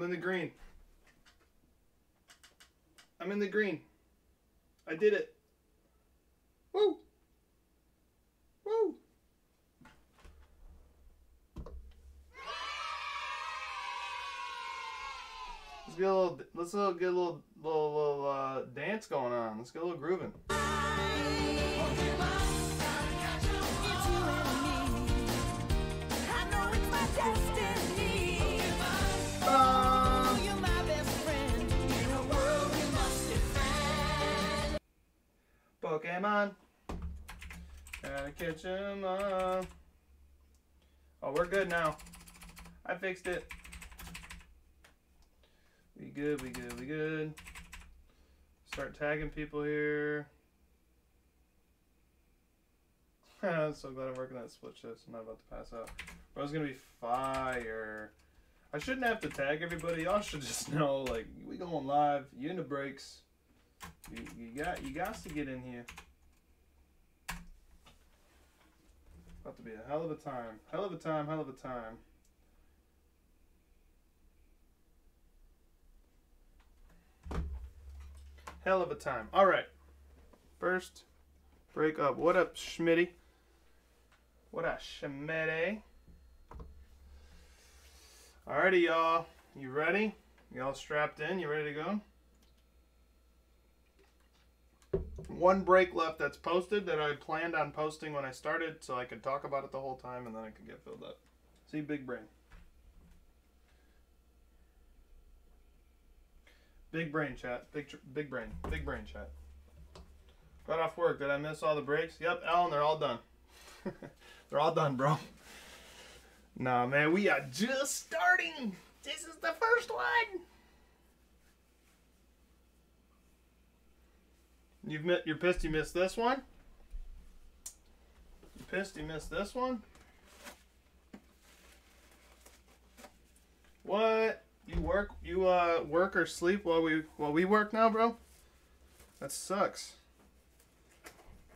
I'm in the green. I'm in the green. I did it. Woo! Woo! Let's get a little. Let's get a little, little, little uh, dance going on. Let's get a little grooving. Um, Pokemon. Gotta catch 'em all. Oh, we're good now. I fixed it. We good, we good, we good. Start tagging people here. I'm so glad I'm working that split shift. I'm not about to pass out. But it's gonna be fire. I shouldn't have to tag everybody. Y'all should just know, like, we going live. You in the breaks. You, you got you got to get in here. About to be a hell of a time. Hell of a time, hell of a time. Hell of a time. Alright. First, break up. What up, Schmitty? What up, Schmitty? Alrighty, y'all. You ready? Y'all strapped in? You ready to go? One break left that's posted that I planned on posting when I started so I could talk about it the whole time and then I could get filled up. See, big brain. Big brain chat. Big, big brain. Big brain chat. Got off work. Did I miss all the breaks? Yep, Alan, they're all done. they're all done, bro. Nah, man, we are just starting. This is the first one. You've met, you're pissed you missed this one. You're pissed you missed this one. What? You work you uh work or sleep while we while we work now, bro? That sucks.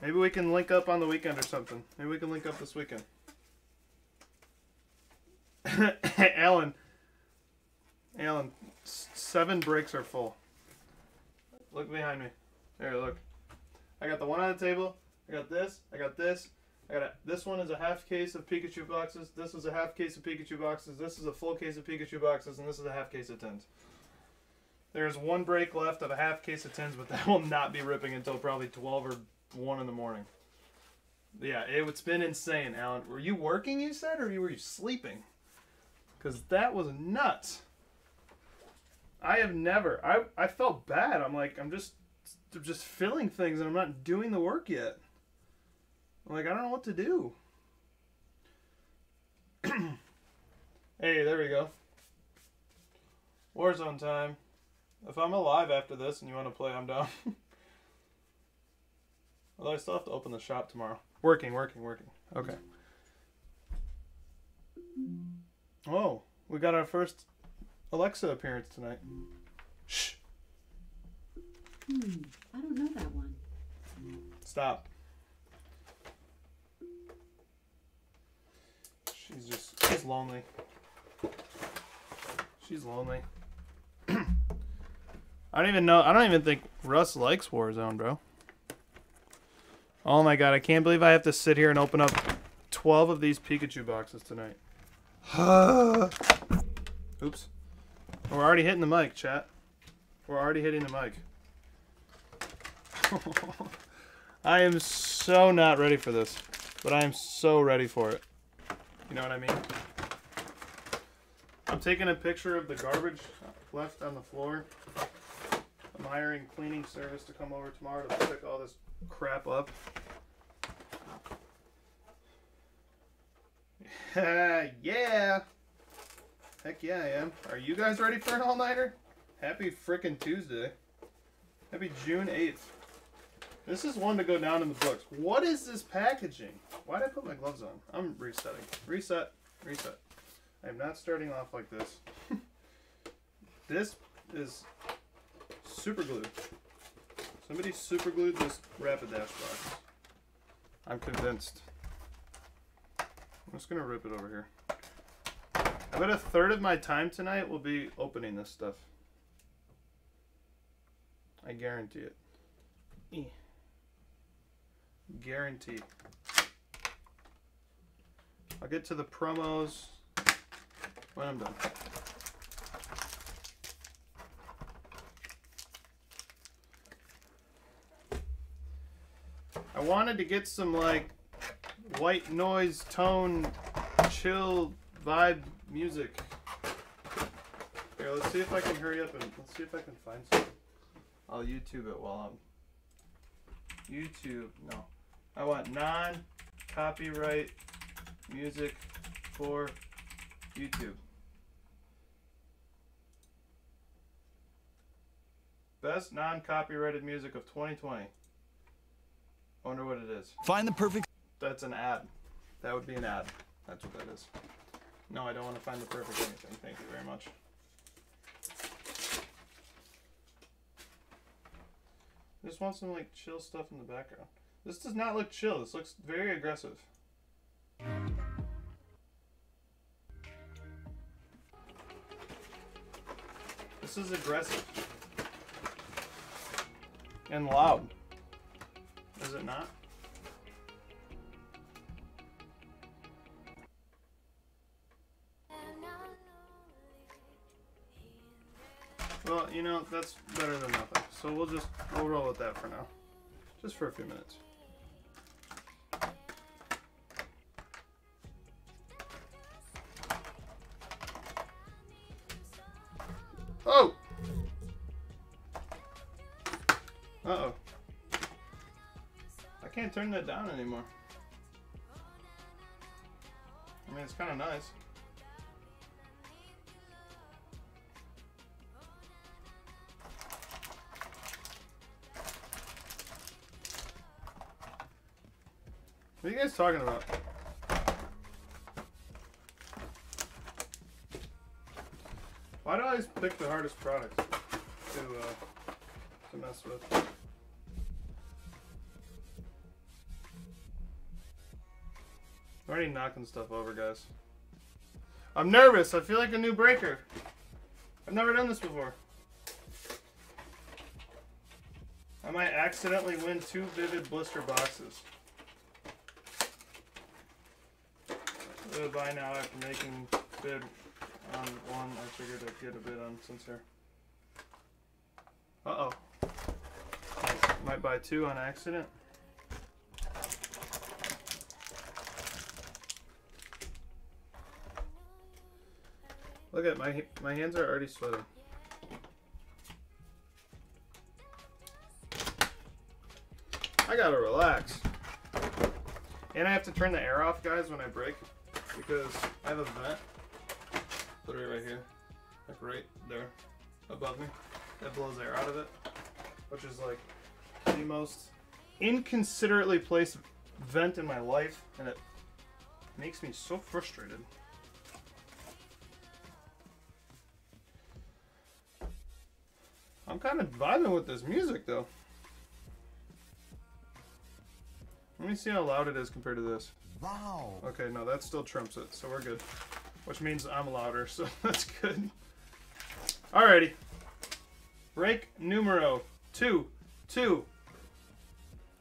Maybe we can link up on the weekend or something. Maybe we can link up this weekend. Hey Alan. Alan, seven breaks are full. Look behind me. There, look. I got the one on the table. I got this. I got this. I got a, this one is a half case of Pikachu boxes. This is a half case of Pikachu boxes. This is a full case of Pikachu boxes, and this is a half case of tins. There's one break left of a half case of tins, but that will not be ripping until probably 12 or 1 in the morning. Yeah, it, it's been insane, Alan. Were you working, you said, or were you sleeping? Because that was nuts. I have never. I, I felt bad. I'm like, I'm just just filling things and I'm not doing the work yet. Like, I don't know what to do. hey, there we go. Warzone time. If I'm alive after this and you want to play, I'm down. Although I still have to open the shop tomorrow. Working, working, working. Okay. Oh, we got our first Alexa appearance tonight. Shh. Hmm, I don't know that one. Stop. She's just she's lonely. She's lonely. I don't even know. I don't even think Russ likes Warzone, bro. Oh my god, I can't believe I have to sit here and open up 12 of these Pikachu boxes tonight. Oops. We're already hitting the mic, chat. We're already hitting the mic. I am so not ready for this, but I am so ready for it. You know what I mean? I'm taking a picture of the garbage left on the floor. I'm hiring cleaning service to come over tomorrow to pick all this crap up. yeah. Heck yeah, I am. Are you guys ready for an all-nighter? Happy frickin' Tuesday. Happy June 8th. This is one to go down in the books. What is this packaging? Why did I put my gloves on? I'm resetting. Reset. Reset. I am not starting off like this. this is super glued. Somebody super glued this Rapidash box. I'm convinced. I'm just gonna rip it over here. I bet a third of my time tonight will be opening this stuff. I guarantee it. Eh. Guarantee. I'll get to the promos when I'm done. I wanted to get some like white noise tone chill vibe music. Here, let's see if I can hurry up and let's see if I can find some. I'll YouTube it while I'm YouTube. No, I want non-copyright music for YouTube. Best non-copyrighted music of 2020. I wonder what it is. Find the perfect. That's an ad. That would be an ad. That's what that is. No, I don't want to find the perfect anything. Thank you very much. I just want some like chill stuff in the background. This does not look chill. This looks very aggressive. This is aggressive. And loud. Is it not? You know, that's better than nothing. So we'll just, we'll roll with that for now. Just for a few minutes. Oh! Uh-oh. I can't turn that down anymore. I mean, it's kind of nice. Talking about? Why do I always pick the hardest products to uh, to mess with? I'm already knocking stuff over, guys. I'm nervous. I feel like a new breaker. I've never done this before. I might accidentally win two vivid blister boxes. Uh, by now, after making bid on one, I figured I'd get a bid on since here. Uh oh. Might, might buy two on accident. Look at my my hands are already sweating. I gotta relax. And I have to turn the air off, guys, when I break because I have a vent literally right here, like right there above me, that blows air out of it, which is like the most inconsiderately placed vent in my life, and it makes me so frustrated. I'm kind of vibing with this music though. Let me see how loud it is compared to this. Wow. Okay, no, that still trumps it, so we're good. Which means I'm louder, so that's good. Alrighty. Break numero two, two,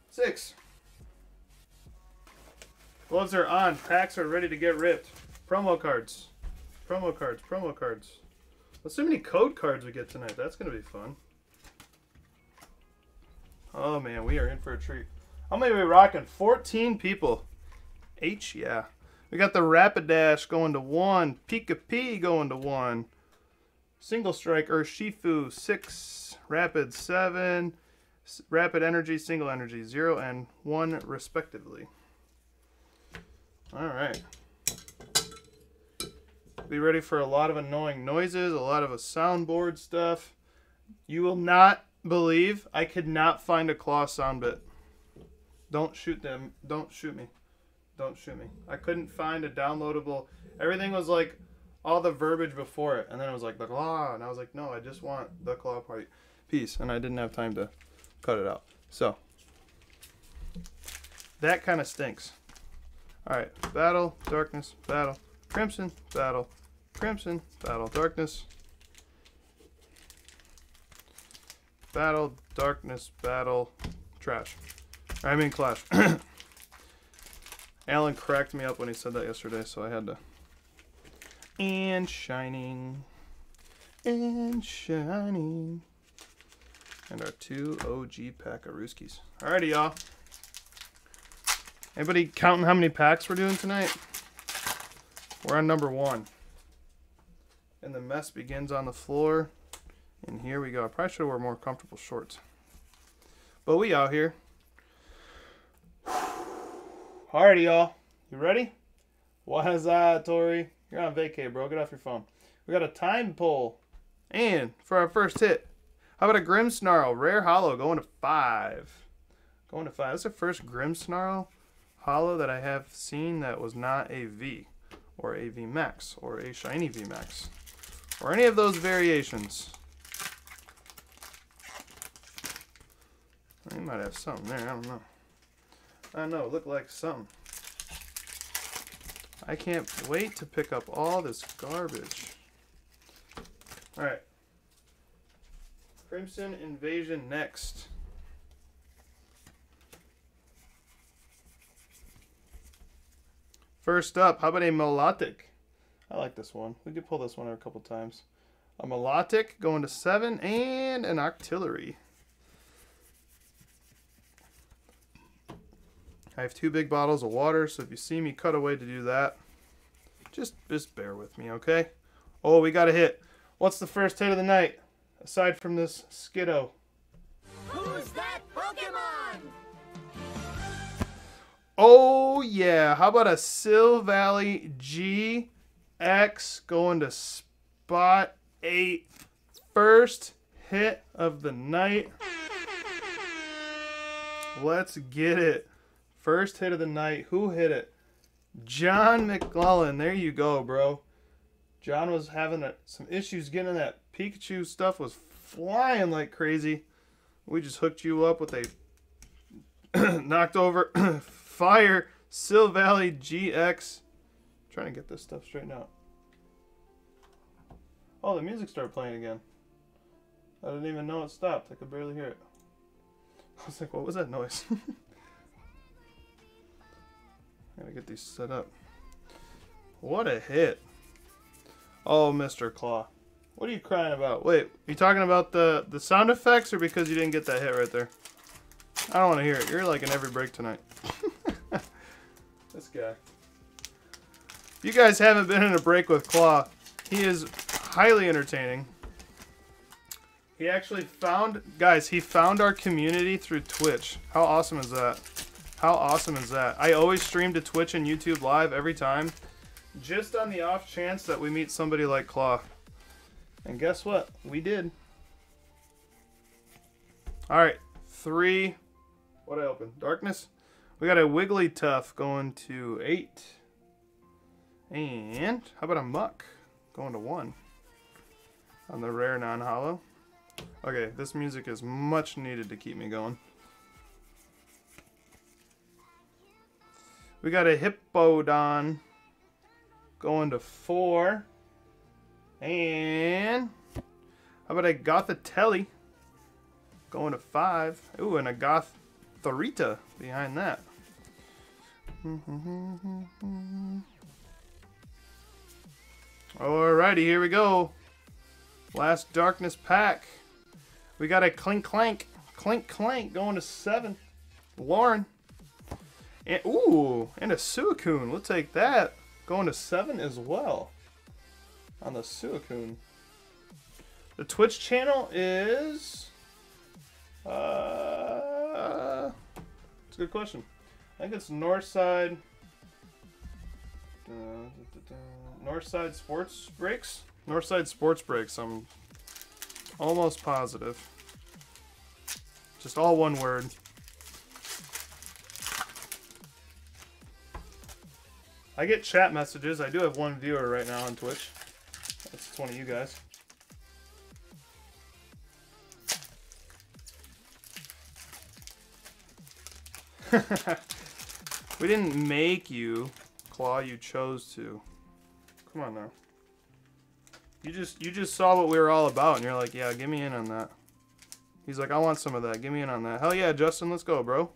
six. Gloves are on. Packs are ready to get ripped. Promo cards. Promo cards. Promo cards. Let's see how many code cards we get tonight. That's going to be fun. Oh, man. We are in for a treat. I'm going to be rocking 14 people. H, yeah. We got the Rapidash going to one. Pika P going to one. Single Strike Urshifu, six. Rapid, seven. Rapid Energy, Single Energy, zero and one respectively. All right. Be ready for a lot of annoying noises, a lot of a soundboard stuff. You will not believe I could not find a claw sound bit. Don't shoot them. Don't shoot me. Don't shoot me. I couldn't find a downloadable. Everything was like all the verbiage before it, and then it was like the claw, and I was like, no, I just want the claw part piece, and I didn't have time to cut it out. So that kind of stinks. All right, battle, darkness, battle, crimson, battle, Crimson. Battle Darkness. Battle Darkness. Battle Trash. I mean Clash. Alan cracked me up when he said that yesterday, so I had to. And Shining. And Shining. And our two OG pack of Rooskies. Alrighty, y'all. Anybody counting how many packs we're doing tonight? We're on number one. And the mess begins on the floor. And here we go. I probably should wear more comfortable shorts. But we out here. Alrighty, y'all. You ready? What is that, Tori? You're on vacay, bro. Get off your phone. We got a time pull. And for our first hit, how about a Grimmsnarl? Rare Holo going to five. Going to five. That's the first Grim Snarl Holo that I have seen that was not a V or a V Max or a shiny V Max or any of those variations. We might have something there. I don't know. I don't know. look like something. I can't wait to pick up all this garbage. Alright. Crimson Invasion next. First up, how about a Melodic? I like this one. We could pull this one a couple times. A Melodic going to seven, and an Octillery. I have two big bottles of water, so if you see me cut away to do that, just just bear with me, okay? Oh, we got a hit. What's the first hit of the night? Aside from this Skiddo. Who's that Pokemon? Oh yeah, how about a Silvally GX going to spot eight. First hit of the night. Let's get it. First hit of the night. Who hit it? John McClellan. There you go, bro. John was having a, some issues getting that Pikachu stuff was flying like crazy. We just hooked you up with a knocked over fire Silvally GX. trying to get this stuff straightened out. Oh, the music started playing again. I didn't even know it stopped. I could barely hear it. I was like, what was that noise? Gotta get these set up. What a hit. Oh, Mr. Claw. What are you crying about? Wait, you talking about the, the sound effects or because you didn't get that hit right there? I don't want to hear it. You're like in every break tonight. this guy. If you guys haven't been in a break with Claw, he is highly entertaining. He actually found, guys, he found our community through Twitch. How awesome is that? How awesome is that? I always stream to Twitch and YouTube live every time, just on the off chance that we meet somebody like Claw. And guess what? We did. Alright, three. What I open? Darkness? We got a Wigglytuff going to eight. And how about a Muk going to one on the rare non holo? Okay, this music is much needed to keep me going. We got a Hippowdon going to four. And how about a Gothitelle going to five? Ooh, and a Gothorita behind that. Alrighty, here we go. Last darkness pack. We got a Klinklang. Clink Clank going to seven. Lauren. And, ooh, and a Suicune. We'll take that. Going to seven as well. On the Suicune. The Twitch channel is... Uh, it's a good question. I think it's Northside... Northside Sports Breaks? Northside Sports Breaks, I'm almost positive. Just all one word. I get chat messages. I do have one viewer right now on Twitch. That's one of you guys. we didn't make you, Claw. You chose to. Come on now. You just you just saw what we were all about, and you're like, yeah, give me in on that. He's like, I want some of that. Give me in on that. Hell yeah, Justin, let's go, bro.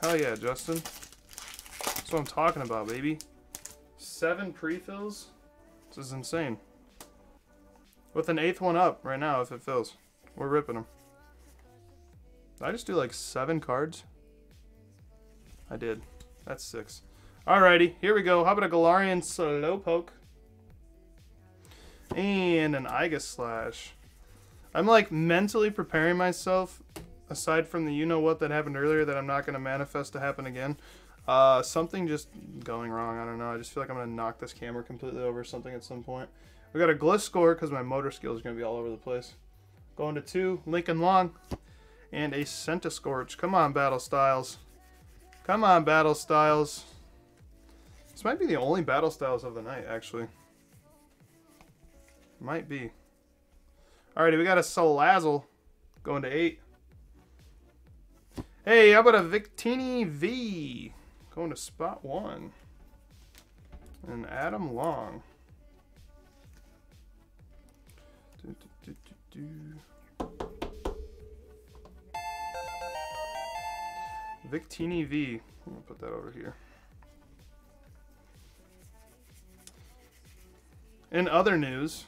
Hell yeah, Justin. That's what I'm talking about, baby. Seven pre-fills? This is insane. With an eighth one up right now, if it fills. We're ripping them. Did I just do like seven cards? I did. That's six. Alrighty, here we go. How about a Galarian Slowpoke? And an Aegislash. I'm like mentally preparing myself, aside from the you know what that happened earlier that I'm not going to manifest to happen again. Uh, something just going wrong. I don't know. I just feel like I'm going to knock this camera completely over something at some point. We got a Gliscor because my motor skill is going to be all over the place. Going to two, Lincoln Long. And a Centiskorch. Come on, Battle Styles. Come on, Battle Styles. This might be the only Battle Styles of the night, actually. Might be. Alrighty, we got a Salazzle going to eight. Hey, how about a Victini V going to spot one? And Adam Long. Do, do, do, Victini V. I'm gonna put that over here. In other news,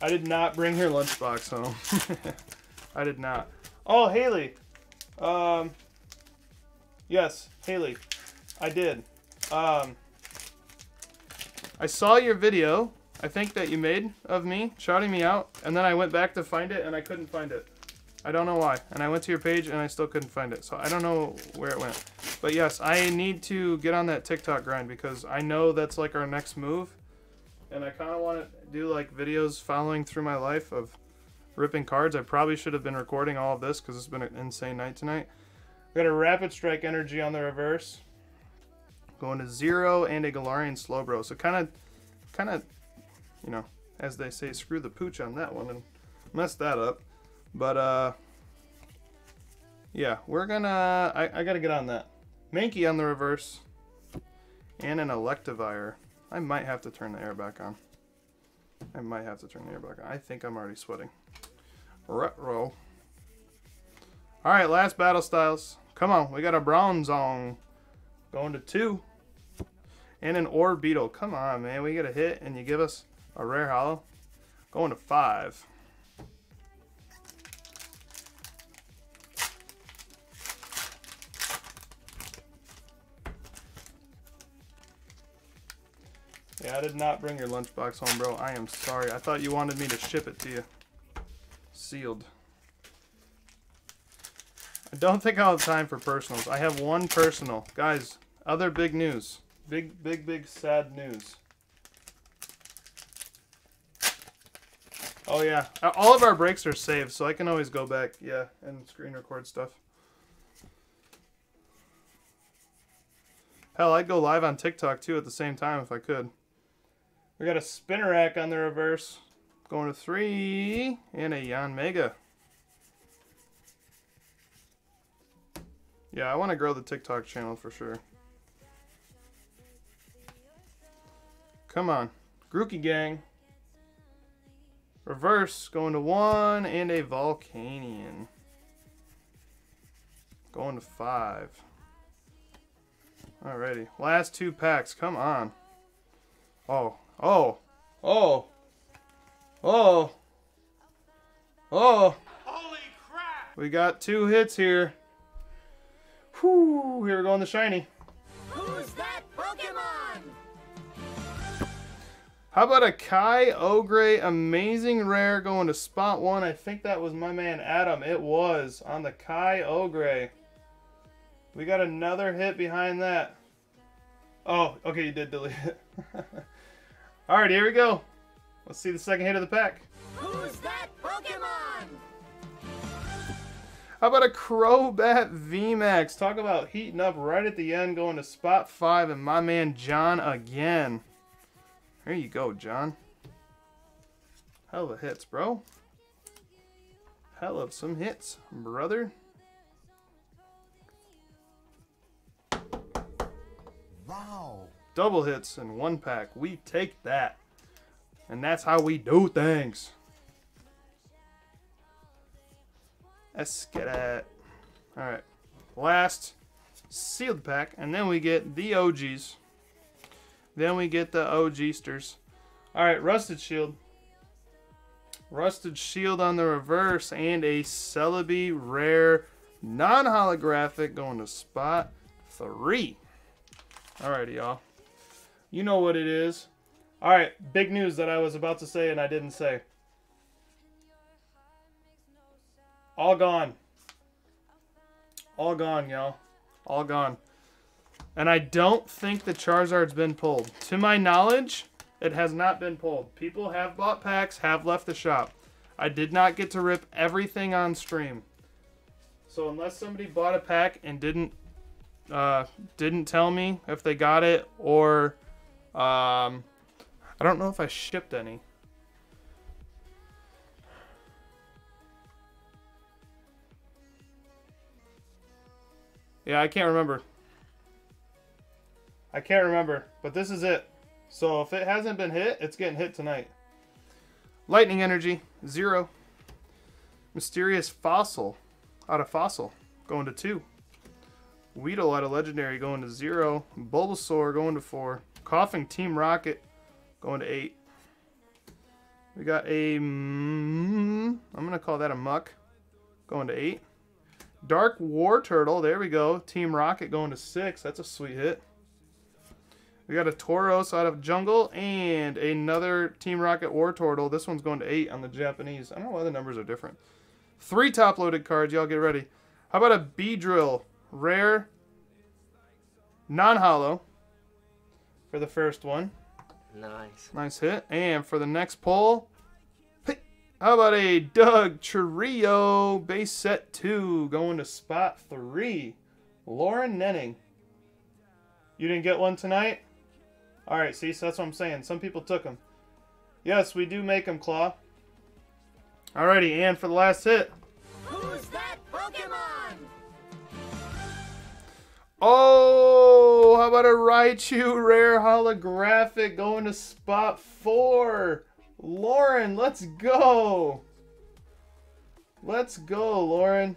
I did not bring her lunchbox home. I did not. Oh, Haley. Um, yes, Haley. I did. Um, I saw your video, I think that you made of me shouting me out, and then I went back to find it and I couldn't find it. I don't know why. And I went to your page and I still couldn't find it. So I don't know where it went. But yes, I need to get on that TikTok grind because I know that's like our next move. And I kind of want to do like videos following through my life of ripping cards. I probably should have been recording all of this because it's been an insane night tonight. We got a Rapid Strike Energy on the reverse. Going to zero and a Galarian Slowbro. So kind of, kind of, you know, as they say, screw the pooch on that one and mess that up. But, uh, yeah, we're gonna, I, I gotta get on that. Mankey on the reverse. And an Electivire. I might have to turn the air back on. I might have to turn the air back on. I think I'm already sweating. Retro. Alright, last battle styles. Come on, we got a Bronzong. Going to two. And an Orbeetle. Come on, man. We get a hit and you give us a rare holo. Going to five. Yeah, I did not bring your lunchbox home, bro. I am sorry. I thought you wanted me to ship it to you. Sealed. I don't think I'll have time for personals. I have one personal. Guys, other big news. Big, big, big sad news. Oh yeah, uh, all of our breaks are saved, so I can always go back, yeah, and screen record stuff. Hell, I'd go live on TikTok too at the same time if I could. We got a Spinarak on the reverse. Going to three. And a Yanmega. Yeah, I want to grow the TikTok channel for sure. Come on. Grookey Gang. Reverse. Going to one. And a Volcanion. Going to five. Alrighty. Last two packs. Come on. Oh, Oh. Oh. Oh. Oh. Holy crap! We got two hits here. Whew. Here we go on the shiny. Who's that Pokemon? How about a Kyogre Amazing Rare going to spot one? I think that was my man Adam. It was on the Kyogre. We got another hit behind that. Oh, okay, you did delete it. Alright, here we go. Let's see the second hit of the pack. Who's that Pokemon? How about a Crobat VMAX? Talk about heating up right at the end, going to spot five, and my man John again. There you go, John. Hell of hits, bro. Hell of some hits, brother. Wow. Double hits in one pack. We take that. And that's how we do things. Let's get it. Alright. Last sealed pack. And then we get the OGs. Then we get the OGsters. Alright, Rusted Shield. Rusted Shield on the reverse. And a Celebi Rare non-holographic going to spot three. Alrighty, y'all. You know what it is. Alright, big news that I was about to say and I didn't say. All gone. All gone, y'all. All gone. And I don't think the Charizard's been pulled. To my knowledge, it has not been pulled. People have bought packs, have left the shop. I did not get to rip everything on stream. So unless somebody bought a pack and didn't uh, didn't tell me if they got it or um, I don't know if I shipped any. Yeah, I can't remember. I can't remember, but this is it. So if it hasn't been hit, it's getting hit tonight. Lightning Energy, zero. Mysterious Fossil, out of Fossil, going to two. Weedle out of Legendary, going to zero. Bulbasaur going to four. Koffing Team Rocket, going to eight. We got a, mm, I'm going to call that a Muk, going to eight. Dark Wartortle, there we go. Team Rocket going to six. That's a sweet hit. We got a Tauros out of Jungle and another Team Rocket Wartortle. This one's going to 8 on the Japanese. I don't know why the numbers are different. Three top-loaded cards. Y'all get ready. How about a Beedrill? Rare. Non-holo. For the first one. Nice. Nice hit. And for the next pull, how about a Dugtrio base set 2 going to spot 3? Lauren Nenning. You didn't get one tonight? Alright, see, so that's what I'm saying. Some people took them. Yes, we do make them, Claw. Alrighty, and for the last hit. Who's that Pokemon? Oh, how about a Raichu rare holographic going to spot four? Lauren, let's go. Let's go, Lauren.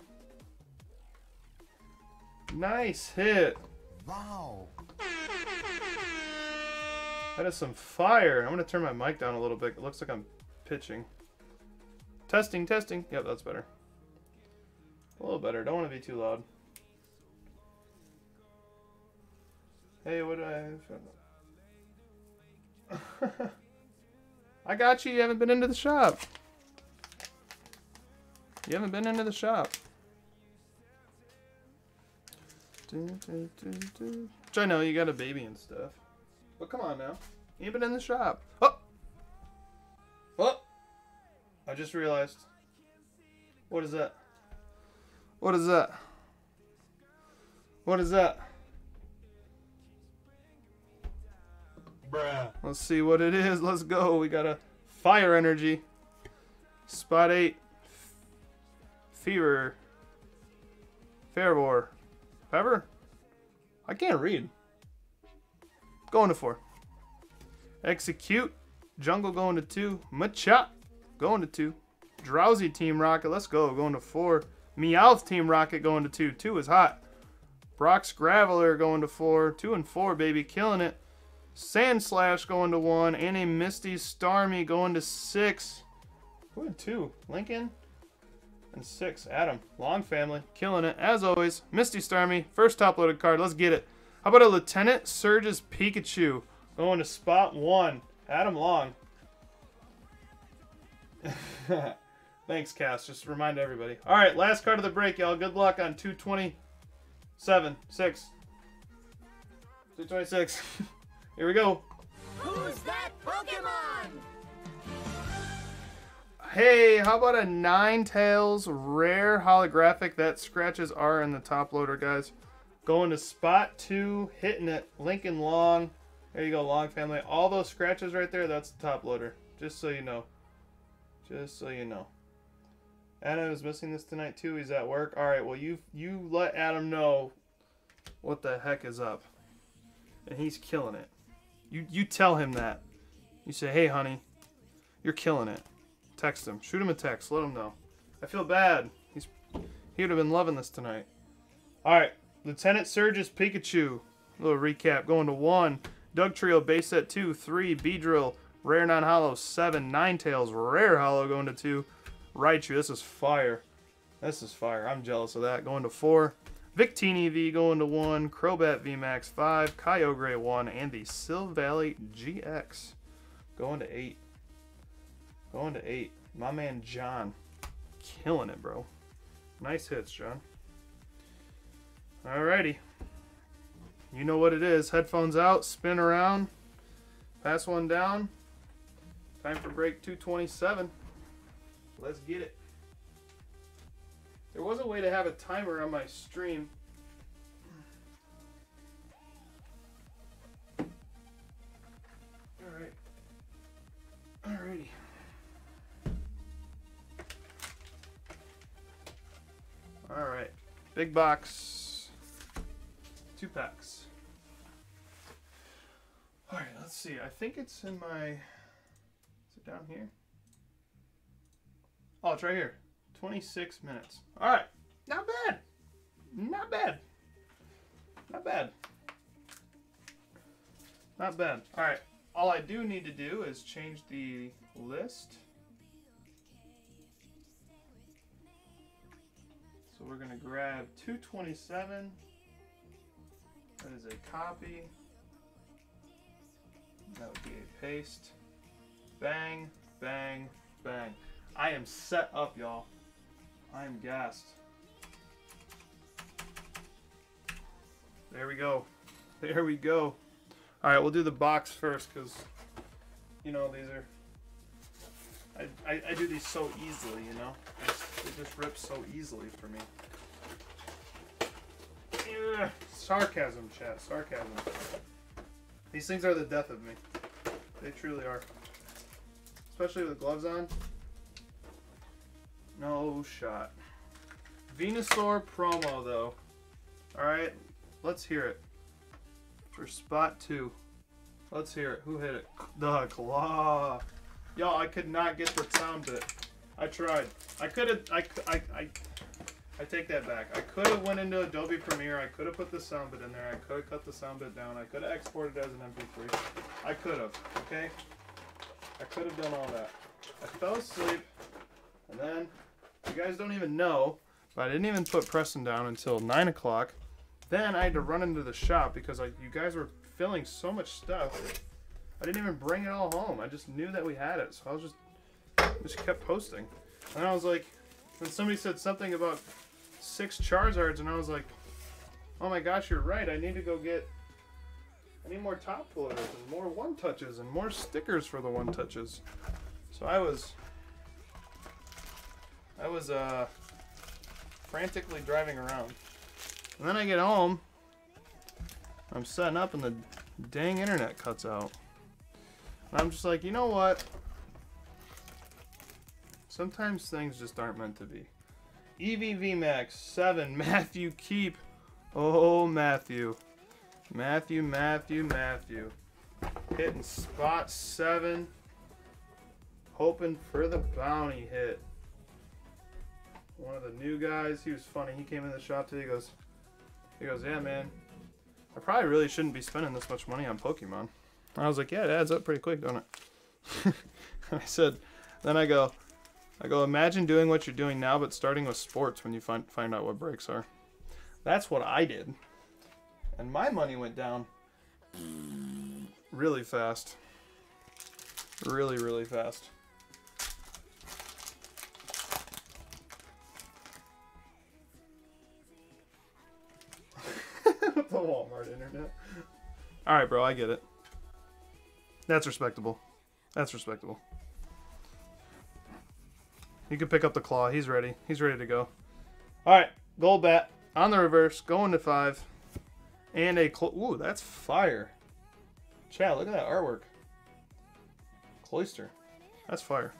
Nice hit. Wow. That is some fire. I'm going to turn my mic down a little bit. It looks like I'm pitching. Testing, testing. Yep, that's better. A little better. Don't want to be too loud. Hey, what do I... have? I got you. You haven't been into the shop. You haven't been into the shop. Do, do, do. Which I know you got a baby and stuff. But come on now. You ain't been in the shop. Oh! Oh! I just realized. What is that? What is that? What is that? Bruh. Let's see what it is. Let's go. We got a fire energy. Spot 8. Fever. Fairvor. Fever? I can't read. Going to 4. Exeggcute. Jungle going to 2. Machop going to 2. Drowzee Team Rocket. Let's go. Going to 4. Meowth Team Rocket going to 2. 2 is hot. Brock's Graveler going to 4. 2 and 4, baby. Killing it. Sandslash going to 1. And a Misty Starmie going to 6. Who had 2? Lincoln? And 6. Adam. Long family. Killing it. As always, Misty Starmie. First top loaded card. Let's get it. How about a Lieutenant Surge's Pikachu? Going to spot 1. Adam Long. Thanks, Cass. Just remind everybody. All right, last card of the break, y'all. Good luck on 227. 6. 226. Here we go. Who's that Pokemon? Hey, how about a Ninetales rare holographic? That scratches are in the top loader, guys. Going to spot two, hitting it. Lincoln Long. There you go, Long family. All those scratches right there, that's the top loader. Just so you know. Just so you know. Adam is missing this tonight too. He's at work. All right. Well, you you let Adam know what the heck is up, and he's killing it. You you tell him that. You say, "Hey, honey, you're killing it." Text him. Shoot him a text. Let him know. I feel bad. He's he would have been loving this tonight. All right, Lieutenant Surge's Pikachu. little recap. Going to one. Dugtrio base set two, three. Beedrill. rare non holo seven. Ninetales. rare holo going to two. Raichu. This is fire. This is fire. I'm jealous of that. Going to four. Victini V going to one. Crobat VMAX five. Kyogre one, and the Silvally GX going to eight. Going to eight. My man John. Killing it, bro. Nice hits, John. Alrighty. You know what it is. Headphones out, spin around, pass one down. Time for break 227. Let's get it. There was a way to have a timer on my stream. Alright. Alrighty. Alright. Big box. Two packs. Alright, let's see. I think it's in my. Is it down here? Oh, it's right here. 26 minutes. Alright. Not bad. Not bad. Not bad. Not bad. Alright. All I do need to do is change the list. So we're going to grab 227. That is a copy. That would be a paste. Bang, bang, bang. I am set up, y'all. I am gassed. There we go. There we go. All right, we'll do the box first because, you know, these are. I, I, I do these so easily, you know? They just rip so easily for me. Ugh, sarcasm, chat. Sarcasm. These things are the death of me. They truly are. Especially with gloves on. No shot. Venusaur promo, though. Alright, let's hear it. For spot two. Let's hear it. Who hit it? The claw. Y'all, I could not get the sound bit. I tried. I could have. I, I, I, I take that back. I could have went into Adobe Premiere. I could have put the sound bit in there. I could have cut the sound bit down. I could have exported it as an MP3. I could have. Okay. I could have done all that. I fell asleep, and then you guys don't even know, but I didn't even put Preston down until nine o'clock. Then I had to run into the shop because I, you guys were filling so much stuff. I didn't even bring it all home. I just knew that we had it, so I was just just kept posting. And I was like, when somebody said something about six Charizards, and I was like, oh my gosh, you're right. I need to go get. I need more top floaters and more one touches and more stickers for the one touches. So I was. I was uh frantically driving around. And then I get home. I'm setting up and the dang internet cuts out. And I'm just like, you know what? Sometimes things just aren't meant to be. Eevee VMAX 7, Matthew Keep. Oh, Matthew. Matthew, Matthew, Matthew. Hitting spot 7. Hoping for the bounty hit. One of the new guys, he was funny. He came in the shop today. He goes, he goes, yeah, man. I probably really shouldn't be spending this much money on Pokemon. I was like, yeah, it adds up pretty quick, don't it? I said, then I go, I go, imagine doing what you're doing now, but starting with sports when you find find out what breaks are. That's what I did, and my money went down really fast, really, really fast. The Walmart internet. All right, bro, I get it. That's respectable. That's respectable. You can pick up the claw. He's ready. He's ready to go. All right, Golbat on the reverse, going to five, and a clo- ooh, that's fire. Chad, look at that artwork. Cloyster, that's fire.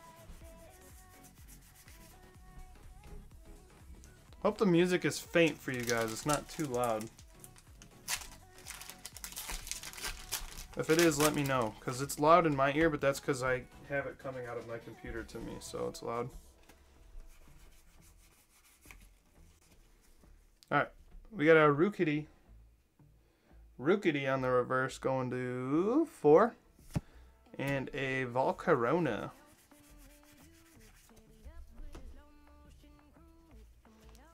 Hope the music is faint for you guys. It's not too loud. If it is, let me know. Because it's loud in my ear, but that's because I have it coming out of my computer to me, so it's loud. Alright. We got a Rookidee. Rookidee on the reverse going to four. And a Volcarona.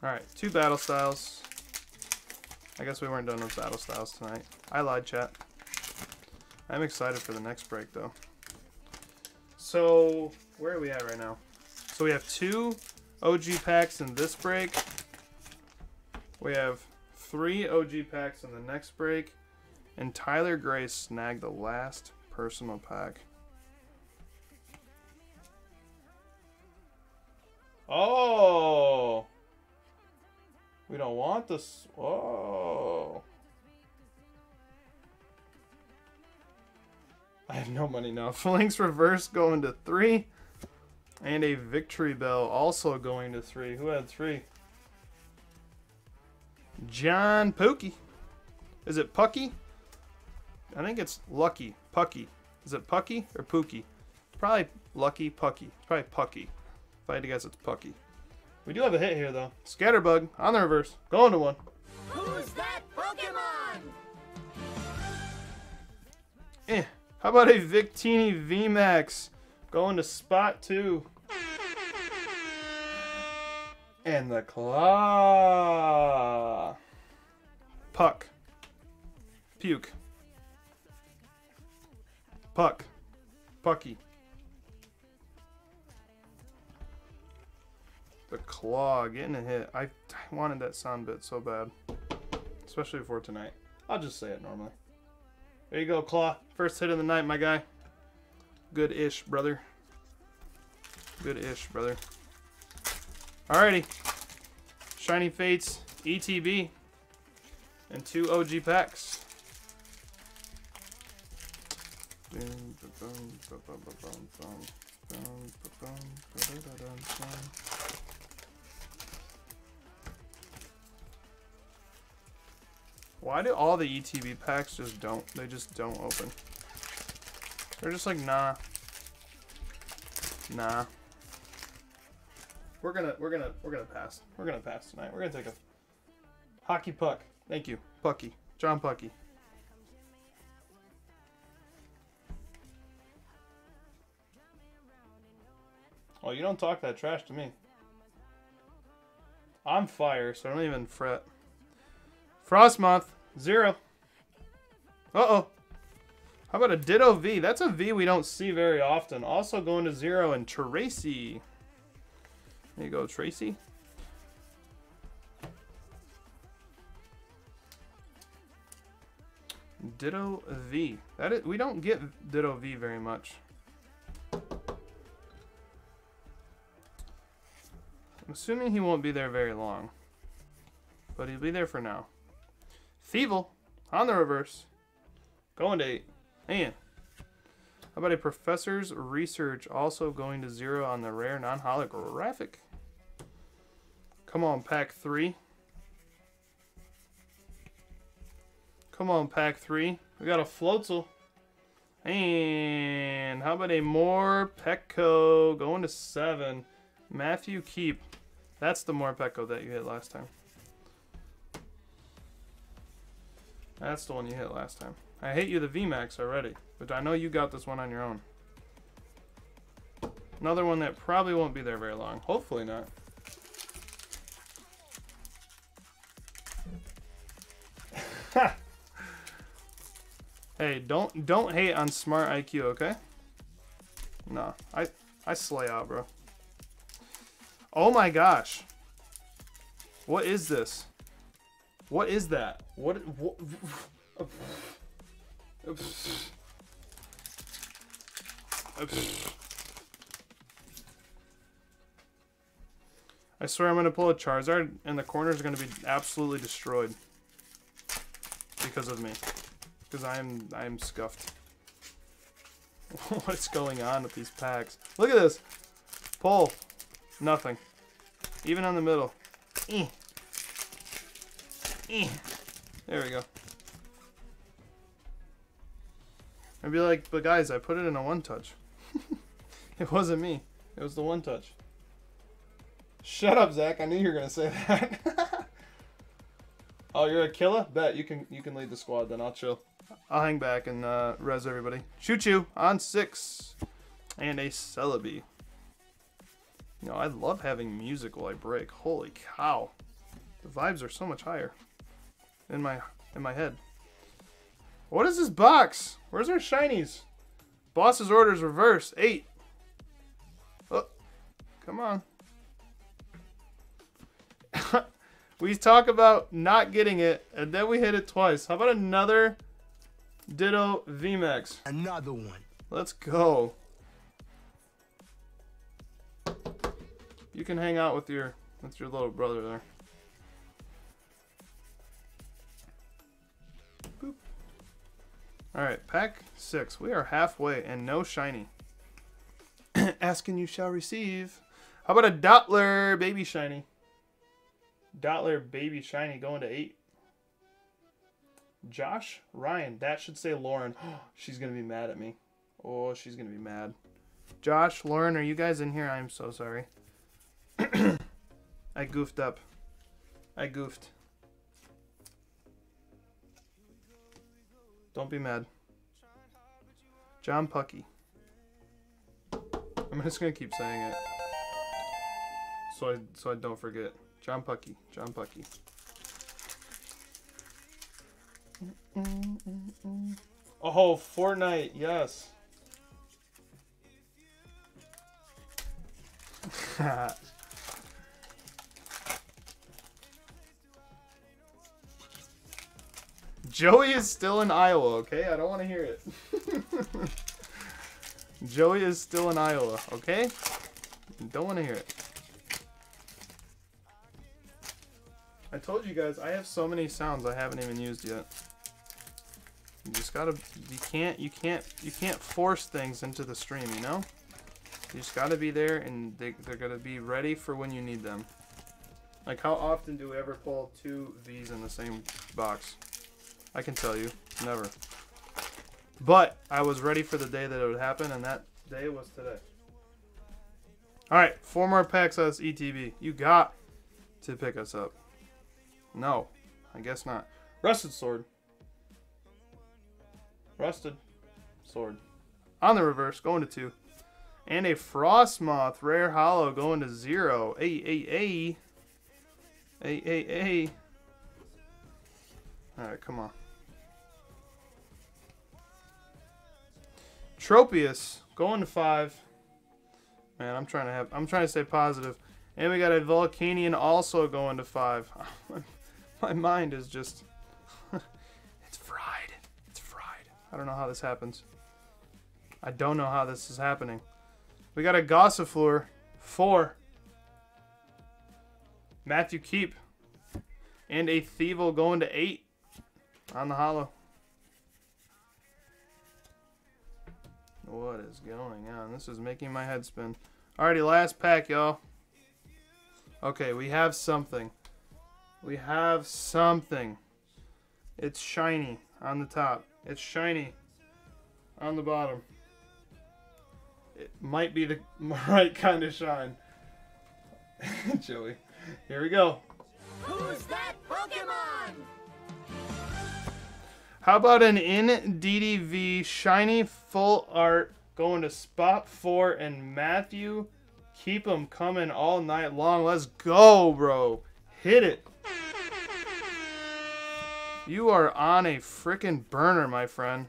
Alright, two battle styles. I guess we weren't done with battle styles tonight. I lied, chat. I'm excited for the next break, though. So, where are we at right now? So we have two OG packs in this break. We have three OG packs in the next break. And Tyler Gray snagged the last personal pack. Oh! We don't want this. Whoa. I have no money now. Flanks reverse going to three. And a victory bell also going to three. Who had three? John Pookie. Is it Pucky? I think it's Lucky. Pucky. Is it Pucky or Pookie? Probably Lucky Pucky. It's probably Pucky. If I had to guess, it's Pucky. We do have a hit here, though. Scatterbug on the reverse. Going to one. Who's that Pokemon? Eh. How about a Victini VMAX going to spot two? And the claw. Puck. Puke. Puck. Pucky. The claw getting a hit. I, I wanted that sound bit so bad. Especially for tonight. I'll just say it normally. There you go, Claw. First hit of the night, my guy. Good-ish, brother. Good-ish, brother. Alrighty. Shiny Fates, ETB, and two OG packs. Why do all the ETB packs just don't, they just don't open? They're just like, nah. Nah. We're gonna, we're gonna, we're gonna pass. We're gonna pass tonight. We're gonna take a hockey puck. Thank you, Pucky, John Pucky. Oh, you don't talk that trash to me. I'm fire, so I don't even fret. Frosmoth, zero. Uh-oh. How about a Ditto V? That's a V we don't see very often. Also going to zero and Tracy. There you go, Tracy. Ditto V. That is, we don't get Ditto V very much. I'm assuming he won't be there very long. But he'll be there for now. Thievul on the reverse. Going to eight. Man. How about a professor's research also going to zero on the rare non-holographic? Come on, pack three. Come on, pack three. We got a Floatzel. And how about a more Petco going to seven? Matthew Keep. That's the Morpeko that you hit last time. That's the one you hit last time. I hate you the VMAX already, but I know you got this one on your own. Another one that probably won't be there very long. Hopefully not. hey, don't don't hate on smart IQ, okay? No, I I slay out, bro. Oh my gosh. What is this? What is that? What? what I swear I'm going to pull a Charizard and the corner is going to be absolutely destroyed. Because of me. Because I am, I am scuffed. What's going on with these packs? Look at this. Pull. Nothing. Even on the middle. Eh. Eh. There we go. I'd be like, but guys, I put it in a one touch. it wasn't me. It was the one touch. Shut up, Zach. I knew you were gonna say that. oh, you're a killer? Bet you can you can lead the squad then. I'll chill. I'll hang back and uh, res everybody. Shoot you on six. And a Celebi. You know, I love having music while I break. Holy cow. The vibes are so much higher in my in my head. What is this box? Where's our shinies? Boss's orders reverse. Eight. Oh, come on. we talk about not getting it, and then we hit it twice. How about another Ditto VMAX? Another one. Let's go. You can hang out with your with your little brother there. All right, pack six. We are halfway and no shiny. Asking you shall receive. How about a Dottler baby shiny? Dottler baby shiny going to eight. Josh Ryan. That should say Lauren. she's gonna be mad at me. Oh, she's gonna be mad. Josh, Lauren, are you guys in here? I'm so sorry. I goofed up. I goofed. Don't be mad. John Pucky. I'm just gonna keep saying it. So I so I don't forget. John Pucky. John Pucky. Oh, Fortnite, yes. Joey is still in Iowa, okay? I don't want to hear it. Joey is still in Iowa, okay? Don't want to hear it. I told you guys, I have so many sounds I haven't even used yet. You just gotta, you can't, you can't, you can't force things into the stream, you know? You just gotta be there and they, they're gonna be ready for when you need them. Like how often do we ever pull two V's in the same box? I can tell you, never. But I was ready for the day that it would happen, and that day was today. All right, four more packs us ETB. You got to pick us up. No, I guess not. Rusted sword. Rusted sword. On the reverse, going to two. And a Frosmoth rare holo going to zero. A A A. A A A. Alright, come on. Tropius going to five. Man, I'm trying to have I'm trying to stay positive. And we got a Volcanion also going to five. My mind is just it's fried. It's fried. I don't know how this happens. I don't know how this is happening. We got a Gossifleur. Four. Matthew Keep. And a Thievul going to eight on the holo. What is going on? This is making my head spin. Alrighty, last pack, y'all. Okay, we have something. We have something. It's shiny on the top. It's shiny on the bottom. It might be the right kind of shine. Joey. Here we go. Who's that Pokemon? How about an Indeedee V shiny full art going to spot four and Matthew? Keep them coming all night long. Let's go, bro. Hit it. You are on a freaking burner, my friend.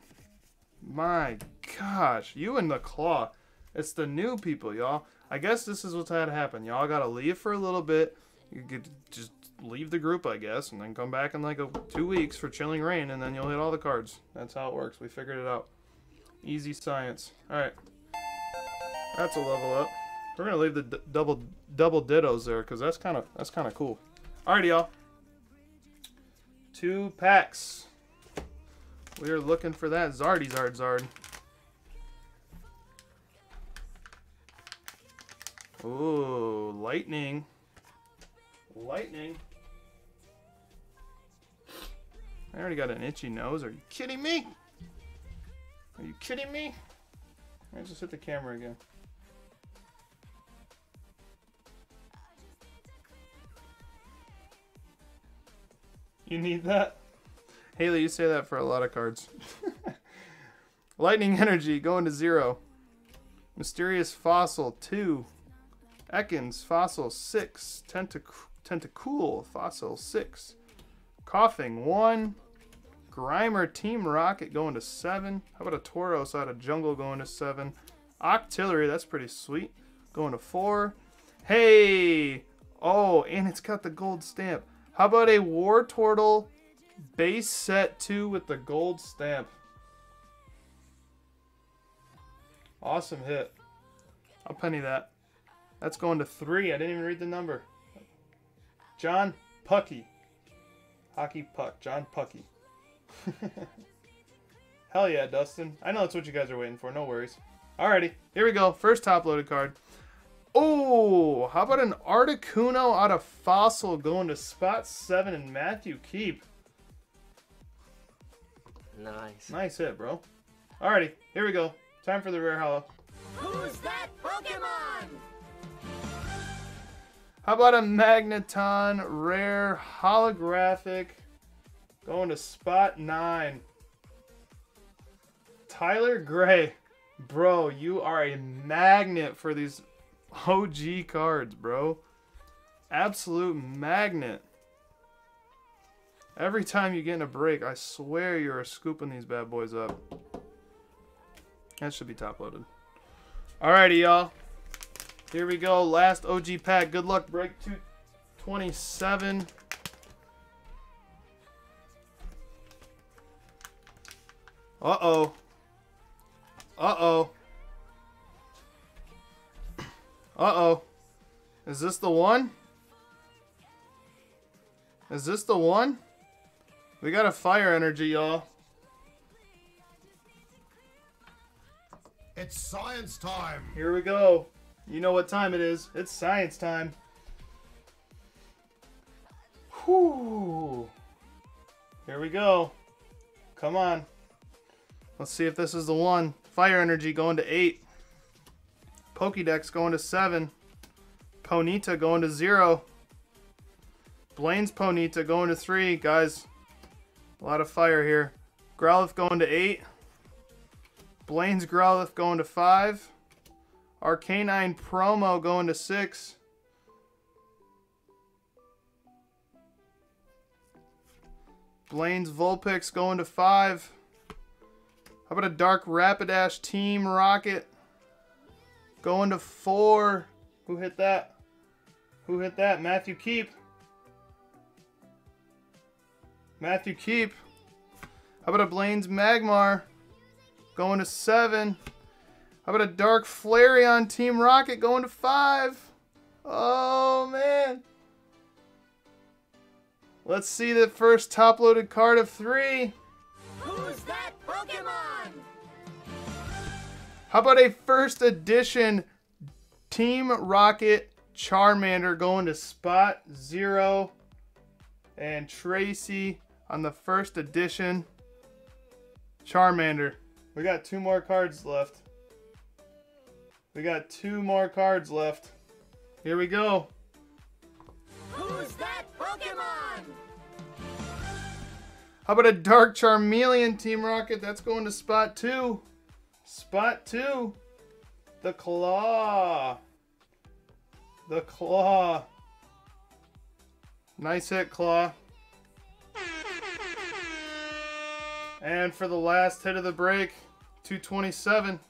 My gosh. You and the claw. It's the new people, y'all. I guess this is what's had to happen. Y'all gotta leave for a little bit. You could just leave the group, I guess, and then come back in like a, two weeks for Chilling Reign, and then you'll hit all the cards. That's how it works. We figured it out. Easy science. All right. That's a level up. We're gonna leave the double double dittos there because that's kind of that's kind of cool. Alrighty, y'all. Two packs. We are looking for that Zardy Zard Zard. Ooh, lightning. Lightning. I already got an itchy nose. Are you kidding me? Are you kidding me? I just hit the camera again. You need that? Haley, you say that for a lot of cards. Lightning Energy going to zero. Mysterious Fossil, two. Ekans, Fossil, six. Tentac Tentacool, Fossil, six. Koffing, one. Grimer, Team Rocket going to seven. How about a Tauros out of Jungle going to seven? Octillery, that's pretty sweet. Going to four. Hey! Oh, and it's got the gold stamp. How about a Wartortle base set 2 with the gold stamp? Awesome hit. I'll penny that. That's going to 3. I didn't even read the number. John Pucky. Hockey puck. John Pucky. Hell yeah, Dustin. I know that's what you guys are waiting for. No worries. Alrighty. Here we go. First top loaded card. Oh, how about an Articuno out of Fossil going to spot 7 and Matthew Keep. Nice. Nice hit, bro. Alrighty, here we go. Time for the rare holo. Who's that Pokemon? How about a Magneton rare holographic going to spot 9? Tyler Gray. Bro, you are a magnet for these OG cards, bro. Absolute magnet. Every time you get in a break, I swear you're scooping these bad boys up. That should be top loaded. Alrighty, y'all. Here we go. Last OG pack. Good luck. Break 227. Uh-oh. Uh-oh. Uh-oh. Is this the one? Is this the one? We got a fire energy, y'all. It's science time. Here we go. You know what time it is. It's science time. Whew. Here we go. Come on. Let's see if this is the one. Fire energy going to 8. Pokédex going to 7. Ponyta going to 0. Blaine's Ponyta going to 3. Guys, a lot of fire here. Growlithe going to 8. Blaine's Growlithe going to 5. Arcanine Promo going to 6. Blaine's Vulpix going to 5. How about a Dark Rapidash Team Rocket going to 4. Who hit that? Who hit that? Matthew Keep. Matthew Keep. How about a Blaine's Magmar? Going to 7. How about a Dark Flareon Team Rocket going to 5? Oh, man. Let's see the first top-loaded card of 3. Who's that Pokemon? How about a first edition Team Rocket Charmander going to spot 0. And Tracy on the first edition Charmander. We got two more cards left. We got two more cards left. Here we go. Who's that Pokemon? How about a Dark Charmeleon Team Rocket? That's going to spot two. Spot two. The Claw. The Claw. Nice hit, Claw. And for the last hit of the break, 227.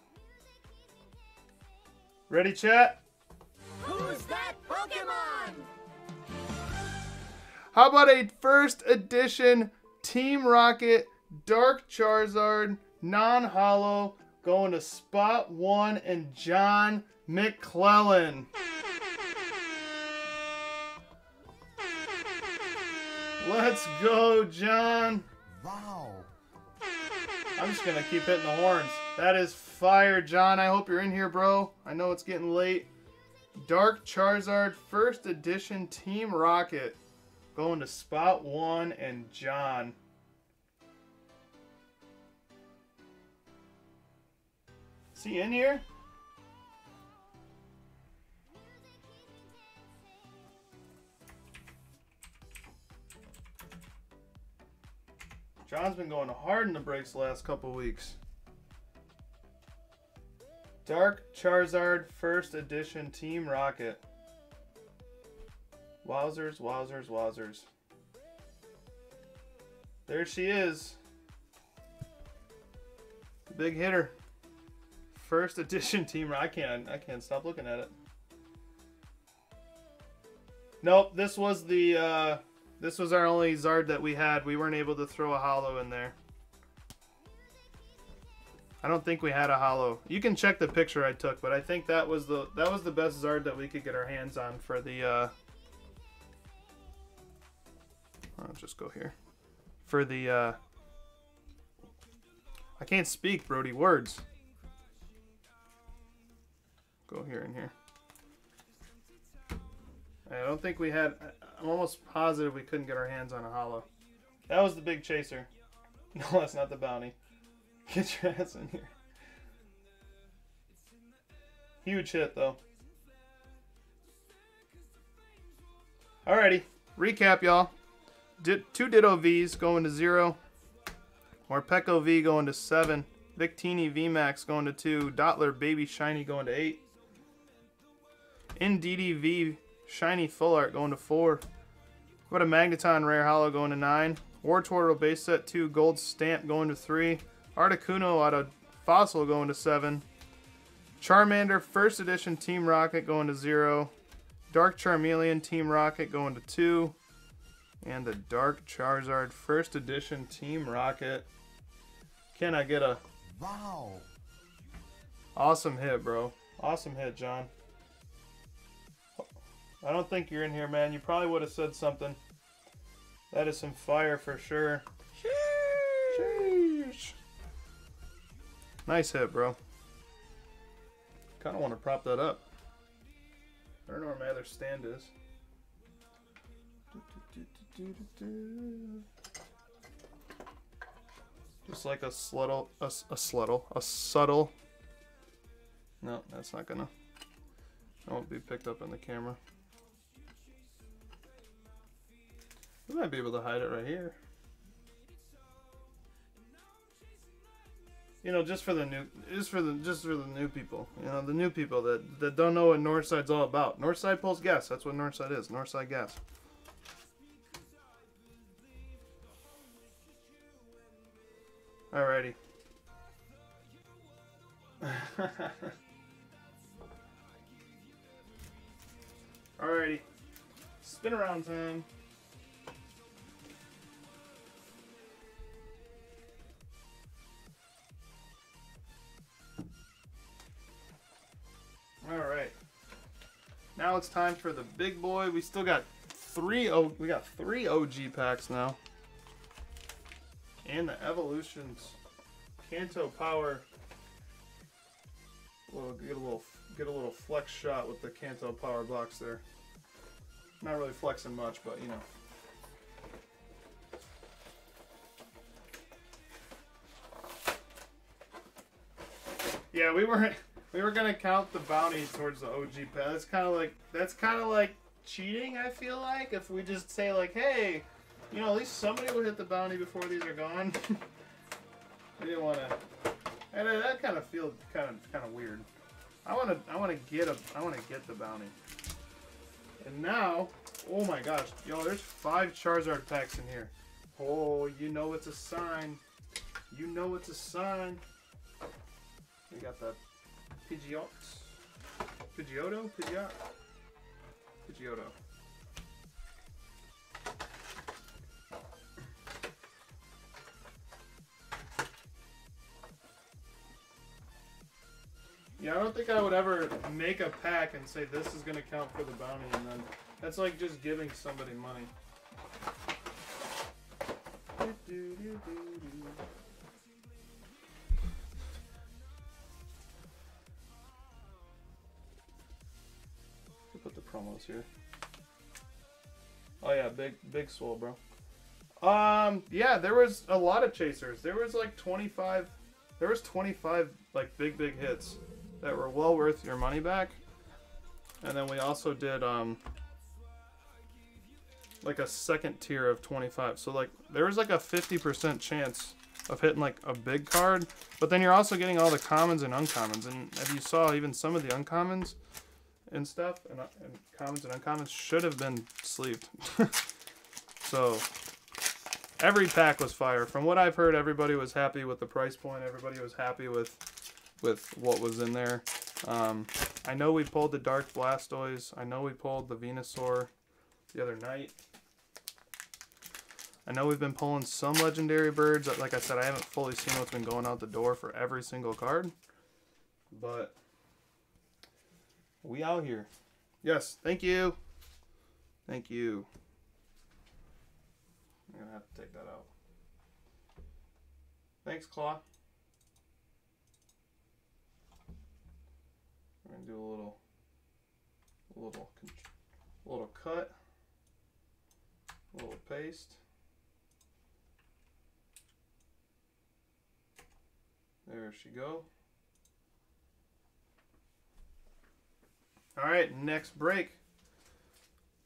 Ready, chat? Who's that Pokemon? How about a first edition Team Rocket Dark Charizard non hollow going to spot one and John McClellan? Let's go, John. Wow. I'm just gonna keep hitting the horns. That is fire, John. I hope you're in here, bro. I know it's getting late. Dark Charizard First Edition Team Rocket. Going to spot one and John. Is he in here? John's been going hard in the breaks the last couple weeks. Dark Charizard First Edition Team Rocket. Wowzers, wowzers, wowzers. There she is. The big hitter. First edition team. Rocket. I can't I can't stop looking at it. Nope, this was the uh this was our only Zard that we had. We weren't able to throw a holo in there. I don't think we had a holo. You can check the picture I took, but I think that was the that was the best Zard that we could get our hands on for the uh I'll just go here. For the uh I can't speak, Brody. Words. Go here and here. I don't think we had. I'm almost positive we couldn't get our hands on a holo. That was the big chaser. No, that's not the bounty. Get your ass in here. Huge hit, though. Alrighty. Recap, y'all. Did, two Ditto Vs going to zero. Morpeko V going to 7. Victini VMAX going to 2. Dottler Baby Shiny going to 8. Indeedee V Shiny Full Art going to 4. What a Magneton Rare Holo going to 9. Wartortle Base Set 2 Gold Stamp going to 3. Articuno out of Fossil going to 7. Charmander First Edition Team Rocket going to 0. Dark Charmeleon Team Rocket going to 2. And the Dark Charizard First Edition Team Rocket. Can I get a Wow. awesome hit, bro? Awesome hit, John. I don't think you're in here, man. You probably would have said something. That is some fire for sure. Sheesh. Nice hit, bro. Kind of want to prop that up. I don't know where my other stand is. Just like a sluttle, a sluttle, a subtle. No, that's not gonna. Won't be picked up in the camera. We might be able to hide it right here. You know, just for the new, just for the, just for the new people. You know, the new people that that don't know what Northside's all about. Northside pulls gas. That's what Northside is. Northside gas. Alrighty. Alrighty. Spin around time. Alright. Now it's time for the big boy. We still got three O we got three OG packs now. And the evolutions. Kanto power. Well, get a little get a little flex shot with the Kanto power box there. Not really flexing much, but you know. Yeah, we were we were gonna count the bounty towards the OG pack. That's kind of like that's kind of like cheating. I feel like if we just say like, hey, you know, at least somebody will hit the bounty before these are gone. we didn't want to. And that kind of feels kind of kind of weird. I want to I want to get a I want to get the bounty. And now, oh my gosh, yo, there's five Charizard packs in here. Oh, you know it's a sign. You know it's a sign. We got the Pidgeot. Pidgeotto? Pidgeot? Pidgeotto. Yeah, I don't think I would ever make a pack and say this is gonna count for the bounty, and then that's like just giving somebody money. Put the promos here. Oh yeah, big big swole, bro. Um, yeah, there was a lot of chasers. There was like 25 there was 25 like big big hits that were well worth your money back. And then we also did um like a second tier of 25. So like there was like a 50% chance of hitting like a big card, but then you're also getting all the commons and uncommons. And if you saw even some of the uncommons and stuff and, uh, and commons and uncommons should have been sleeved. so every pack was fire. From what I've heard, everybody was happy with the price point. Everybody was happy with with what was in there. Um, I know we pulled the Dark Blastoise. I know we pulled the Venusaur the other night. I know we've been pulling some legendary birds. Like I said, I haven't fully seen what's been going out the door for every single card. But we out here. Yes, thank you. Thank you. I'm gonna have to take that out. Thanks, Claw. We're gonna do a little, a little, con- little cut, a little paste. There she go. All right, next break.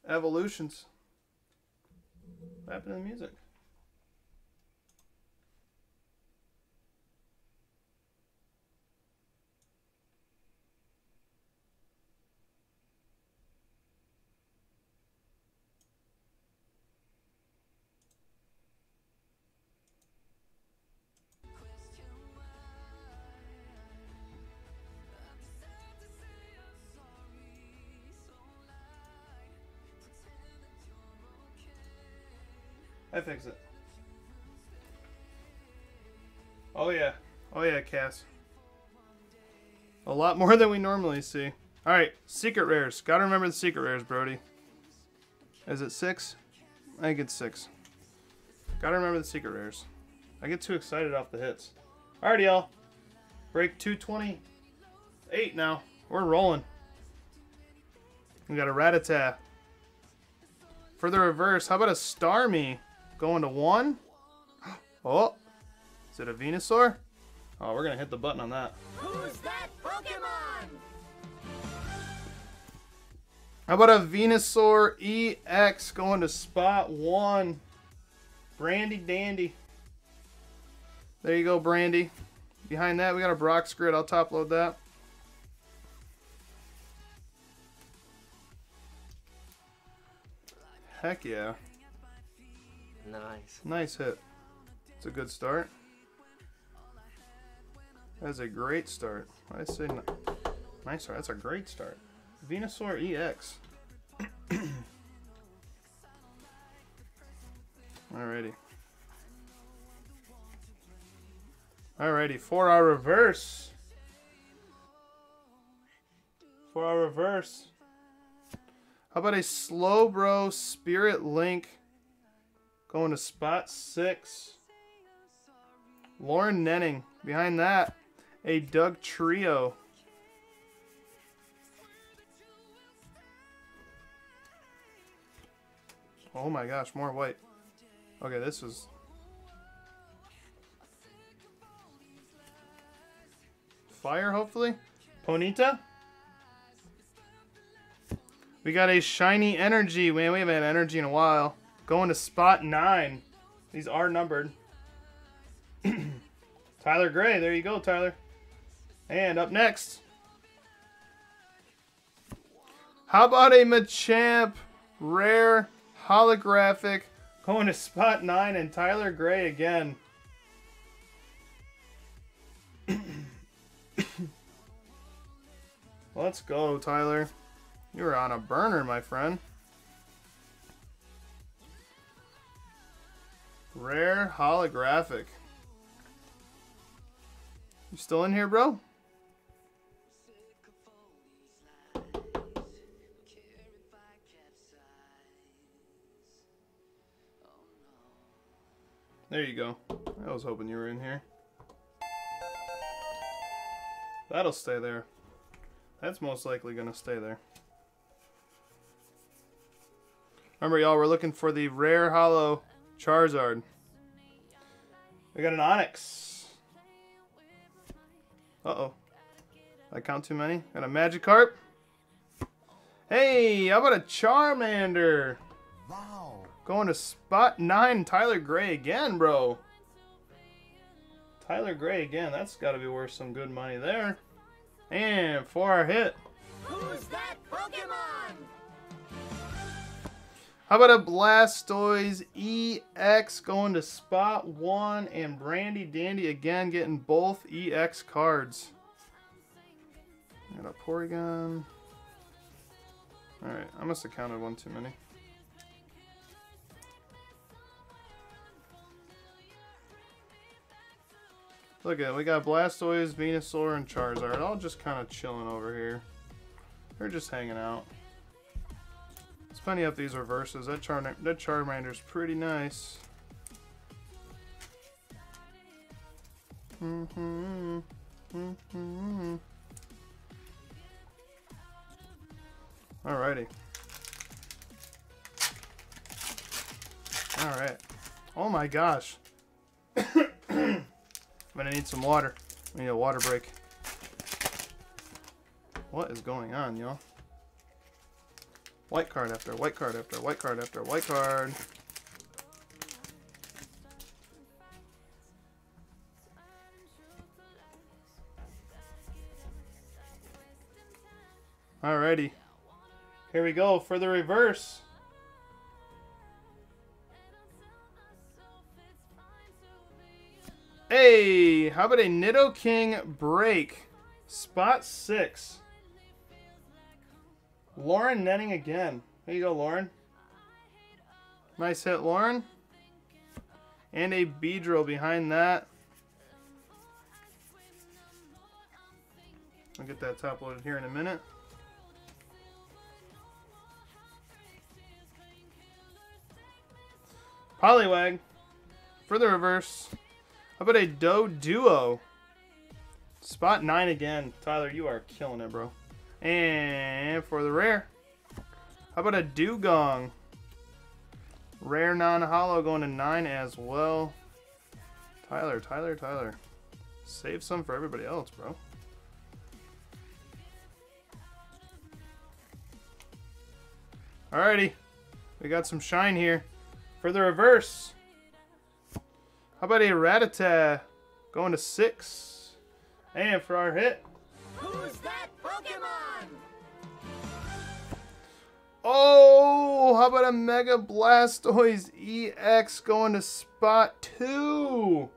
Evolutions. What happened to the music? Fix it. Oh yeah. Oh yeah, Cass. A lot more than we normally see. Alright, secret rares. Gotta remember the secret rares, Brody. Is it six? I think it's six. Gotta remember the secret rares. I get too excited off the hits. Alrighty, y'all. Break 228 now. We're rolling. We got a Rattata. For the reverse, how about a Starmie? Going to one. Oh, is it a Venusaur? Oh, we're gonna hit the button on that. Who's that Pokemon? How about a Venusaur EX going to spot one? Brandy Dandy. There you go, Brandy. Behind that, we got a Brock's Grit. I'll top load that. Heck yeah. Nice. Nice hit. It's a good start. That's a great start. I say nice start. That's a great start. Venusaur EX. Alrighty. Alrighty, for our reverse. For our reverse. How about a Slowbro Spirit Link going to spot six? Lauren Nenning. Behind that, a Dugtrio. Oh my gosh, more white. Okay, this is. Fire, hopefully. Ponyta. We got a shiny energy. Man, we haven't had energy in a while. Going to spot nine. These are numbered. Tyler Gray. There you go, Tyler. And up next. How about a Machamp rare holographic going to spot nine and Tyler Gray again. Let's go, Tyler. You're on a burner, my friend. Rare holographic. You still in here, bro? There you go. I was hoping you were in here. That'll stay there. That's most likely going to stay there. Remember, y'all, we're looking for the rare holo Charizard. We got an Onix. Uh-oh. I count too many? Got a Magikarp. Hey, how about a Charmander? Wow. Going to spot nine, Tyler Gray again, bro. Tyler Gray again. That's got to be worth some good money there. And for our hit, Who's that Pokemon? How about a Blastoise EX going to spot one and Brandy Dandy again getting both EX cards. Got a Porygon. Alright, I must have counted one too many. Look at it, we got Blastoise, Venusaur, and Charizard all just kind of chilling over here. They're just hanging out. Spending up these reverses. That Char that Charmander's pretty nice. Mm-hmm. Mm-hmm. Alrighty. Alright. Oh my gosh. I'm gonna need some water. I need a water break. What is going on, y'all? White card after white card after white card after white card. Alrighty. Here we go for the reverse. Hey, how about a Nidoking break? Spot six. Lauren netting again. There you go, Lauren. Nice hit, Lauren. And a Beedrill behind that. I'll get that top loaded here in a minute. Poliwag for the reverse. How about a Doduo? Spot 9 again. Tyler, you are killing it, bro. And for the rare, how about a Dewgong? Rare non-holo going to 9 as well. Tyler, Tyler, Tyler. Save some for everybody else, bro. Alrighty. We got some shine here. For the reverse, how about a Rattata going to 6? And for our hit, Who's that Pokemon? Oh, how about a Mega Blastoise EX going to spot two?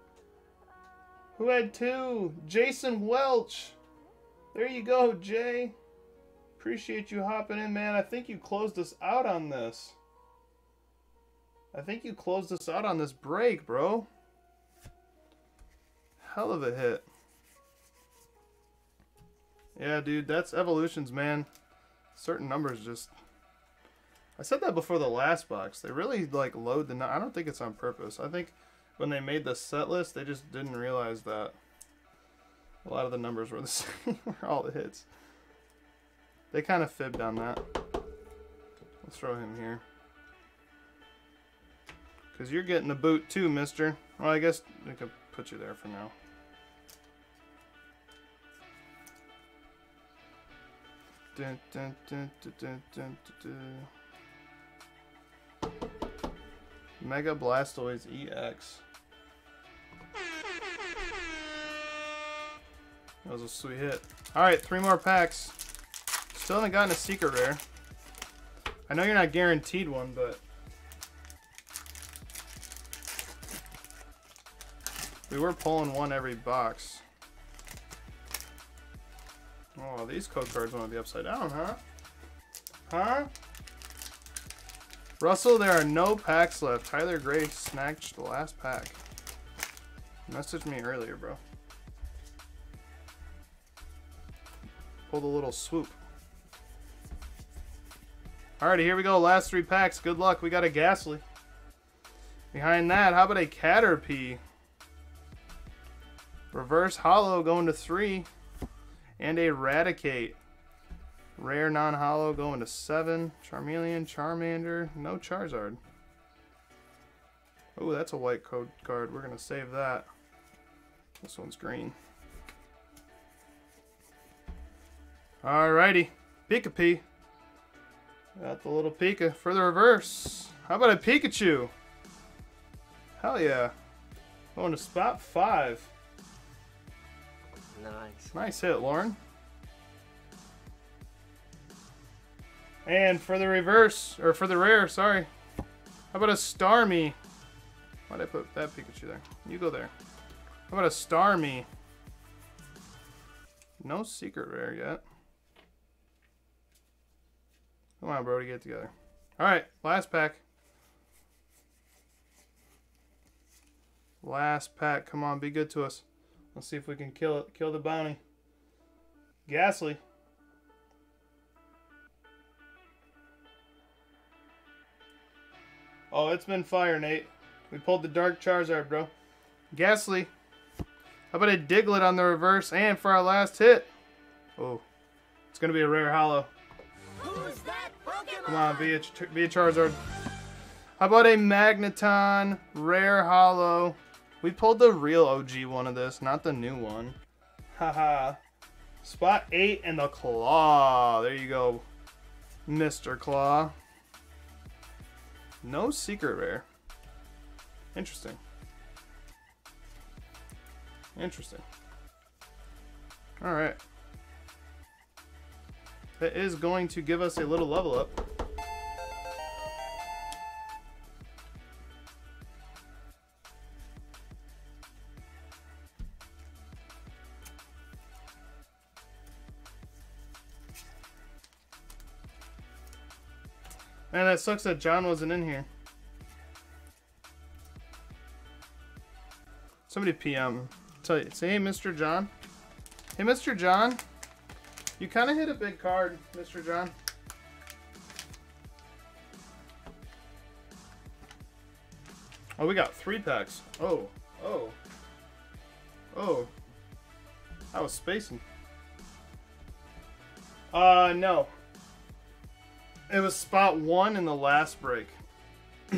Who had two? Jason Welch. There you go, Jay. Appreciate you hopping in, man. I think you closed us out on this. I think you closed us out on this break, bro. Hell of a hit. Yeah, dude, that's evolutions, man. Certain numbers just I said that before the last box. They really like load the. I don't think it's on purpose. I think when they made the set list, they just didn't realize that a lot of the numbers were the same. were all the hits. They kind of fibbed on that. Let's throw him here. Cause you're getting a boot too, Mister. Well, I guess we could put you there for now. Dun, dun, dun. Mega Blastoise EX. That was a sweet hit. Alright, three more packs. Still haven't gotten a secret rare. I know you're not guaranteed one, but. We were pulling one every box. Oh, these code cards want to be upside down, huh? Huh? Russell, there are no packs left. Tyler Gray snatched the last pack. Messaged me earlier, bro. Pulled a little swoop. Alrighty, here we go. Last three packs. Good luck. We got a Gastly. Behind that, how about a Caterpie? Reverse Holo going to three. And a Raticate. Rare non-holo going to seven. Charmeleon, Charmander, no Charizard. Oh, that's a white code card. We're gonna save that. This one's green. Alrighty. Pika-Pee. Got the little Pika for the reverse. How about a Pikachu? Hell yeah. Going to spot five. Nice. Nice hit, Lauren. And for the reverse, or for the rare, sorry. How about a Starmie? Why'd I put that Pikachu there? You go there. How about a Starmie? No secret rare yet. Come on, Brody, get together. Alright, last pack. Last pack. Come on, be good to us. Let's see if we can kill it. Kill the bounty. Gastly. Oh, it's been fire, Nate. We pulled the Dark Charizard, bro. Gastly. How about a Diglett on the reverse? And for our last hit. Oh. It's going to be a rare holo. Who's that Pokemon? Come on, be a, be a Charizard. How about a Magneton rare holo? We pulled the real OG one of this, not the new one. Haha. Spot 8 and the Claw. There you go, Mr. Claw. No secret rare. Interesting. Interesting. Alright. That is going to give us a little level up. That sucks that John wasn't in here. Somebody PM. Tell you, say, hey, Mr. John. Hey, Mr. John. You kind of hit a big card, Mr. John. Oh, we got three packs. Oh, oh, oh. I was spacing. Uh, no. It was spot one in the last break.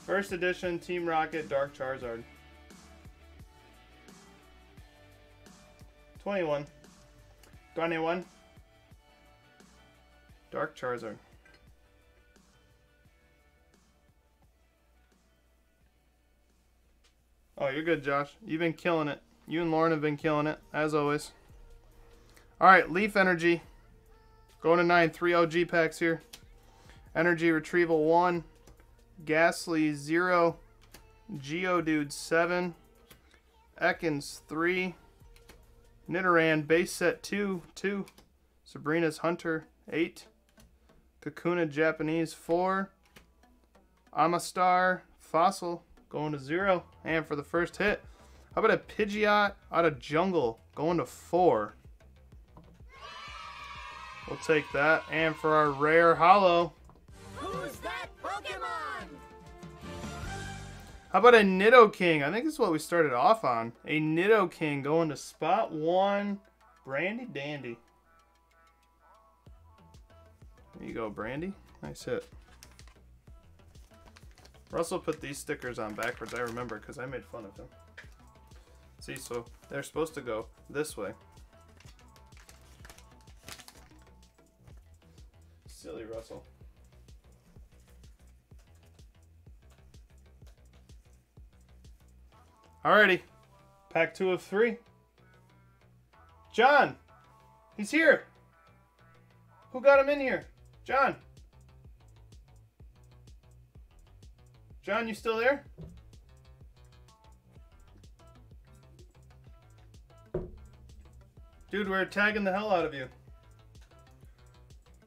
First edition Team Rocket Dark Charizard. 21. 21. Dark Charizard. Oh, you're good, Josh. You've been killing it. You and Lauren have been killing it, as always. Alright, Leaf Energy. Going to 9. 3 OG packs here. Energy Retrieval 1. Gastly 0. Geodude 7. Ekans 3. Nidoran base set 2, 2. Sabrina's Haunter 8. Kakuna Japanese 4. Omastar Fossil going to 0. And for the first hit, how about a Pidgeot out of Jungle going to 4. We'll take that. And for our rare holo, Who's that Pokemon? How about a Nidoking? I think this is what we started off on. A Nidoking going to spot one. Brandy Dandy. There you go, Brandy. Nice hit. Russell put these stickers on backwards. I remember because I made fun of him. See, so they're supposed to go this way. Silly Russell. Alrighty. Pack two of three. John! He's here! Who got him in here? John! John, you still there? Dude, we're tagging the hell out of you.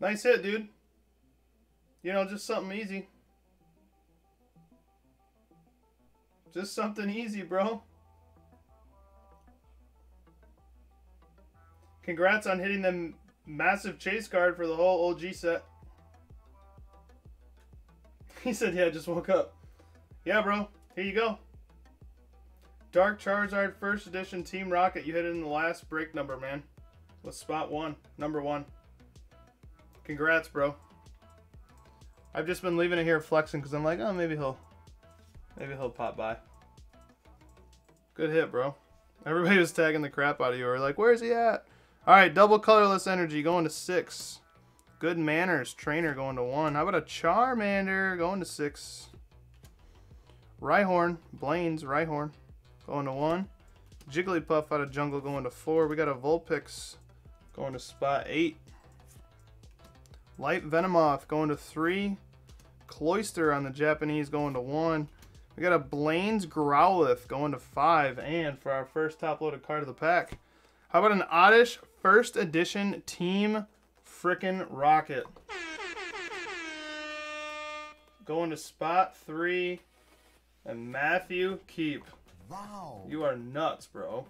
Nice hit, dude. You know, just something easy. Just something easy, bro. Congrats on hitting the massive chase card for the whole OG set. He said, yeah, just woke up. Yeah, bro. Here you go. Dark Charizard First Edition Team Rocket. You hit it in the last break number, man. With spot one. Number one. Congrats, bro. I've just been leaving it here flexing because I'm like, oh, maybe he'll Maybe he'll pop by. Good hit, bro. Everybody was tagging the crap out of you. Or like, where's he at? All right, double colorless energy going to six. Good manners trainer going to one. How about a Charmander going to six? Rhyhorn, Blaine's Rhyhorn going to one. Jigglypuff out of jungle going to four. We got a Vulpix going to spot eight. Light Venomoth going to three. Cloyster on the Japanese going to one. We got a Blaine's Growlithe going to five. And for our first top loaded card of the pack, how about an Oddish first edition Team Frickin' Rocket? Going to spot three. And Matthew Keep. Wow. You are nuts, bro.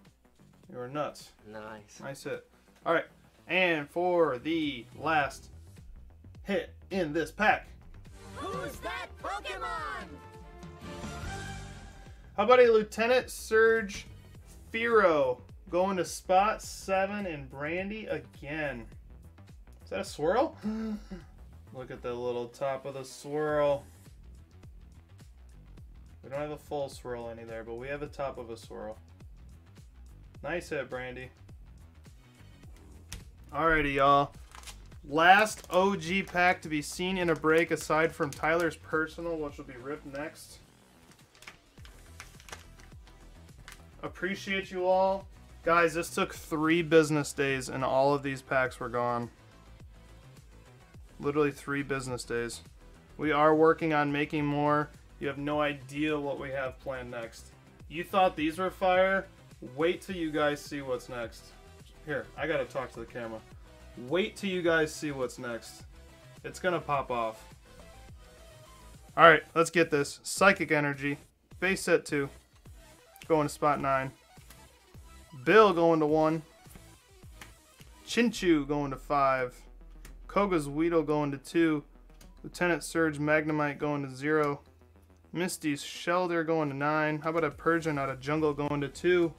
You are nuts. Nice. Nice hit. All right. And for the last hit in this pack, Who's that Pokemon? how about a Lieutenant Surge Fearow going to spot seven and Brandy again? Is that a swirl? Look at the little top of the swirl. We don't have a full swirl any there, but we have a top of a swirl. Nice hit, Brandy. Alrighty, y'all. Last OG pack to be seen in a break aside from Tyler's personal, which will be ripped next. Appreciate you all. Guys, this took three business days and all of these packs were gone. Literally three business days. We are working on making more. You have no idea what we have planned next. You thought these were fire? Wait till you guys see what's next. Here, I gotta talk to the camera. Wait till you guys see what's next. It's gonna pop off. Alright, let's get this. Psychic Energy. Base set 2. Going to spot 9. Bill going to 1. Chinchou going to 5. Koga's Weedle going to 2. Lieutenant Surge Magnemite going to 0. Misty's Shellder going to 9. How about a Persian out of Jungle going to 2?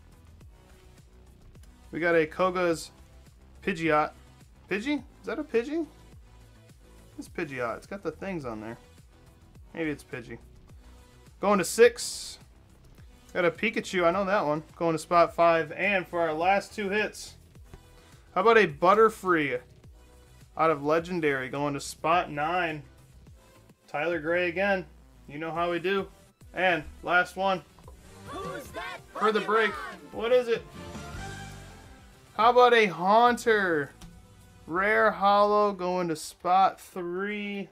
We got a Koga's Pidgeot. Pidgey? Is that a Pidgey? It's Pidgeot. It's got the things on there. Maybe it's Pidgey. Going to 6. Got a Pikachu. I know that one. Going to spot 5. And for our last two hits, how about a Butterfree out of Legendary going to spot 9. Tyler Gray again. You know how we do. And last one for the break. What is it? How about a Haunter? Rare Holo going to spot three.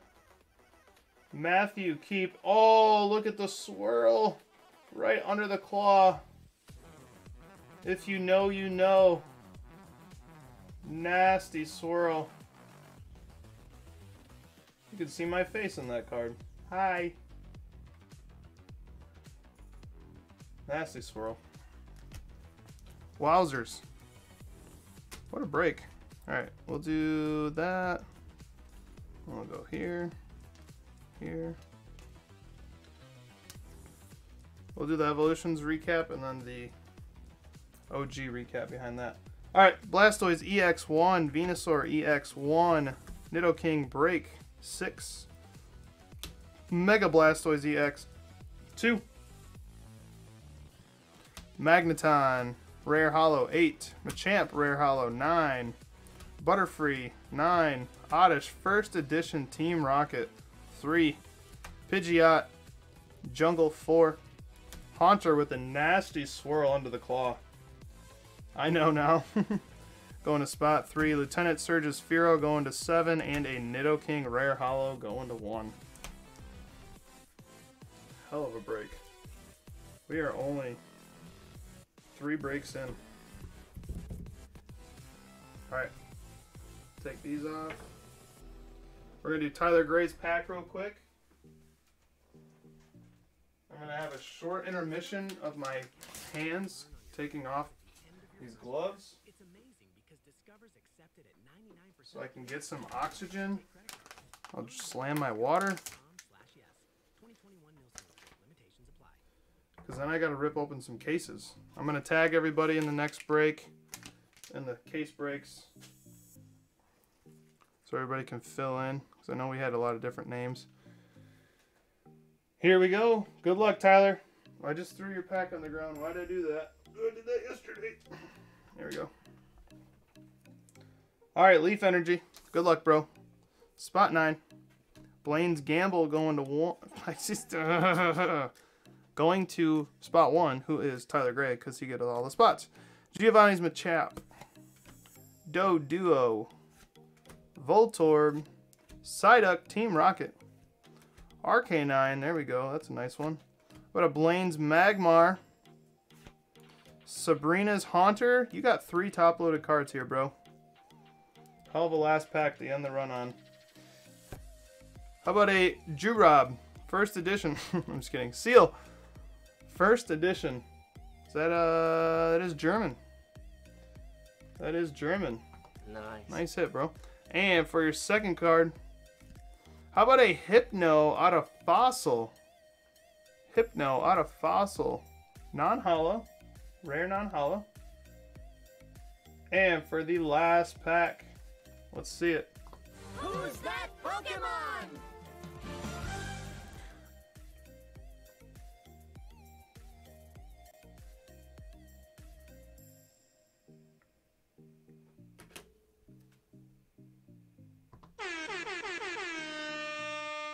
Matthew Keep. Oh, look at the swirl right under the claw. If you know, you know. Nasty swirl. You can see my face on that card. Hi. Nasty swirl. Wowzers. What a break. Alright, we'll do that. We'll go here. Here. We'll do the evolutions recap and then the OG recap behind that. Alright, Blastoise EX1, Venusaur EX1, Nidoking Break 6, Mega Blastoise EX2, Magneton, Rare Holo 8, Machamp Rare Holo 9, Butterfree 9, Oddish First Edition Team Rocket 3, Pidgeot, Jungle 4, Haunter with a nasty swirl under the claw. I know now. going to spot 3, Lieutenant Surge's Fearow going to 7, and a Nidoking Rare Holo going to 1. Hell of a break. We are only three breaks in. Alright. Take these off. We're going to do Tyler Gray's pack real quick. I'm going to have a short intermission of my hands taking off these gloves It's amazing because Discover's accepted at 99% so I can get some oxygen. I'll just slam my water slash yes. 2021 Nielsen limitations apply. because then I got to rip open some cases. I'm going to tag everybody in the next break and the case breaks so everybody can fill in because I know we had a lot of different names. Here we go. Good luck, Tyler. I just threw your pack on the ground. Why did I do that? I did that yesterday. Here we go. All right, Leaf Energy. Good luck, bro. Spot nine. Blaine's Gamble going to one. I just going to spot one, who is Tyler Gray, because he gets all the spots. Giovanni's Machop. Do Duo. Voltorb. Psyduck, Team Rocket. RK9, there we go. That's a nice one. What a Blaine's Magmar. Sabrina's Haunter. You got three top loaded cards here, bro. Hell of a last pack to end the run on. How about a Jurob? First edition. I'm just kidding. Seel. First edition. Is that, uh, that is German. That is German. Nice. Nice hit, bro. And for your second card, how about a Hypno out of Fossil? Hypno out of Fossil. Non-holo. Rare non-holo. And for the last pack, let's see it. Who's that Pokemon?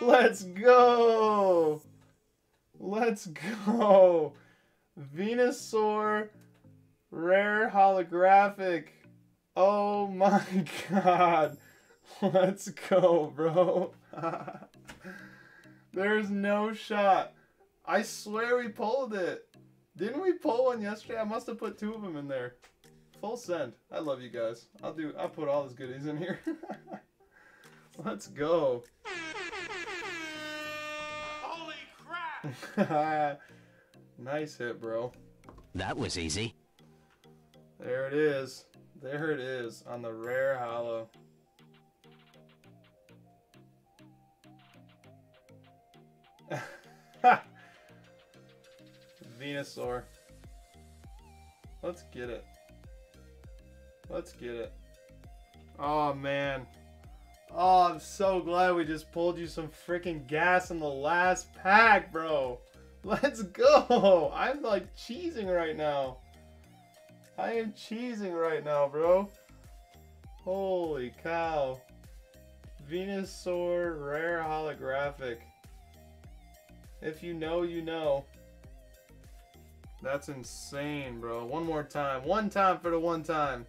Let's go! Let's go! Venusaur rare holographic. Oh my god. Let's go, bro. There's no shot. I swear we pulled it. Didn't we pull one yesterday? I must have put two of them in there. Full send. I love you guys. I'll do I'll put all those goodies in here. Let's go. nice hit, bro. That was easy. There it is. There it is on the rare holo. Venusaur. Let's get it. Let's get it. Oh man. Oh, I'm so glad we just pulled you some freaking gas in the last pack, bro. Let's go. I'm like cheesing right now. I am cheesing right now, bro. Holy cow. Venusaur rare holographic. If you know, you know. That's insane, bro. One more time. One time for the one time.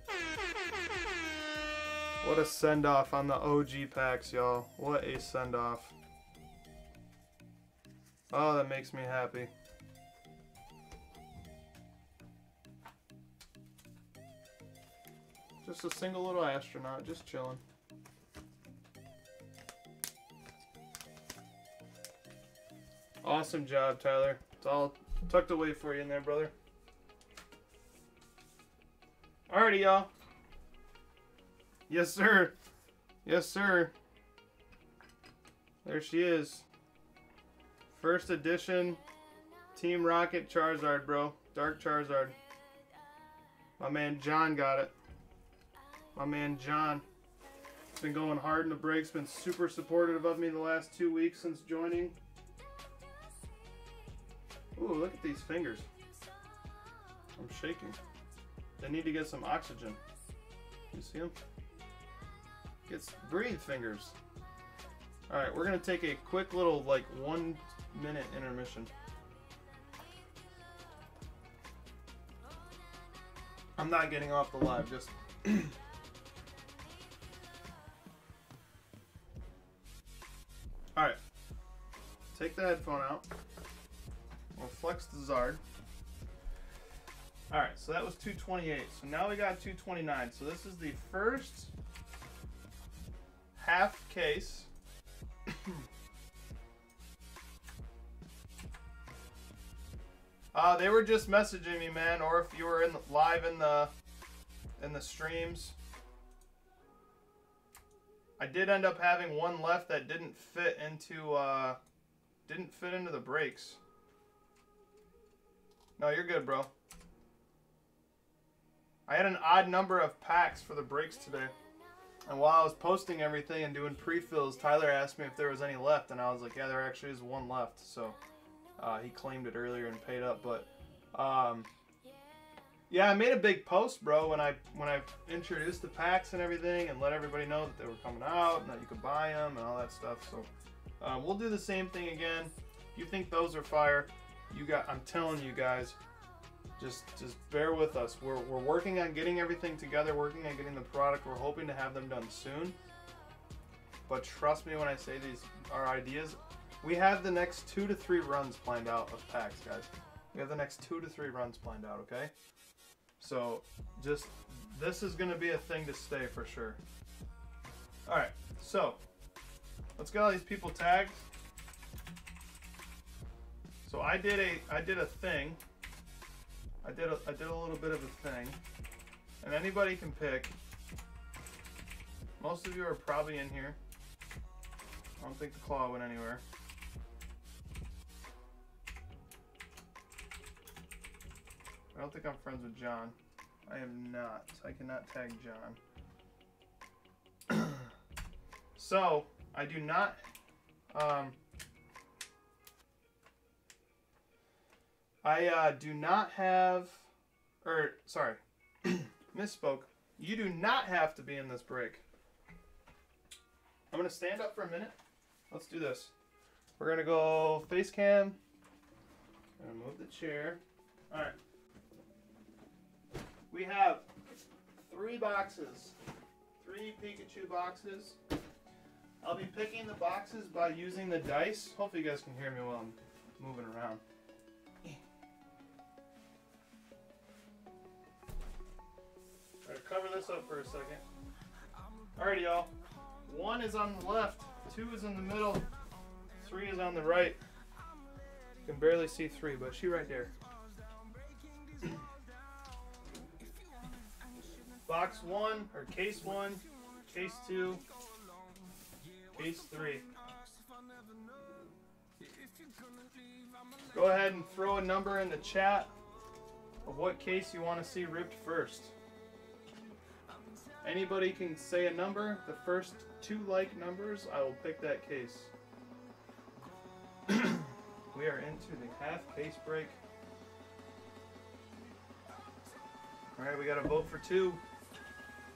What a send off on the OG packs, y'all. What a send off. Oh, that makes me happy. Just a single little astronaut, just chilling. Awesome job, Tyler. It's all tucked away for you in there, brother. Alrighty, y'all. Yes, sir. Yes, sir. There she is. First edition Team Rocket Charizard, bro. Dark Charizard. My man John got it. My man John. Been going hard in the breaks, been super supportive of me the last two weeks since joining. Ooh, look at these fingers. I'm shaking. They need to get some oxygen. You see them? Gets breathe fingers. Alright, we're gonna take a quick little like one minute intermission. I'm not getting off the live, just Alright. Take the headphone out. We'll flex the Zard. Alright, so that was 228. So now we got 229. So this is the first half case. uh, they were just messaging me, man, or if you were in the, live in the in the streams. I did end up having one left that didn't fit into uh, didn't fit into the breaks. No, you're good, bro. I had an odd number of packs for the breaks today. And while I was posting everything and doing pre-fills, Tyler asked me if there was any left, and I was like, yeah, there actually is one left. So uh, he claimed it earlier and paid up. But um, Yeah, I made a big post, bro, when I when I introduced the packs and everything, and let everybody know that they were coming out and that you could buy them and all that stuff. So um, we'll do the same thing again. If you think those are fire, you got. I'm telling you guys, just just bear with us. We're we're working on getting everything together, working on getting the product. We're hoping to have them done soon. But trust me when I say these are ideas. We have the next two to three runs planned out of packs, guys. We have the next two to three runs planned out, okay? So just this is gonna be a thing to stay for sure. Alright, so let's get all these people tagged. So I did a I did a thing. I did a I did a little bit of a thing. And anybody can pick. Most of you are probably in here. I don't think the claw went anywhere. I don't think I'm friends with John. I am not. I cannot tag John. so, I do not. Um, I uh, do not have. Or, sorry. misspoke. You do not have to be in this break. I'm to stand up for a minute. Let's do this. We're to go face cam. Gonna move the chair. Alright we have three boxes, three Pikachu boxes. I'll be picking the boxes by using the dice. Hopefully you guys can hear me while I'm moving around. Cover this up for a second. Alright, y'all. One is on the left, two is in the middle, three is on the right. You can barely see three, but she right there. Box one, or case one, case two, case three. Go ahead and throw a number in the chat of what case you want to see ripped first. Anybody can say a number. The first two like numbers, I will pick that case. we are into the half case break. Alright, we got to vote for two.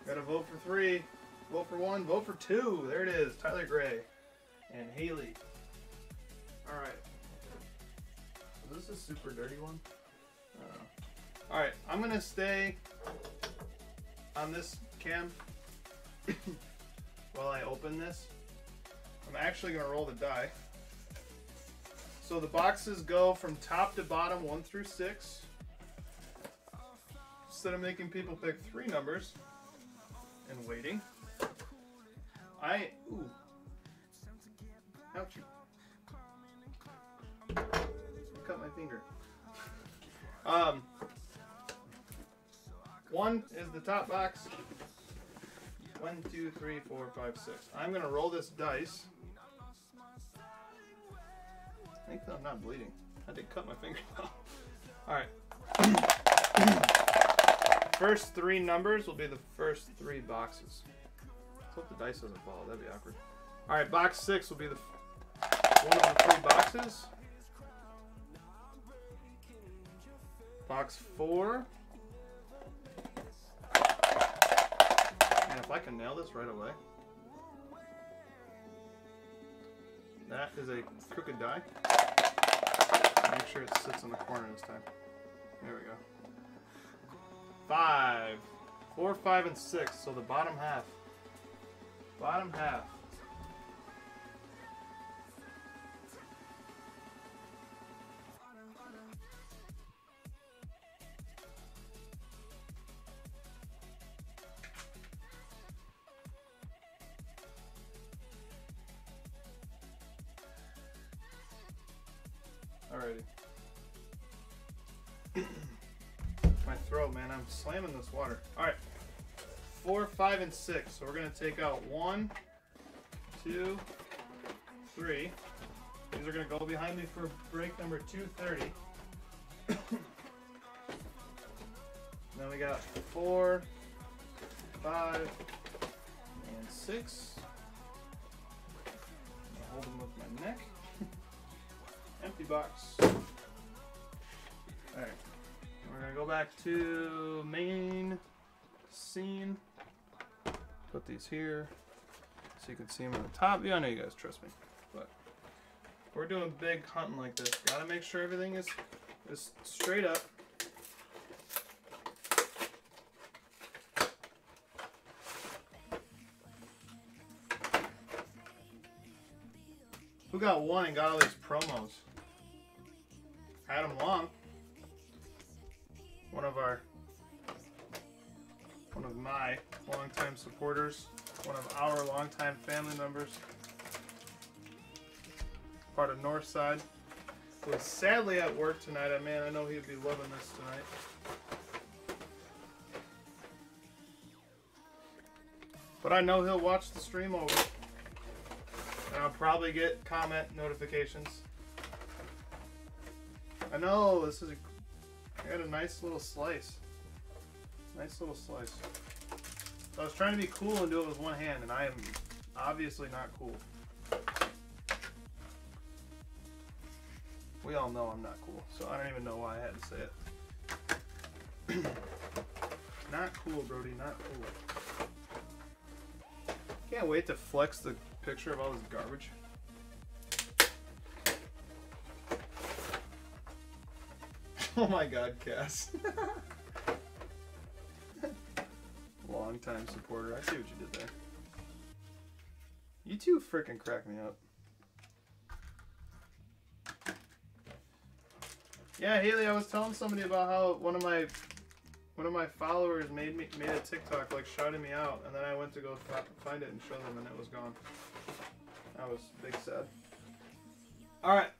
Gotta vote for three. Vote for one. Vote for two. There it is. Tyler Gray and Haley. All right. Is this a super dirty one? Uh, all right. I'm gonna stay on this cam while I open this. I'm actually gonna roll the die. So the boxes go from top to bottom, one through six. Instead of making people pick three numbers, and waiting. I ooh. Ouchie. Cut my finger. Um one is the top box. One, two, three, four, five, six. I'm gonna roll this dice. I think I'm not bleeding. I did cut my finger off. Alright. first three numbers will be the first three boxes. Let's hope the dice doesn't fall. That'd be awkward. All right, box six will be the one of the three boxes. Box four. And if I can nail this right away. That is a crooked die. Make sure it sits in the corner this time. There we go. Five. Four, five, and six. So the bottom half. Bottom half. Man. I'm slamming this water. All right. Four, five, and six. So we're going to take out one, two, three. These are going to go behind me for break number 230. then we got four, five, and six. hold them with my neck. Empty box. Back to main scene. Put these here so you can see them in the top view. I know you guys trust me, but we're doing big hunting like this. Gotta make sure everything is is straight up. Who got one and got all these promos? Adam Long. One of our one of my longtime supporters, one of our longtime family members, part of Northside, was sadly at work tonight. I man, I know he'd be loving this tonight. But I know he'll watch the stream over. And I'll probably get comment notifications. I know this is a I got a nice little slice. Nice little slice. I was trying to be cool and do it with one hand, and I am obviously not cool. We all know I'm not cool, so I don't even know why I had to say it. not cool, Brody, not cool. Can't wait to flex the picture of all this garbage. Oh my god, Cass. Long time supporter. I see what you did there. You two freaking crack me up. Yeah, Haley, I was telling somebody about how one of my one of my followers made me made a TikTok like shouting me out, and then I went to go find it and show them, and it was gone. That was big sad. All right,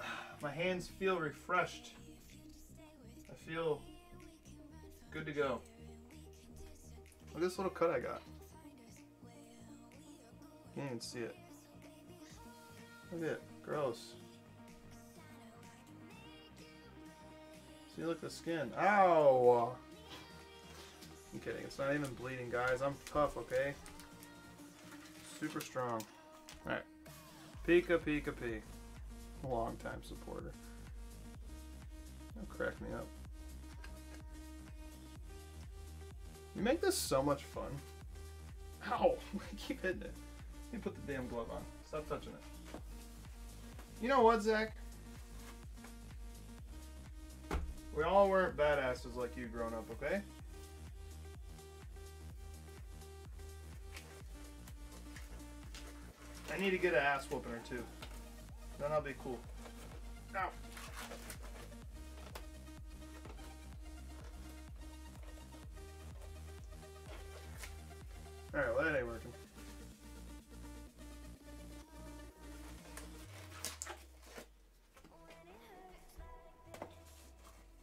my hands feel refreshed. Feel good to go. Look at this little cut I got. Can't even see it. Look at it. Gross. See, look at the skin. Ow! I'm kidding. It's not even bleeding, guys. I'm tough, okay? Super strong. Alright. Pika Pika P. Long time supporter. That'll crack me up. You make this so much fun. Ow! I keep hitting it. Let me put the damn glove on. Stop touching it. You know what, Zach? We all weren't badasses like you growing up, okay? I need to get an ass whooping or two. Then I'll be cool. Ow. Alright, well that ain't working.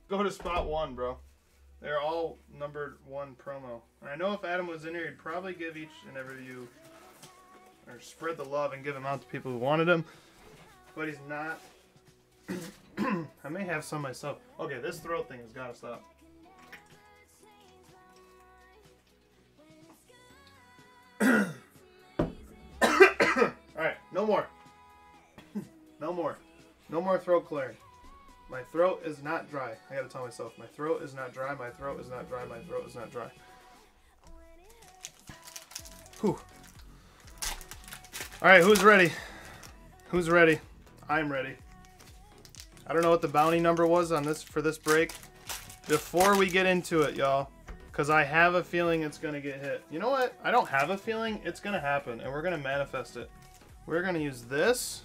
Go to spot one, bro. They're all numbered one promo. And I know if Adam was in here, he'd probably give each and every of you, or spread the love and give them out to people who wanted them. But he's not. I may have some myself. Okay, this throat thing has got to stop. No more. no more. No more throat clearing. My throat is not dry. I gotta tell myself, my throat is not dry, my throat is not dry, my throat is not dry. Whew. Alright, who's ready? Who's ready? I'm ready. I don't know what the bounty number was on this for this break. Before we get into it, y'all, because I have a feeling it's gonna get hit. You know what? I don't have a feeling it's gonna happen, and we're gonna manifest it. We're gonna use this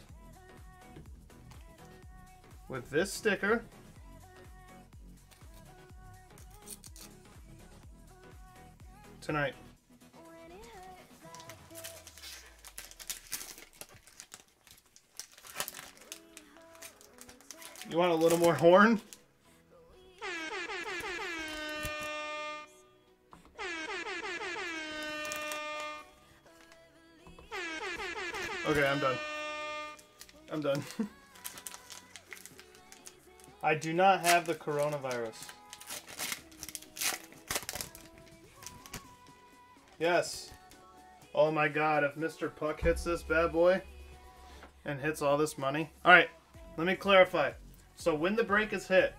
with this sticker. Tonight. You want a little more horn? Okay, I'm done. I'm done. I do not have the coronavirus. Yes. Oh my god, if Mr. Puck hits this bad boy and hits all this money. Alright, let me clarify. So when the break is hit,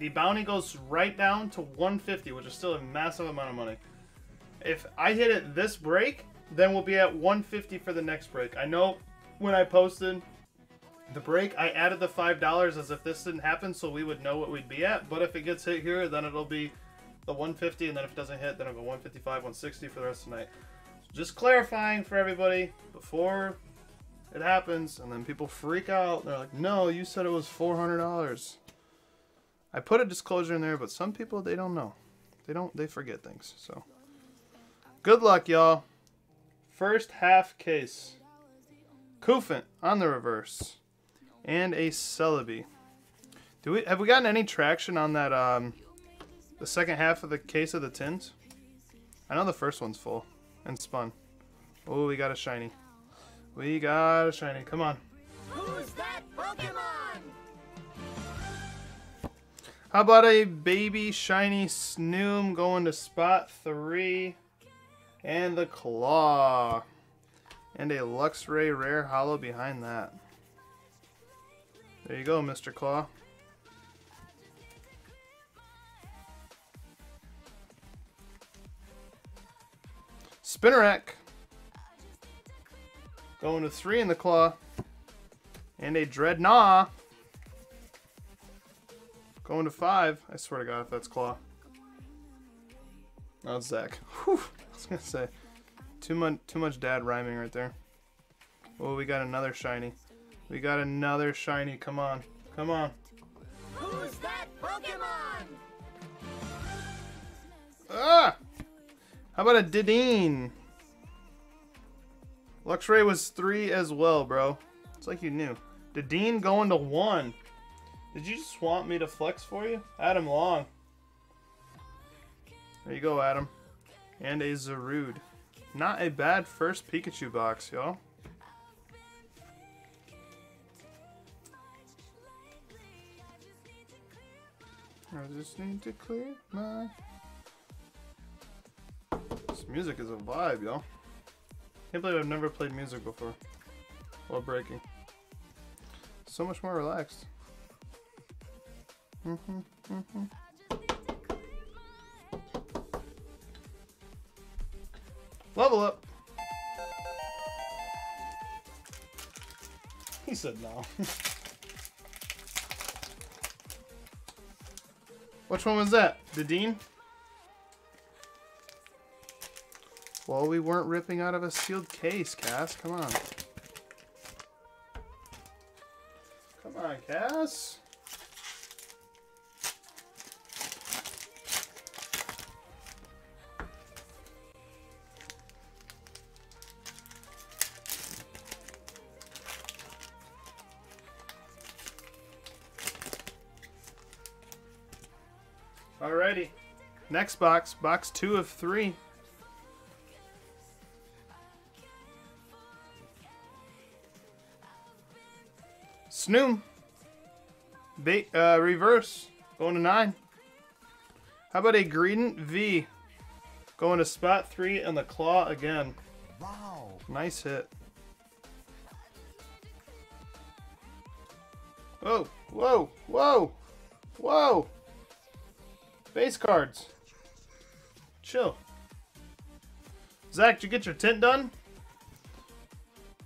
the bounty goes right down to 150, which is still a massive amount of money. If I hit it this break, then we'll be at 150 for the next break. I know when I posted the break, I added the $5 as if this didn't happen so we would know what we'd be at. But if it gets hit here, then it'll be the 150, and then if it doesn't hit, then it'll go 155, 160 for the rest of the night. Just clarifying for everybody before it happens, and then people freak out. They're like, no, you said it was $400. I put a disclosure in there, but some people, they don't know. They don't, they forget things, so. Good luck, y'all. First half case. Cufant on the reverse. And a Celebi. Do we have we gotten any traction on that um the second half of the case of the tins? I know the first one's full and spun. Oh, we got a shiny. We got a shiny. Come on. Who's that Pokemon? How about a baby shiny Snom going to spot three? And the claw. And a Luxray rare holo behind that. There you go, Mr. Claw. Spinarak. Going to three in the claw. And a Drednaw. Going to five. I swear to God, if that's Claw. It's Zach. Whew. I was gonna say, too much, too much dad rhyming right there. Oh, we got another shiny. We got another shiny. Come on, come on. Who's that Pokemon? Ah! How about a Dedenne? Luxray was three as well, bro. It's like you knew. Dedenne going to one. Did you just want me to flex for you? Adam Long. There you go, Adam. And a Zarude. Not a bad first Pikachu box, y'all. I just need to clear my... This music is a vibe, y'all. Can't believe I've never played music before. While breaking. So much more relaxed. Mm-hmm, mm-hmm. Level up. He said no. Which one was that? The Dean? Well, we weren't ripping out of a sealed case, Cass. Come on. Come on, Cass. Next box, box two of three. Snom. Ba uh, reverse. Going to nine. How about a Greedent V? Going to spot three and the claw again. Wow. Nice hit. Whoa, whoa, whoa, whoa. Base cards. Chill. Zach, did you get your tint done?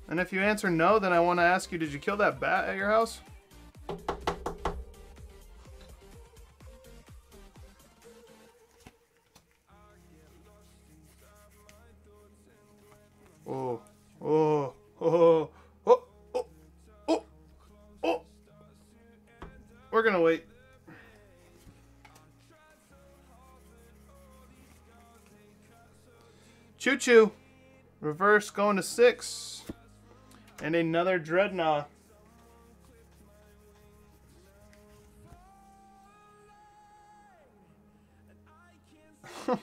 And if you answer no, then I want to ask you, did you kill that bat at your house? Choo choo. Reverse going to six. And another Drednaw.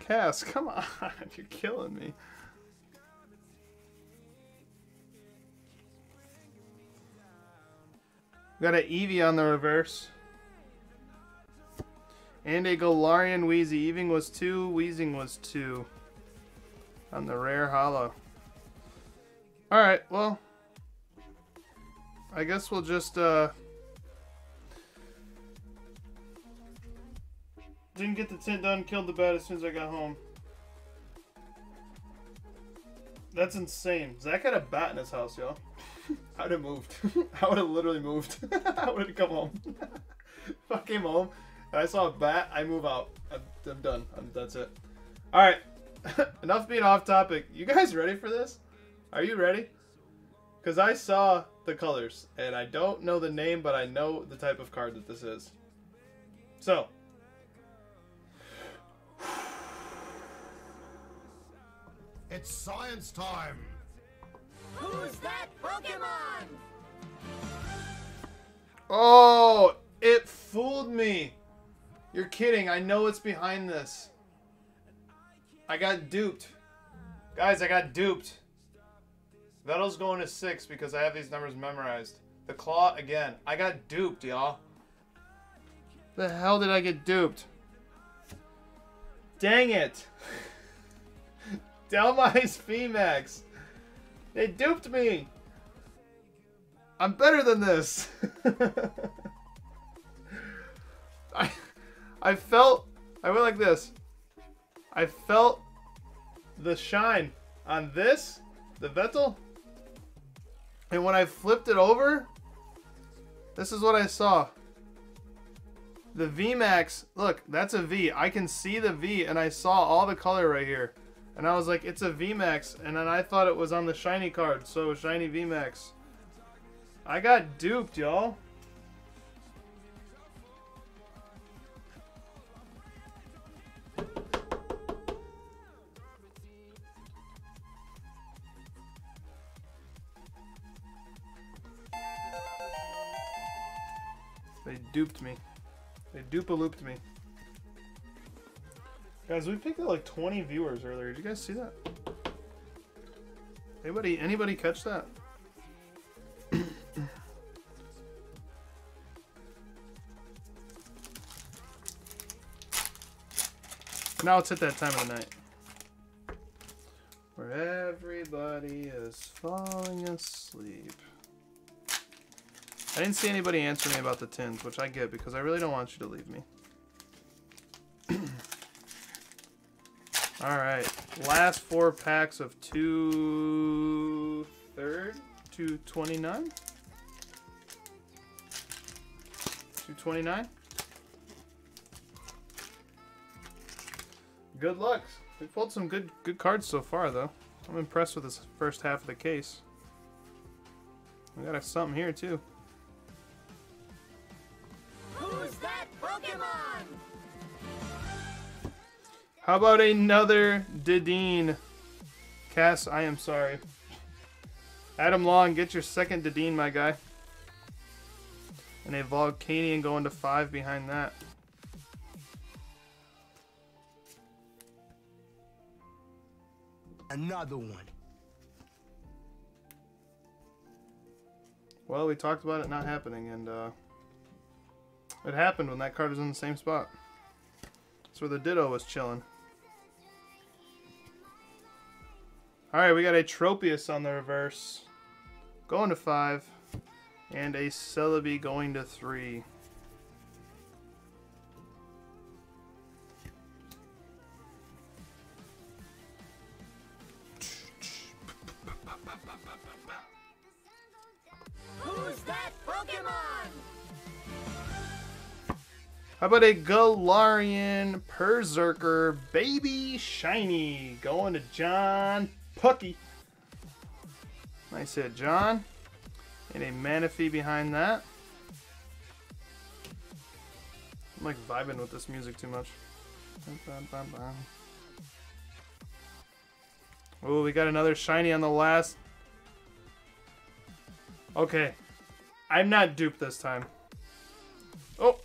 Cass, come on. You're killing me. Got an Eevee on the reverse. And a Galarian Wheezy. Eeving was two, Weezing was two. On the rare holo. Alright, well. I guess we'll just, uh... Didn't get the tent done, killed the bat as soon as I got home. That's insane. Zach had a bat in his house, y'all. I would have moved. I would have literally moved. I would have come home. if I came home and I saw a bat, I move out. I'm, done. I'm, that's it. All right. Enough being off topic. You guys ready for this? Are you ready? Because I saw the colors and I don't know the name, but I know the type of card that this is. So, It's science time. Who's that Pokemon? Oh, it fooled me. You're kidding. I know it's behind this. I got duped. Guys, I got duped. Yveltal's going to six because I have these numbers memorized. The claw again. I got duped, y'all. The hell did I get duped? Dang it. Dhelmise VMAX. They duped me. I'm better than this. I I felt I went like this. I felt the shine on this, the Yveltal. And when I flipped it over, this is what I saw. The VMAX, look, that's a V. I can see the V and I saw all the color right here. And I was like, it's a VMAX. And then I thought it was on the shiny card, so shiny VMAX. I got duped, y'all. They dupe-a-looped me. Guys, we picked up like 20 viewers earlier. Did you guys see that? Anybody anybody catch that? now it's at that time of the night. Where everybody is falling asleep. I didn't see anybody answer me about the tins, which I get because I really don't want you to leave me. All right, last four packs of two third, two twenty nine, two twenty nine. Good luck. We pulled some good good cards so far, though. I'm impressed with this first half of the case. We got something here too. How about another Dedenne? Cass, I am sorry. Adam Long, get your second Dedenne, my guy. And a Volcanion going to five behind that. Another one. Well, we talked about it not happening, and uh, it happened when that card was in the same spot. That's where the Ditto was chilling. Alright, we got a Tropius on the reverse. Going to five. And a Celebi going to three. Who's that Pokemon? How about a Galarian Perrserker Baby Shiny going to John Pucky. Nice hit, John. And a Manaphy behind that. I'm like vibing with this music too much. Oh, we got another shiny on the last. Okay. I'm not duped this time. Oh,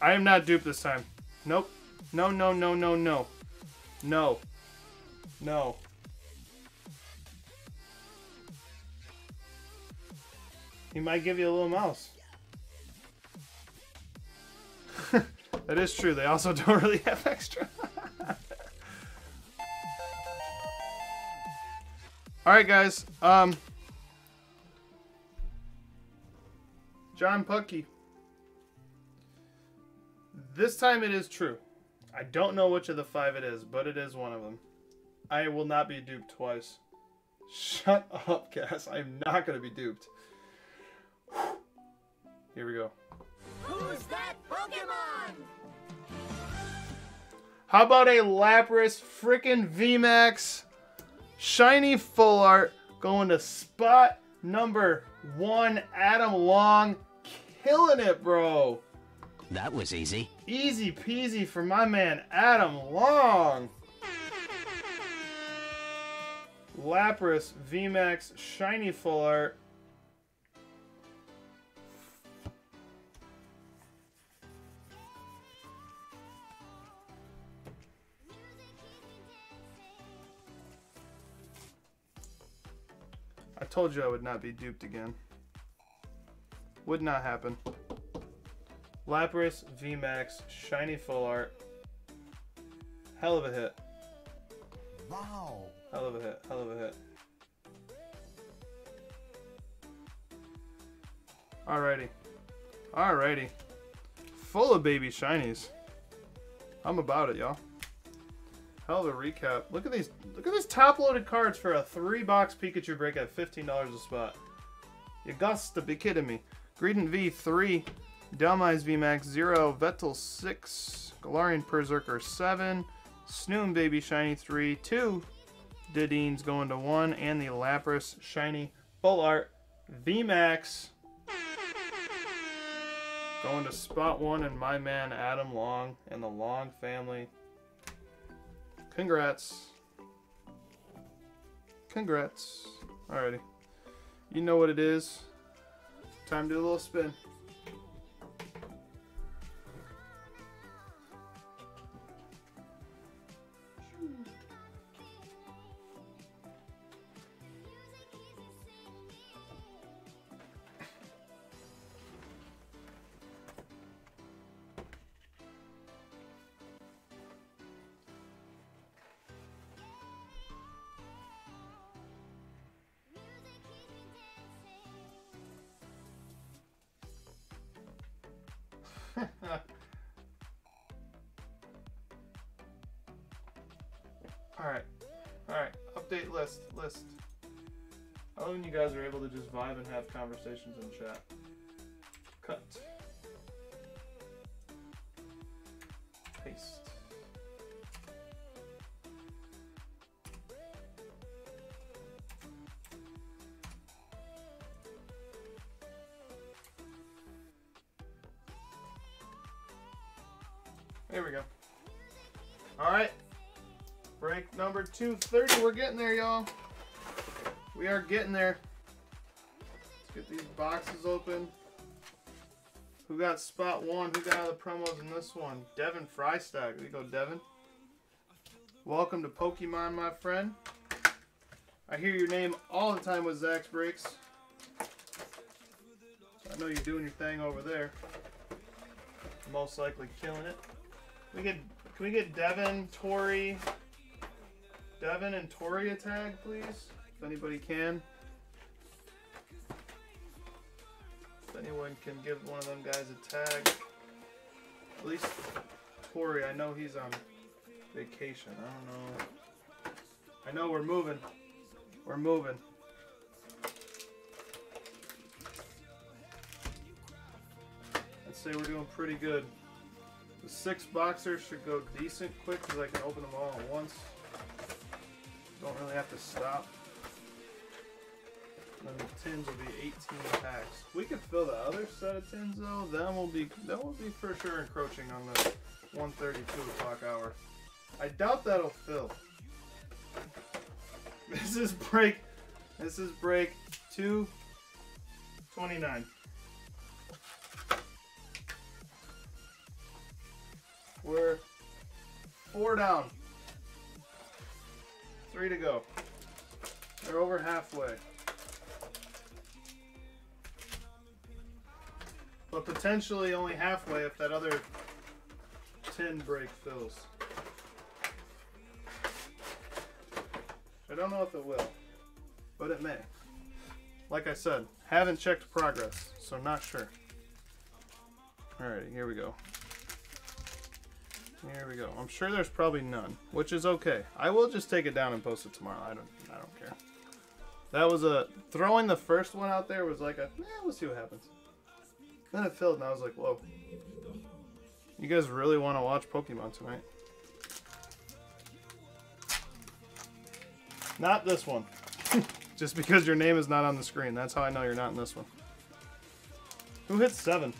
I am not duped this time. Nope. No, no, no, no, no. No. No. He might give you a little mouse. that is true. They also don't really have extra. All right, guys. Um, John Pucky. This time it is true. I don't know which of the five it is, but it is one of them. I will not be duped twice. Shut up, Cass. I'm not going to be duped. Here we go. Who's that Pokemon? How about a Lapras frickin' VMAX shiny full art going to spot number one, Adam Long. Killing it, bro. That was easy. Easy peasy for my man, Adam Long. Lapras VMAX shiny full art. Told you I would not be duped again. Would not happen. Lapras VMAX shiny full art. Hell of a hit. Wow. Hell of a hit. Hell of a hit. Alrighty. Alrighty. Full of baby shinies. I'm about it, y'all. Hell of a recap. Look at these look at these top loaded cards for a three box Pikachu break at fifteen dollars a spot. You got to be kidding me. Greedent V three, Dhelmise VMAX zero, Yveltal six, Galarian Perrserker seven, Snom Baby Shiny three, two, Dedenne's going to one, and the Lapras Shiny Full Art VMAX going to spot one and my man Adam Long and the Long family. Congrats. Congrats. Alrighty. You know what it is. Time to do a little spin. Alright. Alright. Update list. List. I love when you guys are able to just vibe and have conversations in chat. Cut. 230. We're getting there, y'all. We are getting there. Let's get these boxes open. Who got spot one? Who got all the promos in this one? Devin Frystack. There you go, Devin. Welcome to Pokemon, my friend. I hear your name all the time with Zach's Breaks. I know you're doing your thing over there. Most likely killing it. We get can we get Devin, Tori, Devin and Tori tag, please? If anybody can. If anyone can give one of them guys a tag. At least Tori, I know he's on vacation. I don't know. I know we're moving. We're moving. I'd say we're doing pretty good. The six boxers should go decent quick because I can open them all at once. Don't really have to stop. Then the tins will be 18 packs. We could fill the other set of tins though. Then we'll be that will be for sure encroaching on the 1:32 o'clock hour. I doubt that'll fill. This is break. This is break 229. We're four down. Three to go. They're over halfway. But potentially only halfway if that other 10 break fills. I don't know if it will, but it may. Like I said, haven't checked progress, so not sure. Alright, here we go. Here we go. I'm sure there's probably none, which is okay. I will just take it down and post it tomorrow. I don't I don't care. That was a throwing the first one out there was like a eh, we'll see what happens. Then it filled and I was like, whoa. You guys really want to watch Pokemon tonight? Not this one. Just because your name is not on the screen. That's how I know you're not in this one. Who hit seven?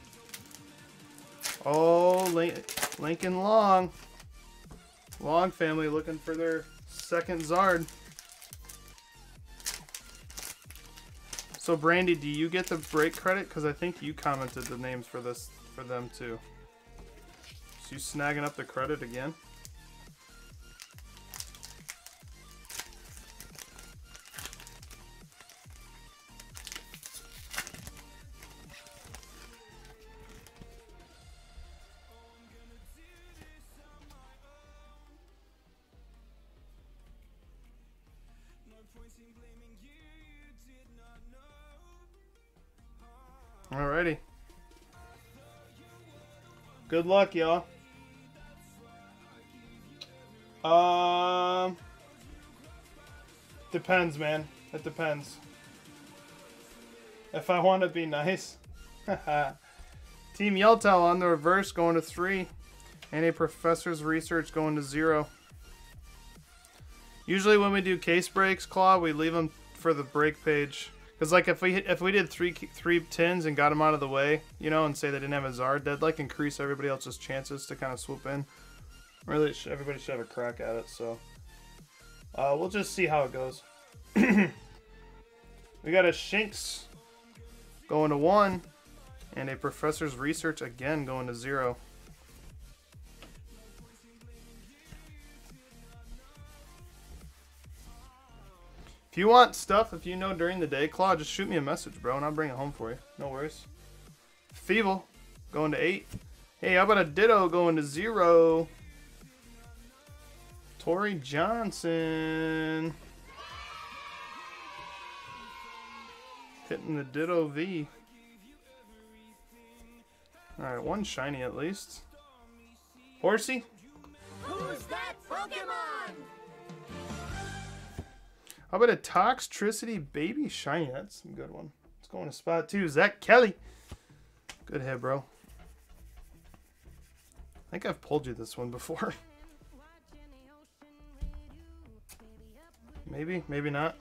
Oh, Lin- Lincoln Long. Long family looking for their second Zard. So Brandy, do you get the break credit? Because I think you commented the names for this for them too. So you snagging up the credit again? Good luck, y'all. Um, depends, man. It depends. If I want to be nice. Team Yell Towel on the reverse going to three. And a professor's research going to zero. Usually when we do case breaks, Claw, we leave them for the break page. Because like if we hit, if we did three three tins and got them out of the way, you know, and say they didn't have a Zard, that'd like increase everybody else's chances to kind of swoop in. Really, everybody should have a crack at it. So uh, we'll just see how it goes. we got a Shinx going to one, and a Professor's Research again going to zero. If you want stuff, if you know during the day, Claw, just shoot me a message, bro, and I'll bring it home for you. No worries. Feebas, going to 8. Hey, how about a Ditto going to 0? Tori Johnson. Hitting the Ditto V. Alright, one shiny at least. Horsey? Who's that Pokemon? How about a Toxtricity Baby Shiny? That's a good one. Let's go in spot two. Zach Kelly. Good hit, bro. I think I've pulled you this one before. maybe, maybe not.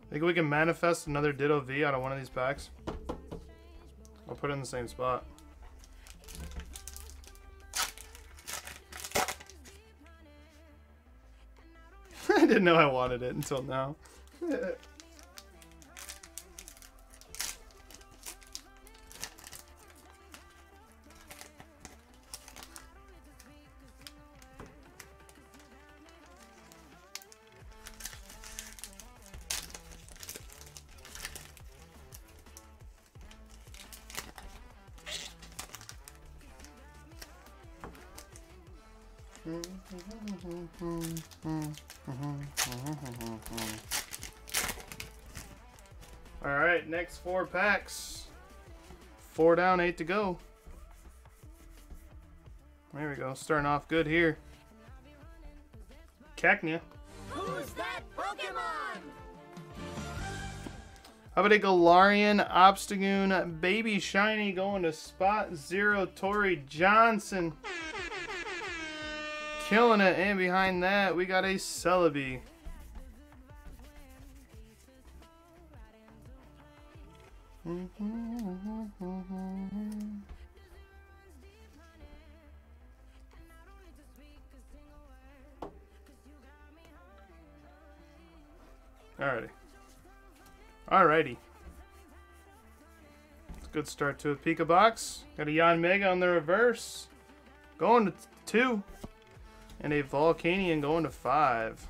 I Think we can manifest another Ditto V out of one of these packs? Put it in the same spot. I didn't know I wanted it until now. four packs. Four down, eight to go. There we go. Starting off good here. Cacnea. Who's that Pokemon? How about a Galarian Obstagoon Baby Shiny going to spot zero Tori Johnson. Killing it. And behind that, we got a Celebi. Good start to a Pika box. Got a Yanmega on the reverse. Going to two. And a Volcanion going to five.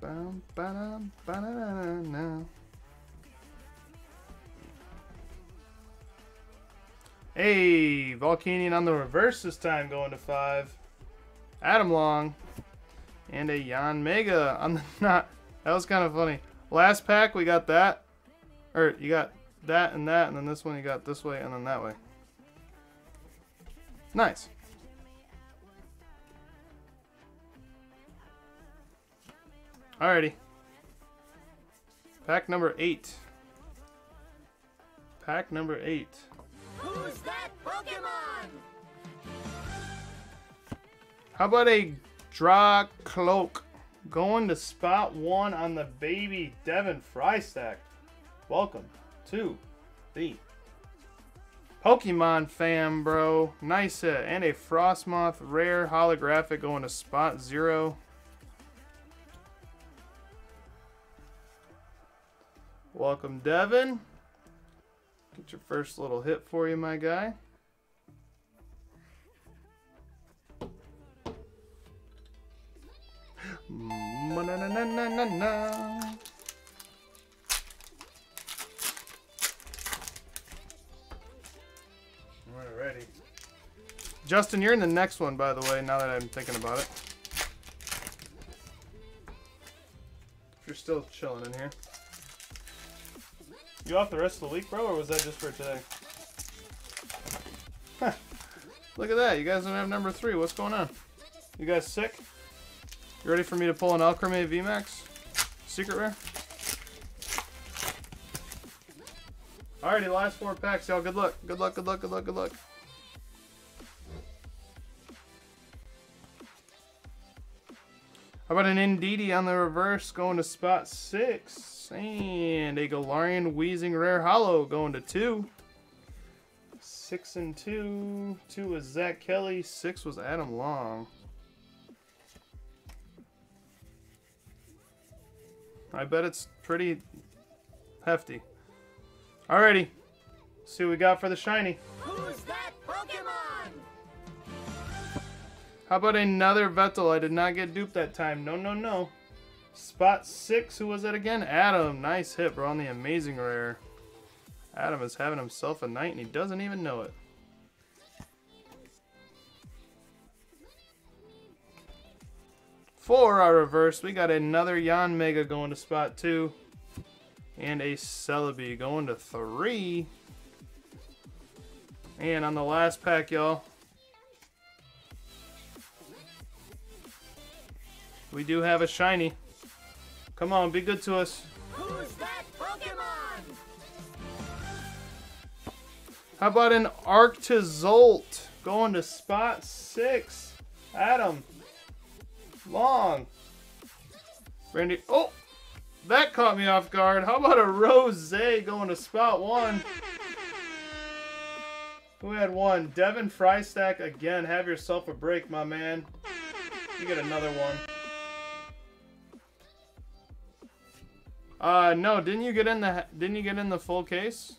Bum, ba-dum, ba-da-da-da-da. Hey, Volcanion on the reverse this time going to five. Adam Long. and a Yanmega on the not. That was kind of funny. Last pack we got that, or you got that and that, and then this one you got this way and then that way. Nice. Alrighty. Pack number eight. Pack number eight. Who's that Pokemon? How about a draw cloak going to spot one on the baby Devin Frystack? Welcome to the Pokemon fam, bro. Nice hit. And a Frosmoth rare holographic going to spot zero. Welcome, Devin. Get your first little hit for you, my guy. Ma-na-na-na-na-na. Alrighty. Justin, you're in the next one, by the way, now that I'm thinking about it. If you're still chilling in here. You off the rest of the week, bro, or was that just for today? Look at that. You guys don't have number three. What's going on? You guys sick? You ready for me to pull an Alcremie VMAX? Secret rare? Alrighty, last four packs, y'all. Good luck. Good luck, good luck, good luck, good luck. How about an Indeedee on the reverse going to spot six? And a Galarian Weezing Rare Holo going to two. Six and two. Two was Zach Kelly. Six was Adam Long. I bet it's pretty hefty. Alrighty. See what we got for the shiny. Who's that Pokemon? How about another Yveltal? I did not get duped that time. No, no, no. Spot six. Who was that again? Adam. Nice hit, bro, on the amazing rare. Adam is having himself a night and he doesn't even know it. For our reverse, we got another Yanmega going to spot two. And a Celebi going to three. And on the last pack, y'all, we do have a shiny. Come on, be good to us. Who's that Pokemon? How about an Arctozolt going to spot six? Adam. Long. Randy. Oh! That caught me off guard. How about a Rose going to spot one? Who had one? Devin Frystack again. Have yourself a break, my man. You get another one. Uh, no, didn't you get in the didn't you get in the full case?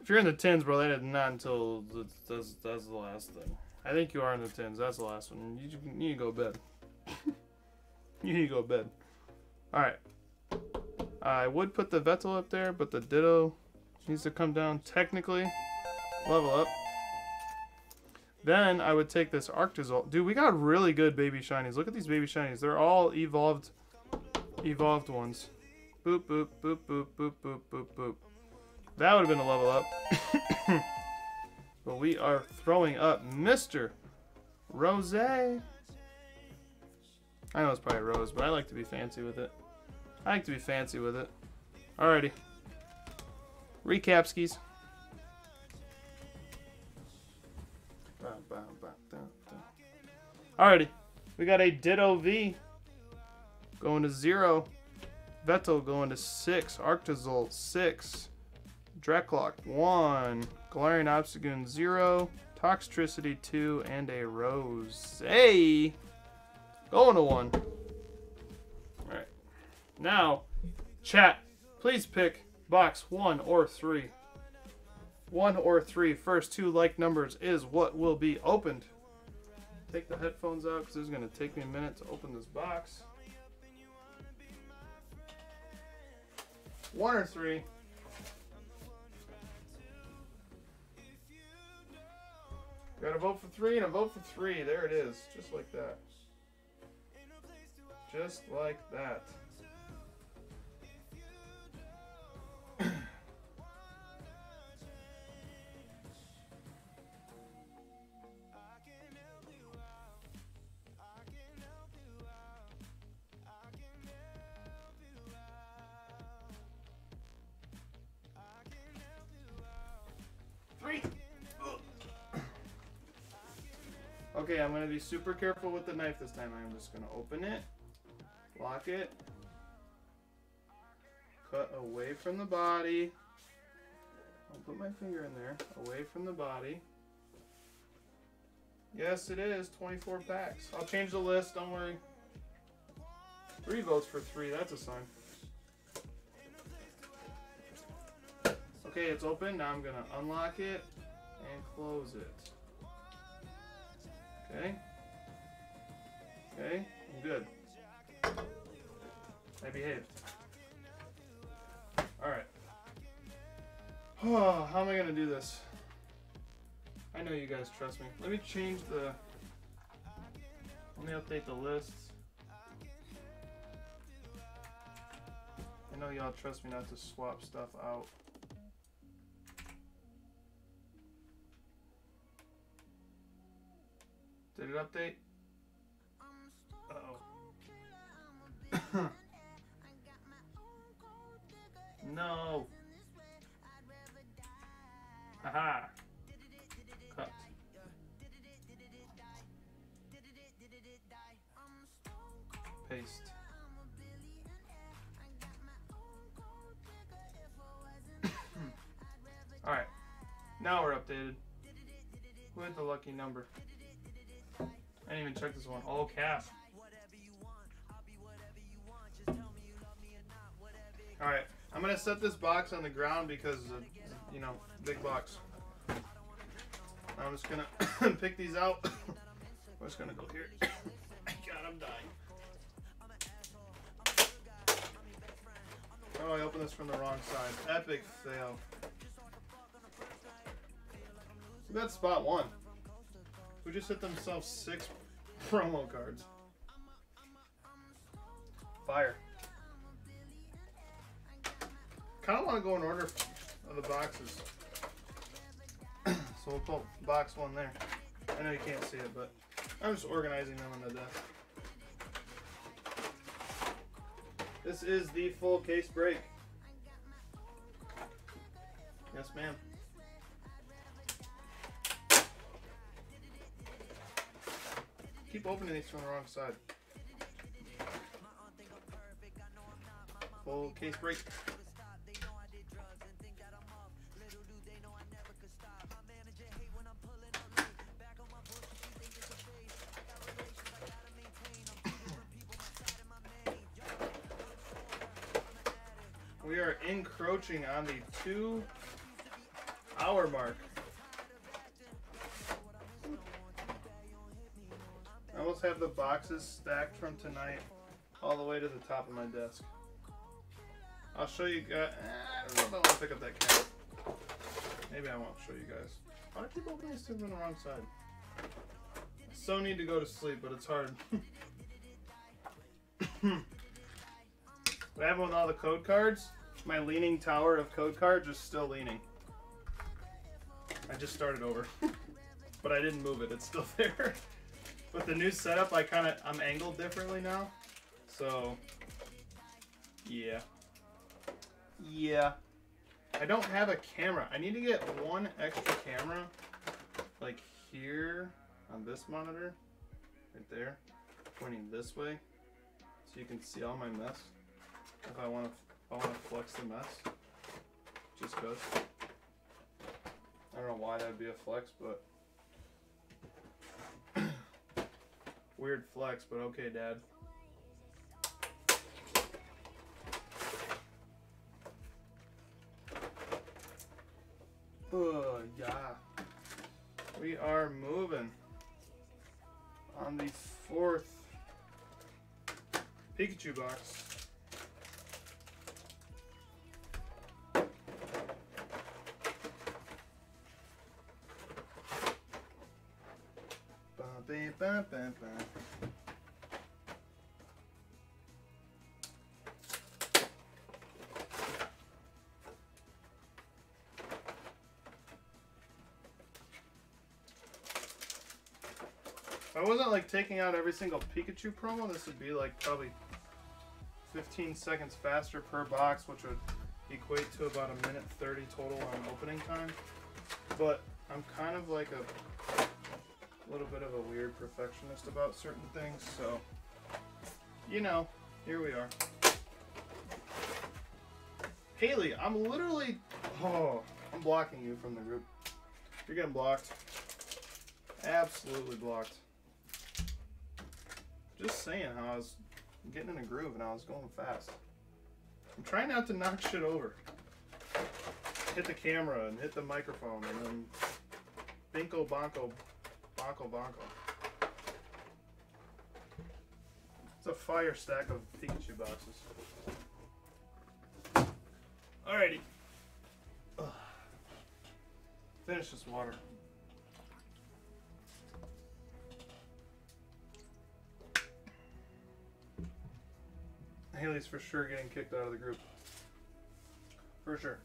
If you're in the tins, bro, that is not until the, that's that's the last thing. I think you are in the tins. That's the last one. You, you need to go to bed. you need to go to bed. All right. I would put the Yveltal up there, but the Ditto needs to come down technically. Level up. Then I would take this Arctozolt. Dude, we got really good baby shinies. Look at these baby shinies. They're all evolved, evolved ones. Boop, boop, boop, boop, boop, boop, boop, boop. That would have been a level up. but we are throwing up Mr. Rose. I know it's probably Rose, but I like to be fancy with it. I like to be fancy with it. Alrighty. Recap skis. Alrighty. We got a Ditto V going to zero. Yveltal going to six. Arctozolt six. Drakloak one. Galarian Obstagoon zero. Toxtricity two. And a Rose. Hey! Going to one. Alright. Now, chat, please pick box one or three. One or three. First two like numbers is what will be opened. Take the headphones out because is going to take me a minute to open this box. One or three. Got to vote for three and a vote for three. There it is. Just like that. Just like that. Okay, I'm gonna be super careful with the knife this time. I'm just gonna open it, lock it, cut away from the body. I'll put my finger in there, away from the body. Yes, it is 24 packs. I'll change the list, don't worry. Three votes for three, that's a sign. Okay, it's open. Now I'm gonna unlock it and close it. Okay. Okay, I'm good. I behaved. Alright. Oh, how am I gonna do this? I know you guys trust me. Let me change the. Let me update the lists. I know y'all trust me not to swap stuff out. Did it update? Uh-oh. no. Haha. Cut. Paste. Alright. Now we're updated. Who had the lucky number? I didn't even check this one. All cap. Alright, I'm gonna set this box on the ground because, of, you know, big box. I'm just gonna pick these out. I'm just gonna go here. God, I'm dying. Oh, I opened this from the wrong side. Epic fail. That's spot one. Who just hit themselves six promo cards? Fire. Kind of want to go in order of the boxes. so we'll put box one there. I know you can't see it, but I'm just organizing them on the desk. This is the full case break. Yes, ma'am. Keep opening these from the wrong side. Full case break. We are encroaching on the two hour mark. Almost have the boxes stacked from tonight all the way to the top of my desk. I'll show you guys. Eh, I don't know if I want to pick up that camera. Maybe I won't show you guys. Why do I keep opening on the wrong side? I so need to go to sleep, but it's hard. What happened with all the code cards? My leaning tower of code cards is still leaning. I just started over. but I didn't move it, it's still there. With the new setup, I kind of, I'm angled differently now. So, yeah. Yeah. I don't have a camera. I need to get one extra camera, like here on this monitor, right there, pointing this way, so you can see all my mess. If I want to, I want to flex the mess, just cause. I don't know why that'd be a flex, but weird flex. But okay, Dad. Oh yeah. We are moving on the fourth Pikachu box. If I wasn't like taking out every single Pikachu promo, this would be like probably 15 seconds faster per box, which would equate to about a minute 30 total on opening time. But I'm kind of like a little bit of a weird perfectionist about certain things, so you know, here we are. Haley, I'm literally oh, I'm blocking you from the group. You're getting blocked. Absolutely blocked. Just saying how I was getting in a groove and I was going fast. I'm trying not to knock shit over. Hit the camera and hit the microphone and then binko bonko bonko bonko. It's a fire stack of Pikachu boxes. Alrighty. Ugh. Finish this water. Haley's for sure getting kicked out of the group. For sure.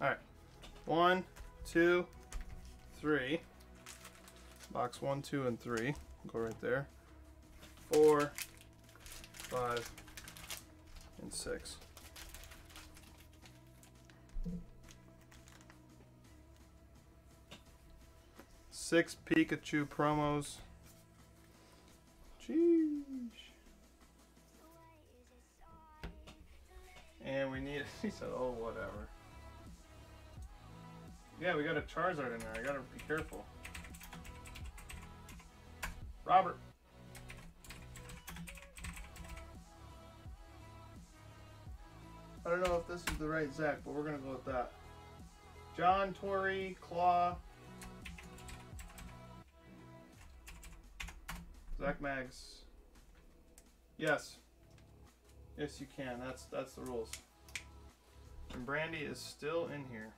Alright. One, two, three. Box one, two, and three. Go right there. Four, five, and six. Six Pikachu promos. Jeez. And we need, he said, oh, whatever. Yeah, we got a Charizard in there. I gotta be careful. Robert. I don't know if this is the right Zach, but we're gonna go with that. John, Tori, Claw. Zach Mags. Yes. Yes, you can. That's that's the rules. And Brandy is still in here.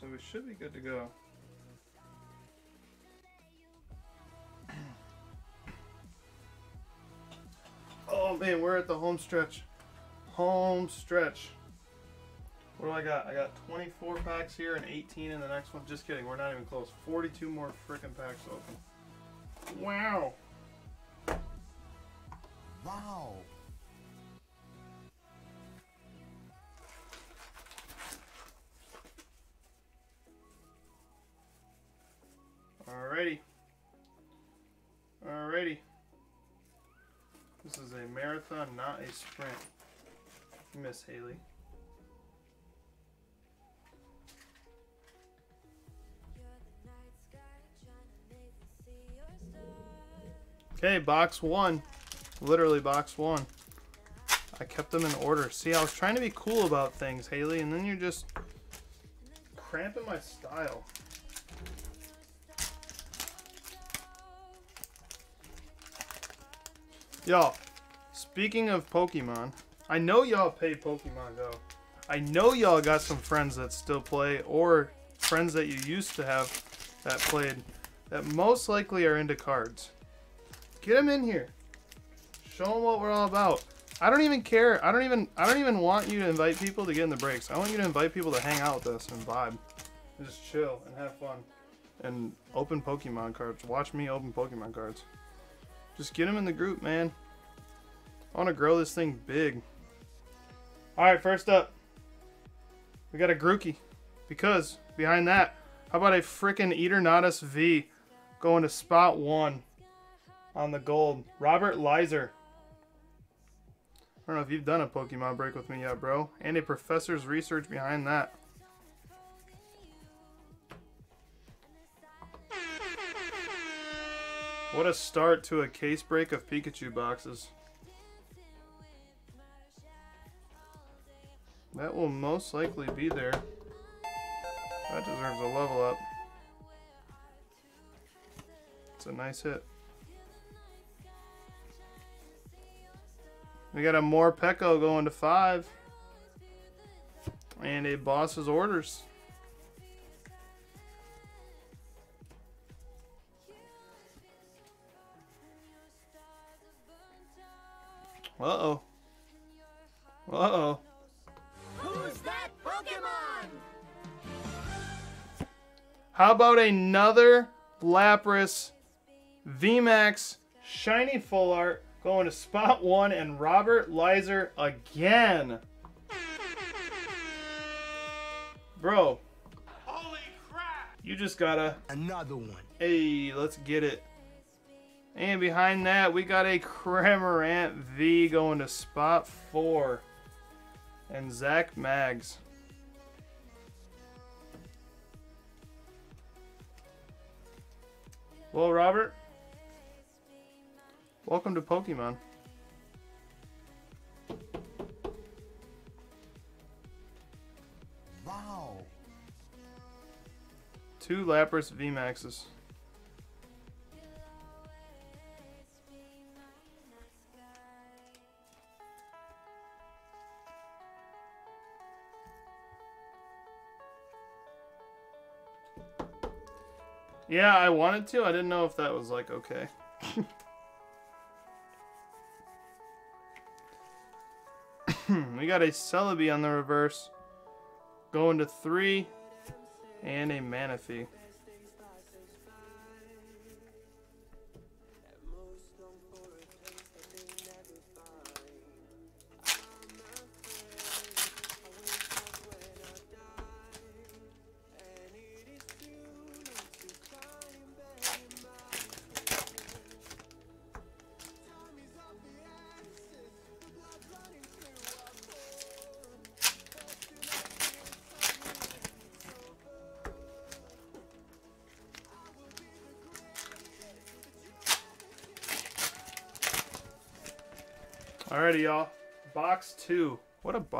So we should be good to go. Oh man, we're at the home stretch. Home stretch. What do I got? I got 24 packs here and 18 in the next one. Just kidding, we're not even close. 42 more freaking packs open. Wow. Wow. Alrighty. Alrighty. This is a marathon, not a sprint. Miss Haley. Okay, box one. Literally box one. I kept them in order. See, I was trying to be cool about things, Haley, and then you're just cramping my style. Y'all, speaking of Pokemon, I know y'all pay Pokemon Go. I know y'all got some friends that still play, or friends that you used to have that played, that most likely are into cards. Get them in here. Show them what we're all about. I don't even care. I don't even. I don't even want you to invite people to get in the breaks. I want you to invite people to hang out with us and vibe, and just chill and have fun, and open Pokemon cards. Watch me open Pokemon cards. Just get them in the group, man. I want to grow this thing big. All right, first up, we got a Grookey. Because behind that, how about a freaking Eternatus V going to spot one on the gold? Robert Lizer. I don't know if you've done a Pokemon break with me yet, bro. And a professor's research behind that. What a start to a case break of Pikachu boxes. That will most likely be there. That deserves a level up. It's a nice hit. We got a Morpeko going to five. And a boss's orders. Uh-oh. Uh-oh. Who's that Pokemon? How about another Lapras VMAX Shiny Full Art going to spot one and Robert Lizer again. Bro. Holy crap! You just gotta. Another one. Hey, let's get it. And behind that, we got a Cramorant V going to spot four. And Zach Mags. Well, Robert, welcome to Pokemon. Wow. Two Lapras VMAXs. Yeah, I wanted to. I didn't know if that was like okay. we got a Celebi on the reverse. Going to three. And a Manaphy.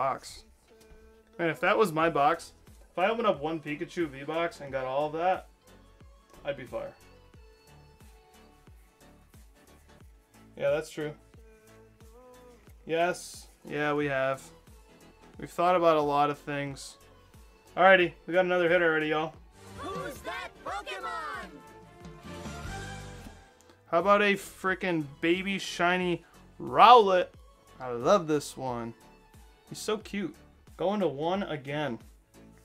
Box. Man, if that was my box, if I opened up one Pikachu V-Box and got all of that, I'd be fire. Yeah, that's true. Yes. Yeah, we have. We've thought about a lot of things. Alrighty, we got another hit already, y'all. Who's that Pokemon? How about a freaking baby shiny Rowlet? I love this one. He's so cute. Going to one again.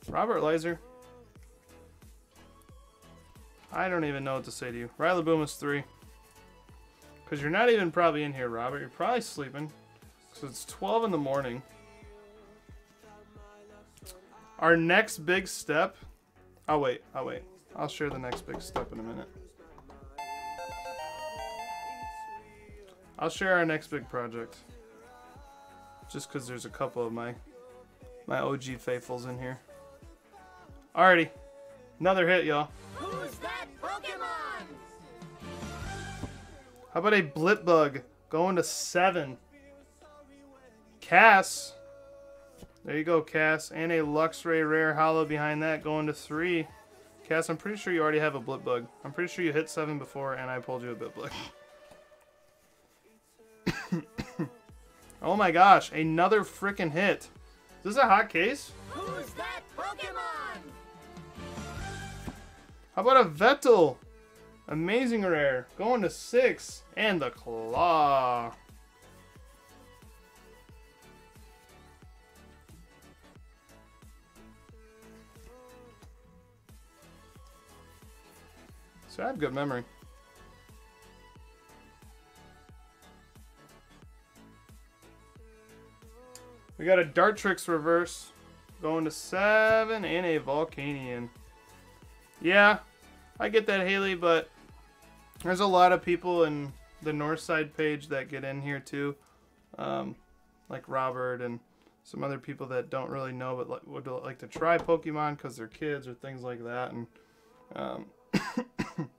Robert Lizer. I don't even know what to say to you. Rillaboom is three. Because you're not even probably in here, Robert. You're probably sleeping. So it's 12 in the morning. Our next big step. I'll wait. I'll wait. I'll share the next big step in a minute. I'll share our next big project. Just because there's a couple of my my OG faithfuls in here. Alrighty. Another hit, y'all. Who's that Pokemon? How about a Blipbug going to seven? Cass. There you go, Cass. And a Luxray Rare Holo behind that going to three. Cass, I'm pretty sure you already have a Blipbug. I'm pretty sure you hit seven before and I pulled you a Blipbug. oh my gosh, another freaking hit. Is this a hot case? Who's that Pokemon? How about a Yveltal? Amazing rare. Going to six. And the Claw. So I have good memory. We got a Dartrix reverse. Going to seven and a Volcanion. Yeah, I get that, Haley, but there's a lot of people in the North Side page that get in here too, um, like Robert and some other people that don't really know but like, would like to try Pokemon because they're kids or things like that. And um,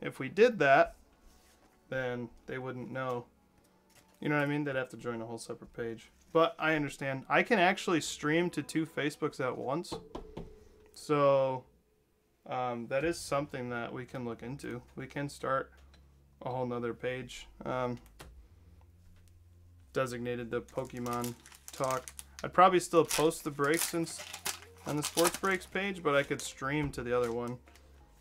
if we did that, then they wouldn't know. You know what I mean? They'd have to join a whole separate page. But I understand. I can actually stream to two Facebooks at once. So um, that is something that we can look into. We can start a whole nother page um, designated the Pokemon Talk. I'd probably still post the breaks in, on the sports breaks page, but I could stream to the other one.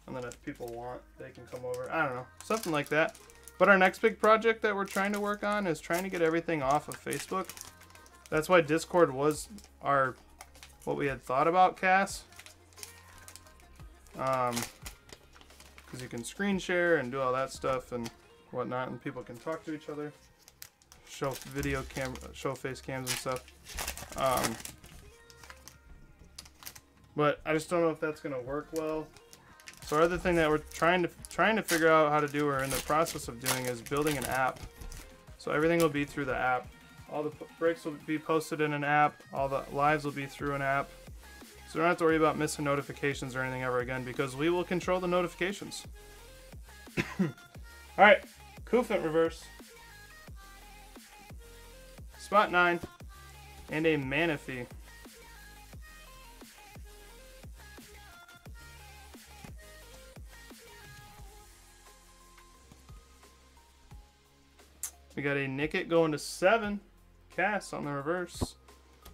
And then if people want, they can come over. I don't know, something like that. But our next big project that we're trying to work on is trying to get everything off of Facebook. That's why Discord was our what we had thought about, Cass. Um, because you can screen share and do all that stuff and whatnot, and people can talk to each other, show video cam, show face cams and stuff. Um, but I just don't know if that's gonna work well. So our other thing that we're trying to trying to figure out how to do, or in the process of doing, is building an app. So everything will be through the app. All the breaks will be posted in an app. All the lives will be through an app. So don't have to worry about missing notifications or anything ever again because we will control the notifications. All right, Cufant reverse. Spot nine, and a Manaphy. We got a Nickit going to seven, Cass on the reverse,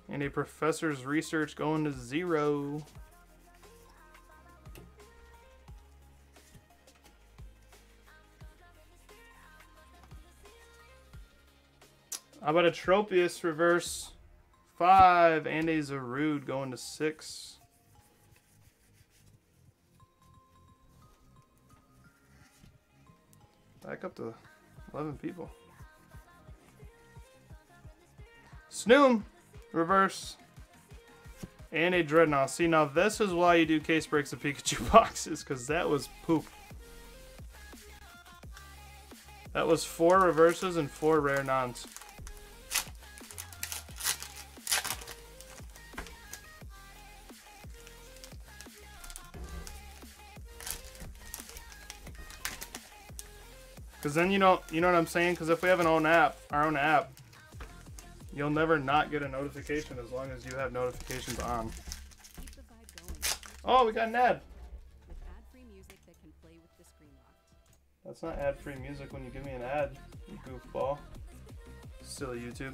and a Professor's Research going to zero. How about a Tropius reverse? Five. And a Zarude going to six. Back up to 11 people. Snom reverse. And a Drednaw. See, now this is why you do case breaks of Pikachu boxes, because that was poop. That was four reverses and four rare nons. Cause then you know you know what I'm saying? Cause if we have an own app, our own app, you'll never not get a notification as long as you have notifications on. Oh, we got an ad. That's not ad-free music when you give me an ad, you goofball. Silly YouTube.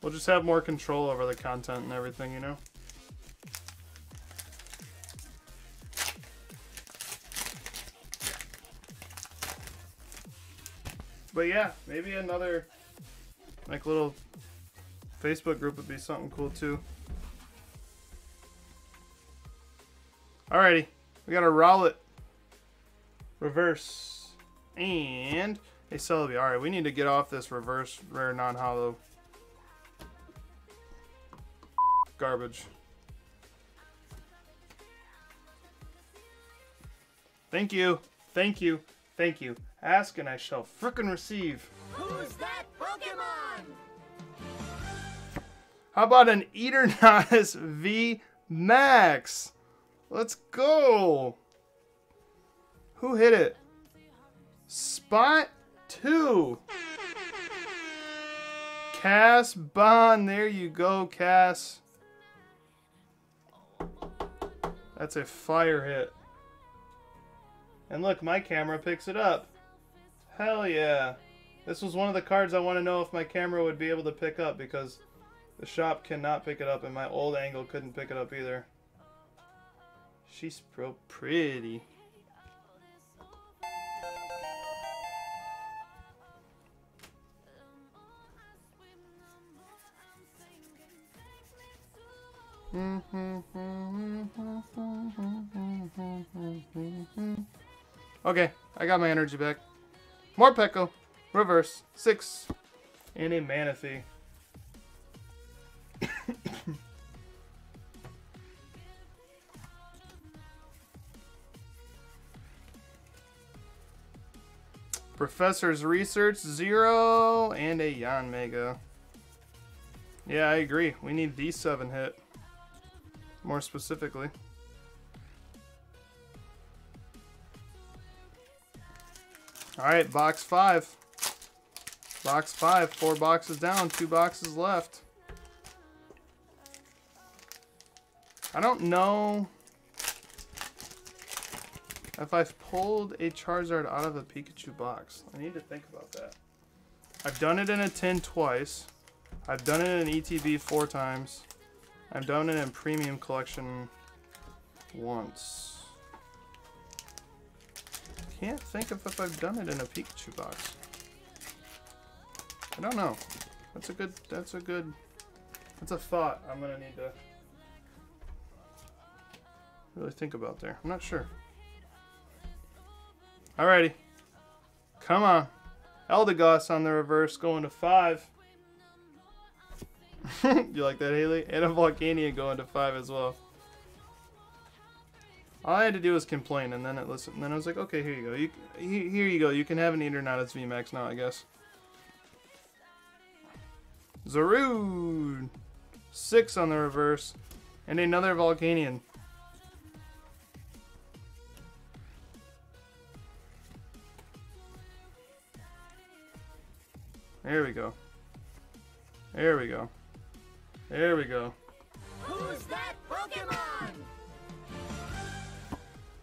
We'll just have more control over the content and everything, you know? But yeah, maybe another like little Facebook group would be something cool too. Alrighty, we got a Rowlet reverse and a Celebi. Alright, we need to get off this reverse rare non-hollow garbage. Thank you, thank you, thank you. Ask and I shall frickin' receive. Who's that Pokemon? How about an Eternatus V Max? Let's go. Who hit it? Spot two. Cass Bond. There you go, Cass. That's a fire hit. And look, my camera picks it up. Hell yeah. This was one of the cards I want to know if my camera would be able to pick up because the shop cannot pick it up and my old angle couldn't pick it up either. She's so pretty. Okay, I got my energy back. Morpeko. Reverse. Six. And a Manaphy. Professor's Research, zero, and a Yanmega. Yeah, I agree. We need the seven hit. More specifically. Alright, box five. Box five, four boxes down, two boxes left. I don't know if I've pulled a Charizard out of a Pikachu box. I need to think about that. I've done it in a tin twice. I've done it in ETB four times. I've done it in Premium Collection once. Can't think of if I've done it in a Pikachu box. I don't know. That's a good. That's a good. That's a thought I'm gonna need to really think about there. I'm not sure. Alrighty. Come on. Eldegoss on the reverse going to five. you like that, Haley? And a Volcanion going to five as well. All I had to do was complain, and then it listened. And then I was like, okay, here you go. You here you go. You can have an Eternatus VMAX now, I guess. Zarude, six on the reverse, and another Volcanion. There we go. There we go. There we go. Who's that Pokemon?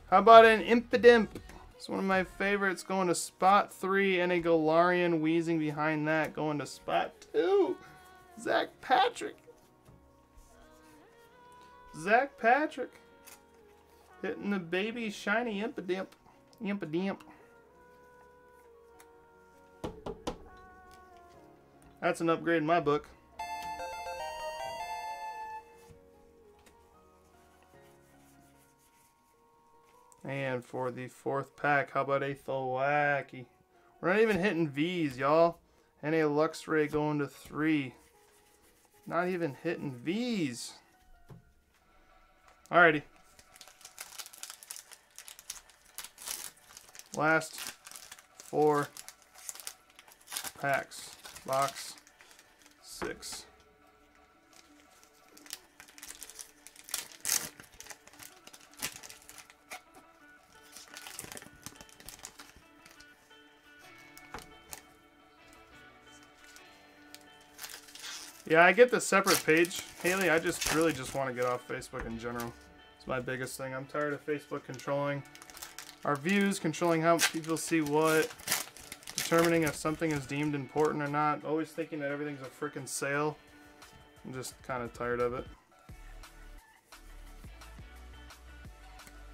How about an Impidimp? It's one of my favorites going to spot three and a Galarian Weezing behind that going to spot two. Zach Patrick. Zach Patrick. Hitting the baby shiny Impidimp. Impidimp. That's an upgrade in my book. And for the fourth pack, how about a Thwackey? We're not even hitting V's, y'all. And a Luxray going to three. Not even hitting V's. Alrighty. Last four packs. Box six. Yeah, I get the separate page, Haley. I just really just want to get off Facebook in general. It's my biggest thing. I'm tired of Facebook controlling our views, controlling how people see what, determining if something is deemed important or not. Always thinking that everything's a freaking sale. I'm just kind of tired of it.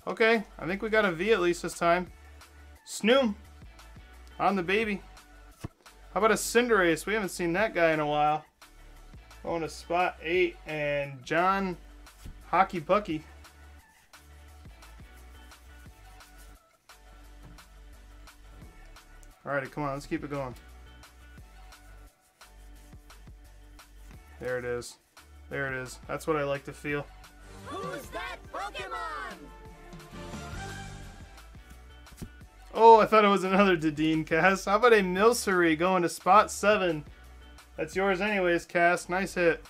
Okay, I think we got a V at least this time. Snom on the baby. How about a Cinderace? We haven't seen that guy in a while. Going to spot eight and John Hockey Pucky. Alrighty, come on, let's keep it going. There it is. There it is. That's what I like to feel. Who's that Pokemon? Oh, I thought it was another Dedenne Cass. How about a Milcery going to spot seven? That's yours anyways, Cass. Nice hit.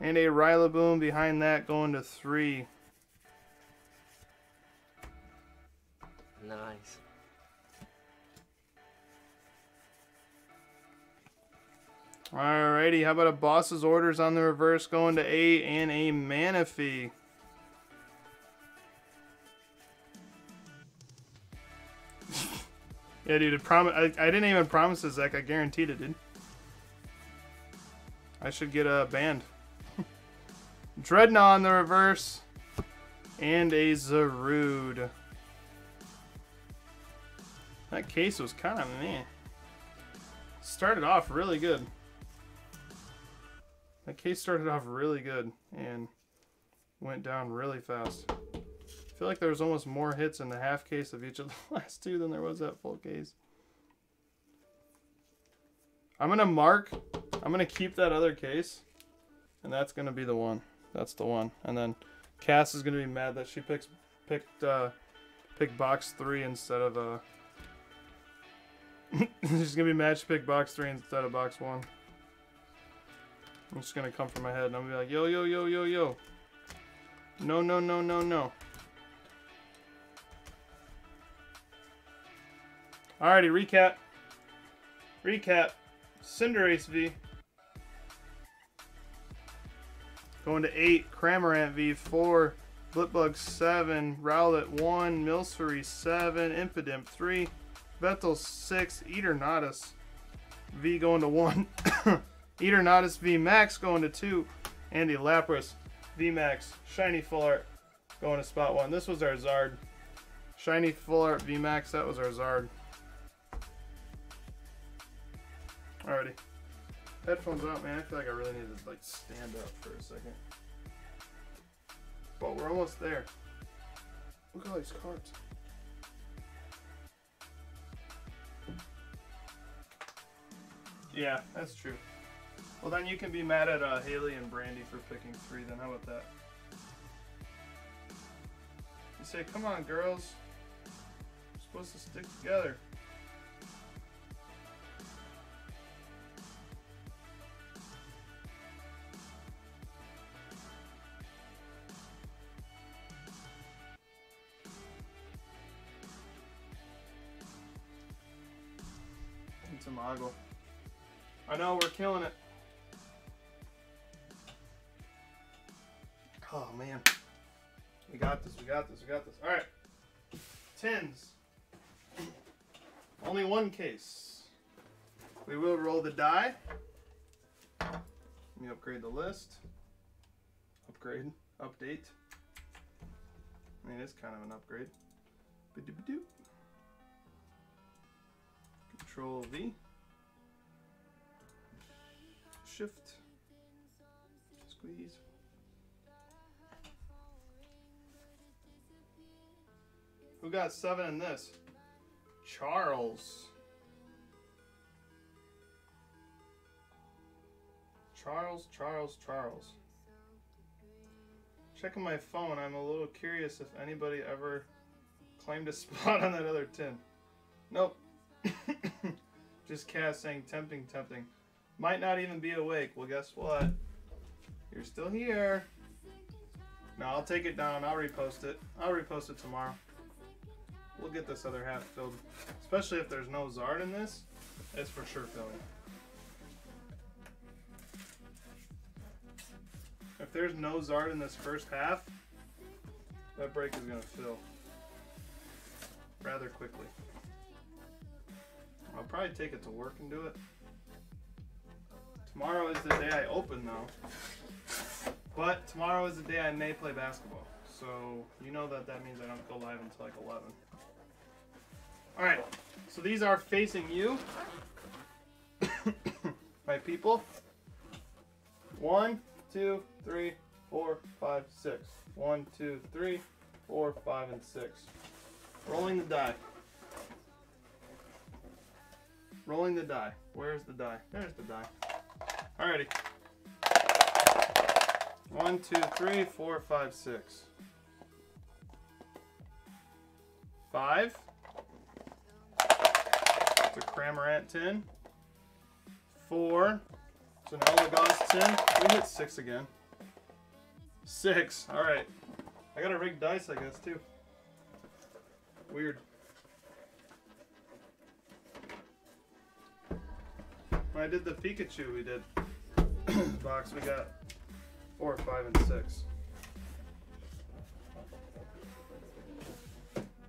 And a Rillaboom behind that going to three. Nice. Alrighty, how about a boss's orders on the reverse going to eight and a Manaphy. yeah, dude, I, I didn't even promise this, Zach. I guaranteed it, dude. I should get a band. Drednaw on the reverse. And a Zarude. That case was kind of meh. Started off really good. That case started off really good and went down really fast. I feel like there was almost more hits in the half case of each of the last two than there was that full case. I'm gonna mark. I'm gonna keep that other case, and that's gonna be the one. That's the one. And then Cass is gonna be mad that she picks picked uh, picked box three instead of uh. She's gonna be mad she picked box three instead of box one. It's just gonna come from my head, and I'm gonna be like, yo, yo, yo, yo, yo. No, no, no, no, no. Alrighty, recap. Recap. Cinderace V. Going to 8, Cramorant V, 4, Blipbug 7, Rowlet 1, Milcery 7, Impidimp 3, Yveltal 6, Eternatus V going to 1, Eternatus V Max going to 2, Andy Lapras V Max, Shiny Full Art going to spot 1. This was our Zard. Shiny Full Art V Max, that was our Zard. Alrighty. headphones out, man. I feel like I really need to like stand up for a second. But we're almost there. Look at all these cards. Yeah, that's true. Well, then you can be mad at uh, Haley and Brandy for picking three. Then how about that? You say, "Come on, girls, we're supposed to stick together." I know we're killing it. Oh man. We got this, we got this, we got this. Alright. Tens. Only one case. We will roll the die. Let me upgrade the list. Upgrade. Update. I mean, it's kind of an upgrade. Control V. Shift. Squeeze. Who got seven in this? Charles. Charles, Charles, Charles. Checking my phone, I'm a little curious if anybody ever claimed a spot on that other tin. Nope. Just Cass saying tempting, tempting. Might not even be awake. Well, guess what? You're still here. No, I'll take it down. I'll repost it. I'll repost it tomorrow. We'll get this other half filled. Especially if there's no Zard in this. It's for sure filling. If there's no Zard in this first half, that break is going to fill rather quickly. I'll probably take it to work and do it. Tomorrow is the day I open though. But tomorrow is the day I may play basketball. So you know that that means I don't go live until like 11. Alright, so these are facing you. My people. One, two, three, four, five, six. One, two, three, four, five, and six. Rolling the die. Rolling the die. Where's the die? There's the die. Alrighty. One, two, three, four, five, six. Five. It's a Cramorant tin. Four. It's an Eldegoss tin. We hit six again. Six. Alright. I got a rigged dice, I guess, too. Weird. When I did the Pikachu, we did box, we got four, five, and six.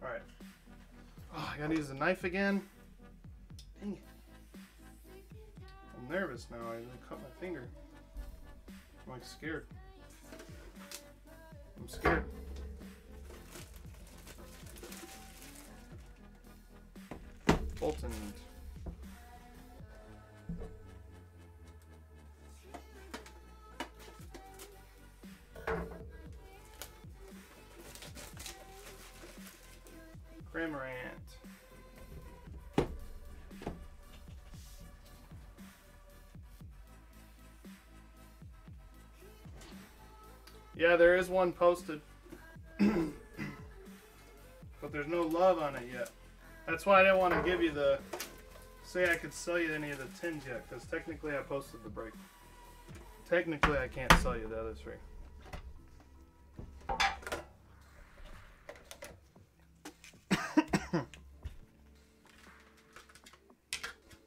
Alright. Oh, ah, I gotta use the knife again. Dang it. I'm nervous now. I cut my finger. I'm like scared. I'm scared. Boltund. Cramorant. Yeah, there is one posted. but there's no love on it yet. That's why I didn't want to give you the say I could sell you any of the tins yet, because technically I posted the break. Technically I can't sell you the other three.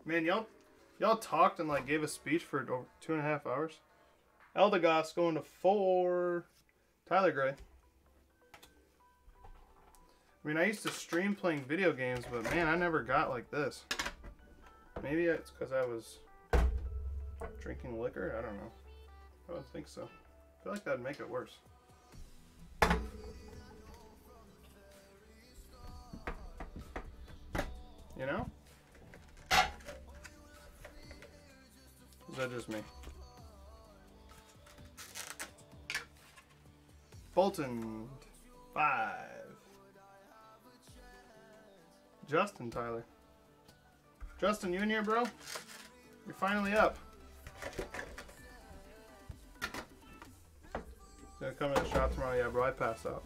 Man, y'all y'all talked and like gave a speech for over two and a half hours. Eldegoss going to four. Tyler Gray. I mean, I used to stream playing video games, but man, I never got like this. Maybe it's because I was drinking liquor. I don't know. I don't think so. I feel like that'd make it worse. You know? Is that just me? Boltund, five. Justin Tyler. Justin, you in here, bro? You're finally up. Gonna come to the shop tomorrow? Yeah, bro, I passed out.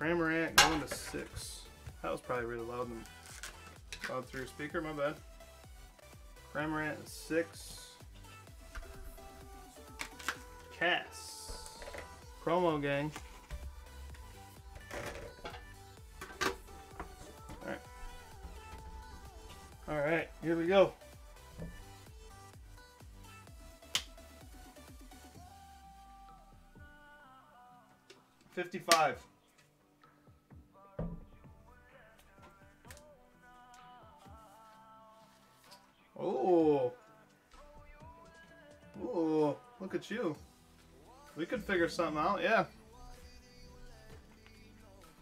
Cramorant going to six. That was probably really loud and loud through your speaker, my bad. Cramorant six. Cass. Promo gang. Alright. Alright, here we go. Fifty-five. At you. We could figure something out, yeah.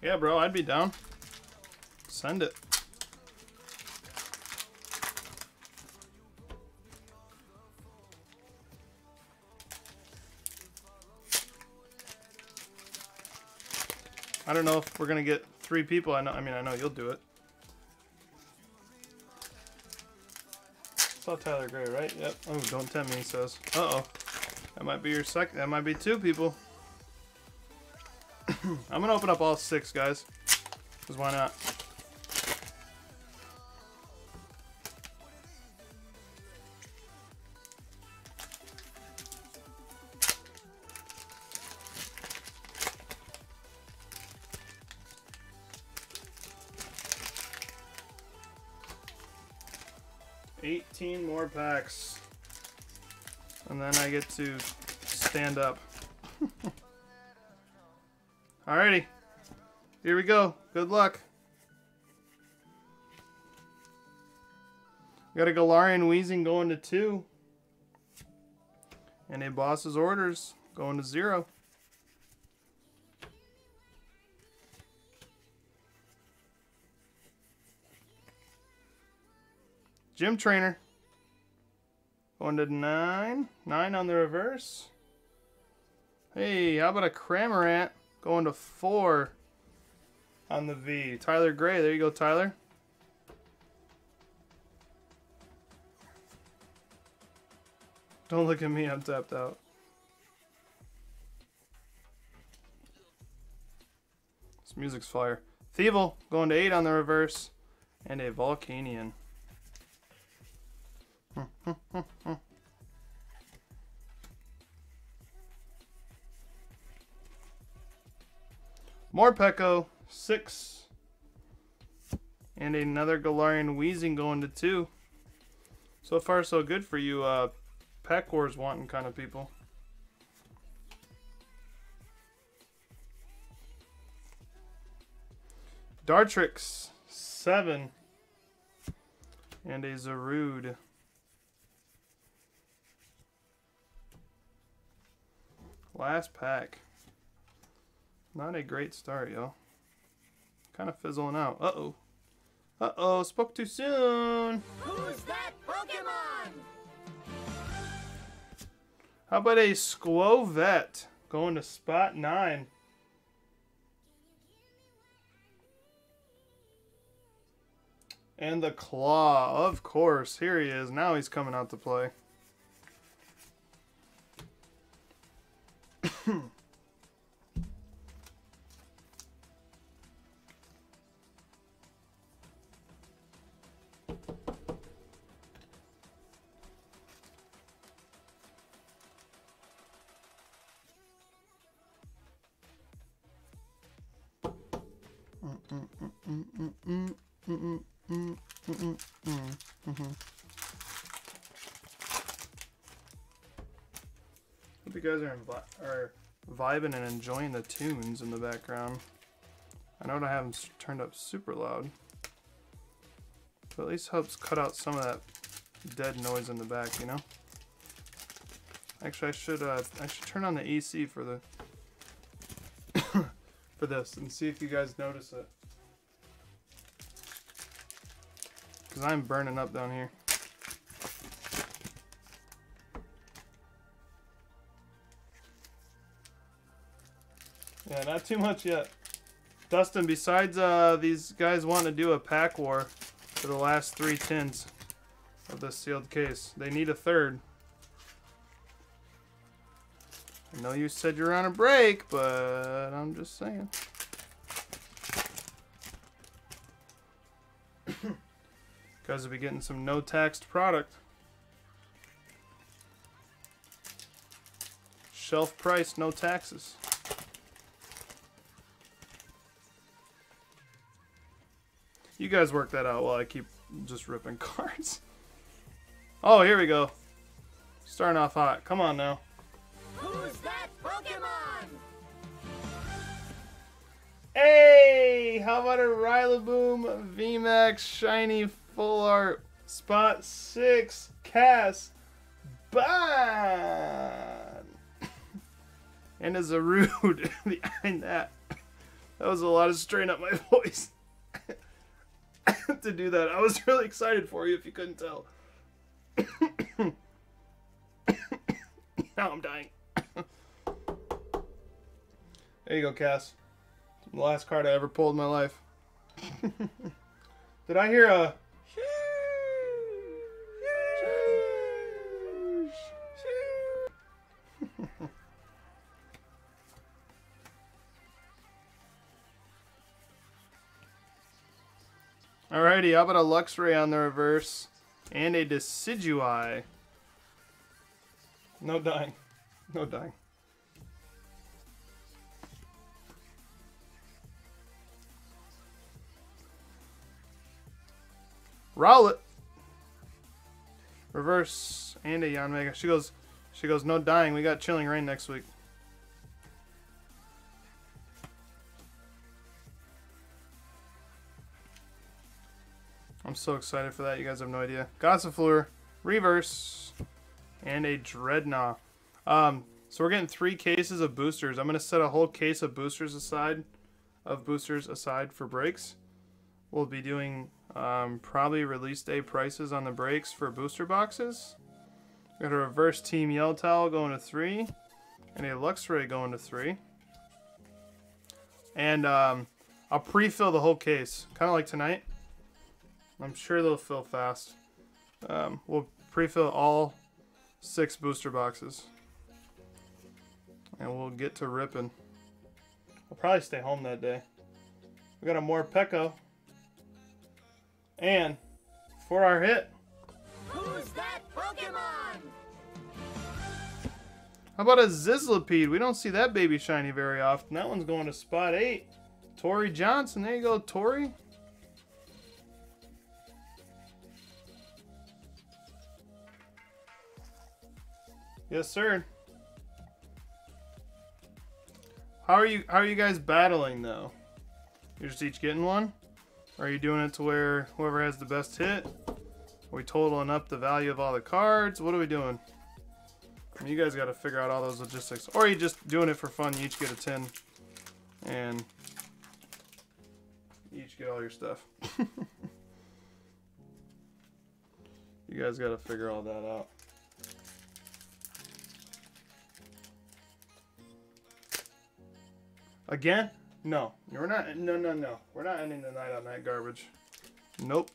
Yeah, bro, I'd be down. Send it. I don't know if we're gonna get three people. I know. I mean, I know you'll do it. Saw Tyler Gray, right? Yep. Oh, don't tempt me, he says. Uh oh. That might be your second. That might be two people. I'm gonna open up all six, guys. Cause why not? Get to stand up. Alrighty. Here we go. Good luck. Got a Galarian Weezing going to two. And a Boss's Orders going to zero. Gym Trainer. Going to nine. Nine on the reverse. Hey, how about a Cramorant going to four on the V? Tyler Gray. There you go, Tyler. Don't look at me. I'm tapped out. This music's fire. Thievul going to eight on the reverse. And a Volcanion. Morpeko, six. And another Galarian Weezing going to two. So far, so good for you, uh, Pack Wars wanting kind of people. Dartrix, seven. And a Zarude. Last pack. Not a great start, yo. Kind of fizzling out. Uh-oh. Uh-oh, spoke too soon. Who's that Pokemon? How about a Skwovet going to spot nine? And the Claw, of course. Here he is. Now he's coming out to play. Vibing and enjoying the tunes in the background. I know I have them turned up super loud. But at least helps cut out some of that dead noise in the back, you know? Actually, I should uh, I should turn on the AC for the for this and see if you guys notice it. Cause I'm burning up down here. Yeah, not too much yet. Dustin, besides uh, these guys wanting to do a pack war for the last three tins of this sealed case, they need a third. I know you said you're on a break, but I'm just saying. guys will be getting some no taxed product. Shelf price, no taxes. You guys work that out while I keep just ripping cards. Oh, here we go. Starting off hot. Come on now. Who's that Pokemon? Hey, how about a Rillaboom VMAX Shiny Full Art Spot 6 Cass Bond? and is a Zarude behind that. That was a lot of strain up my voice to do that. I was really excited for you if you couldn't tell. now I'm dying. there you go, Cass. The last card I ever pulled in my life. Did I hear a? Alrighty, how about a Luxray on the reverse and a Decidueye? No dying. No dying. Rowlet. Reverse and a Yanmega. She goes she goes, no dying, we got Chilling Reign next week. I'm so excited for that, you guys have no idea. Gossifleur, reverse, and a Drednaw. Um, so we're getting three cases of boosters. I'm gonna set a whole case of boosters aside, of boosters aside for breaks. We'll be doing um, probably release day prices on the breaks for booster boxes. We got a reverse team Yell Towel going to three, and a Luxray going to three. And um, I'll pre-fill the whole case, kind of like tonight. I'm sure they'll fill fast. Um, we'll pre-fill all six booster boxes. And we'll get to ripping. We'll probably stay home that day. We got a more Morpeko. And for our hit, Who's that Pokemon? how about a Sizzlipede? We don't see that baby shiny very often. That one's going to spot eight. Tori Johnson. There you go, Tori. Yes, sir. How are you? How are you guys battling though? You're just each getting one. Or are you doing it to where whoever has the best hit? Are we totaling up the value of all the cards? What are we doing? I mean, you guys got to figure out all those logistics. Or are you just doing it for fun? You each get a 10. And you each get all your stuff. you guys got to figure all that out. Again? No. We're not. No, no, no. We're not ending the night on that garbage. Nope.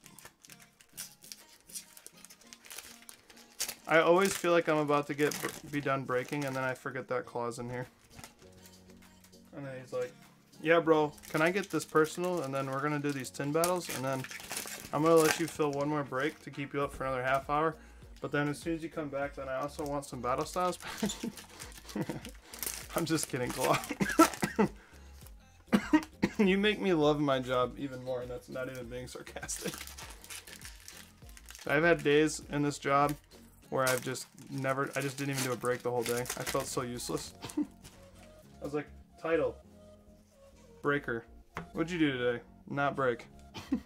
I always feel like I'm about to get be done breaking, and then I forget that Claw's in here. And then he's like, "Yeah, bro, can I get this personal? And then we're gonna do these tin battles, and then I'm gonna let you fill one more break to keep you up for another half hour. But then as soon as you come back, then I also want some battle styles. I'm just kidding, Claw. you make me love my job even more, and that's not even being sarcastic. I've had days in this job where I've just never, I just didn't even do a break the whole day. I felt so useless. I was like, title, breaker. What'd you do today? Not break.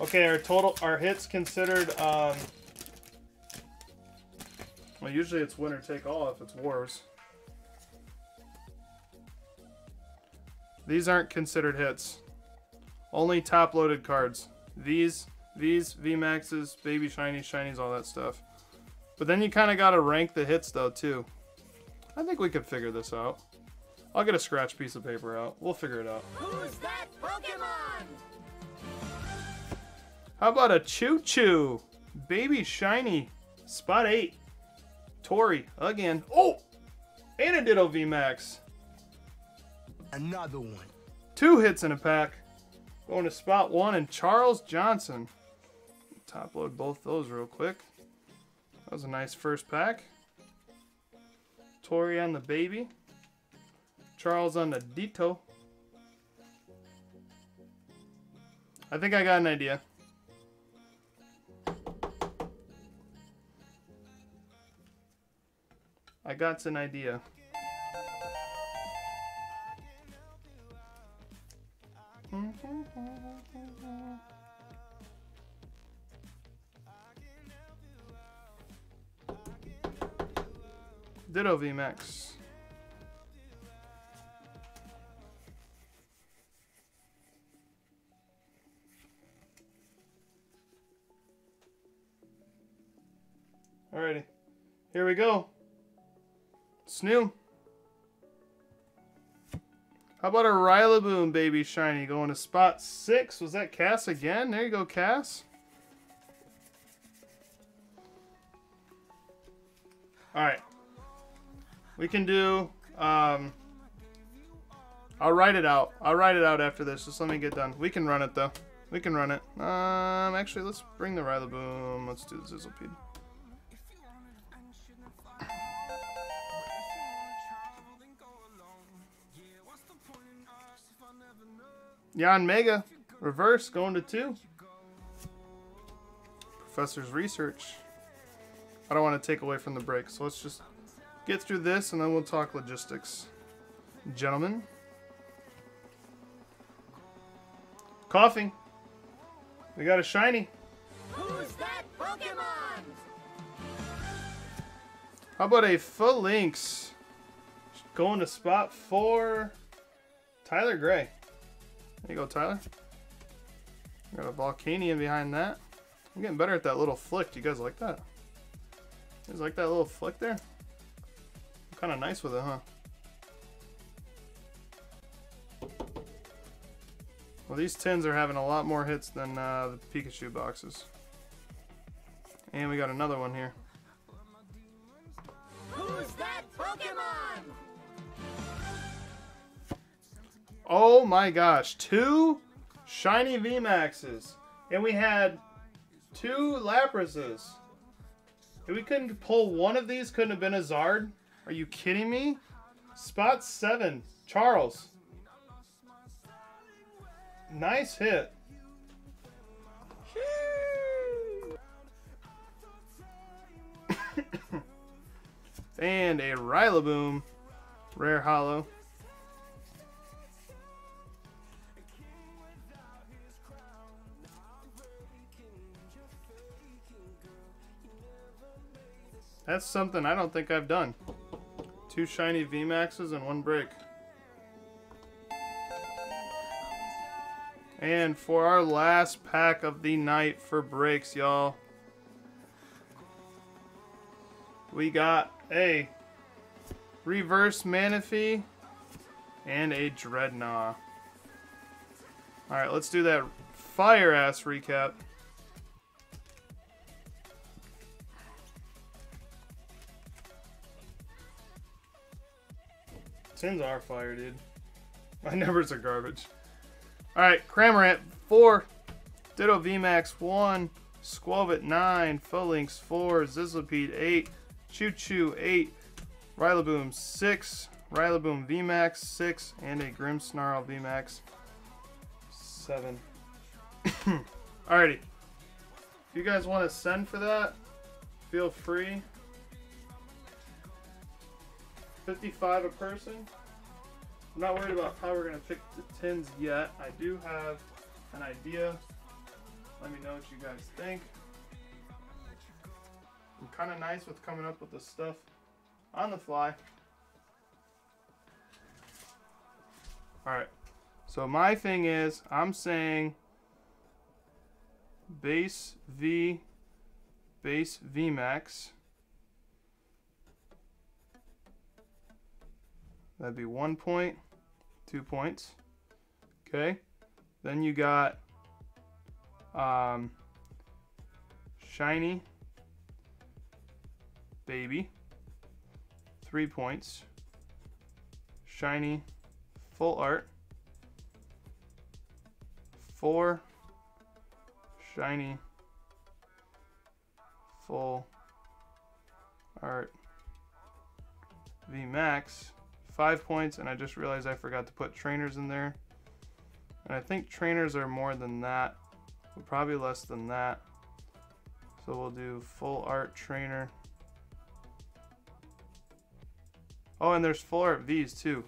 okay, our total, our hits considered, um, well, usually it's winner take all if it's wars. These aren't considered hits. Only top loaded cards. These, these, VMAXs, Baby Shinies, Shinies, all that stuff. But then you kind of got to rank the hits though too. I think we could figure this out. I'll get a scratch piece of paper out. We'll figure it out. Who's that Pokemon? How about a Choo Choo? Baby Shiny. Spot 8. Tori, again. Oh! And a Ditto VMAX. Another one. Two hits in a pack. Going to spot 1 and Charles Johnson. Top load both those real quick. That was a nice first pack. Tori on the baby. Charles on the Ditto. I think I got an idea. I got an idea. Ditto VMAX. Alrighty. Here we go. It's. How about a Rillaboom baby shiny going to spot six? Was that Cass again? There you go, Cass. Alright. We can do um I'll write it out. I'll write it out after this. Just let me get done. We can run it though. We can run it. Um actually let's bring the Rillaboom. Let's do the Sizzlipede. Yanmega, reverse, going to two. Professor's research. I don't want to take away from the break, so let's just get through this and then we'll talk logistics. Gentlemen. Koffing. We got a shiny. Who's that Pokemon? How about a Falinks? Going to spot four. Tyler Gray. There you go, Tyler. Got a Volcanion behind that. I'm getting better at that little flick. Do you guys like that? You guys like that little flick there? Kind of nice with it, huh? Well, these tins are having a lot more hits than uh, the Pikachu boxes. And we got another one here. Who's that Pokemon? Oh my gosh, two shiny VMAXs. And we had two Laprases. If we couldn't pull one of these, couldn't have been a Zard? Are you kidding me? Spot seven, Charles. Nice hit. and a Rillaboom, rare holo. That's something I don't think I've done. Two shiny VMAXs and one break. And for our last pack of the night for breaks, y'all, we got a reverse Manaphy and a Drednaw. Alright, let's do that fire ass recap. Tins are fire, dude. My numbers are garbage. Alright, Cramorant 4, Ditto VMAX 1, Skwovet 9, Falinks 4, Sizzlipede 8, Choo Choo 8, Rillaboom 6, Rillaboom VMAX 6, and a Grimmsnarl VMAX 7. Alrighty. If you guys want to send for that, feel free. 55 a person. I'm not worried about how we're going to pick the tins yet. I do have an idea. Let me know what you guys think. I'm kind of nice with coming up with this stuff on the fly. Alright. So my thing is, I'm saying base V, base VMAX. That'd be one point, two points. Okay. Then you got um, shiny baby, three points. Shiny full art, four. Shiny full art V Max, five points, and I just realized I forgot to put trainers in there. And I think trainers are more than that, but probably less than that. So we'll do full art trainer. Oh, and there's full art V's too,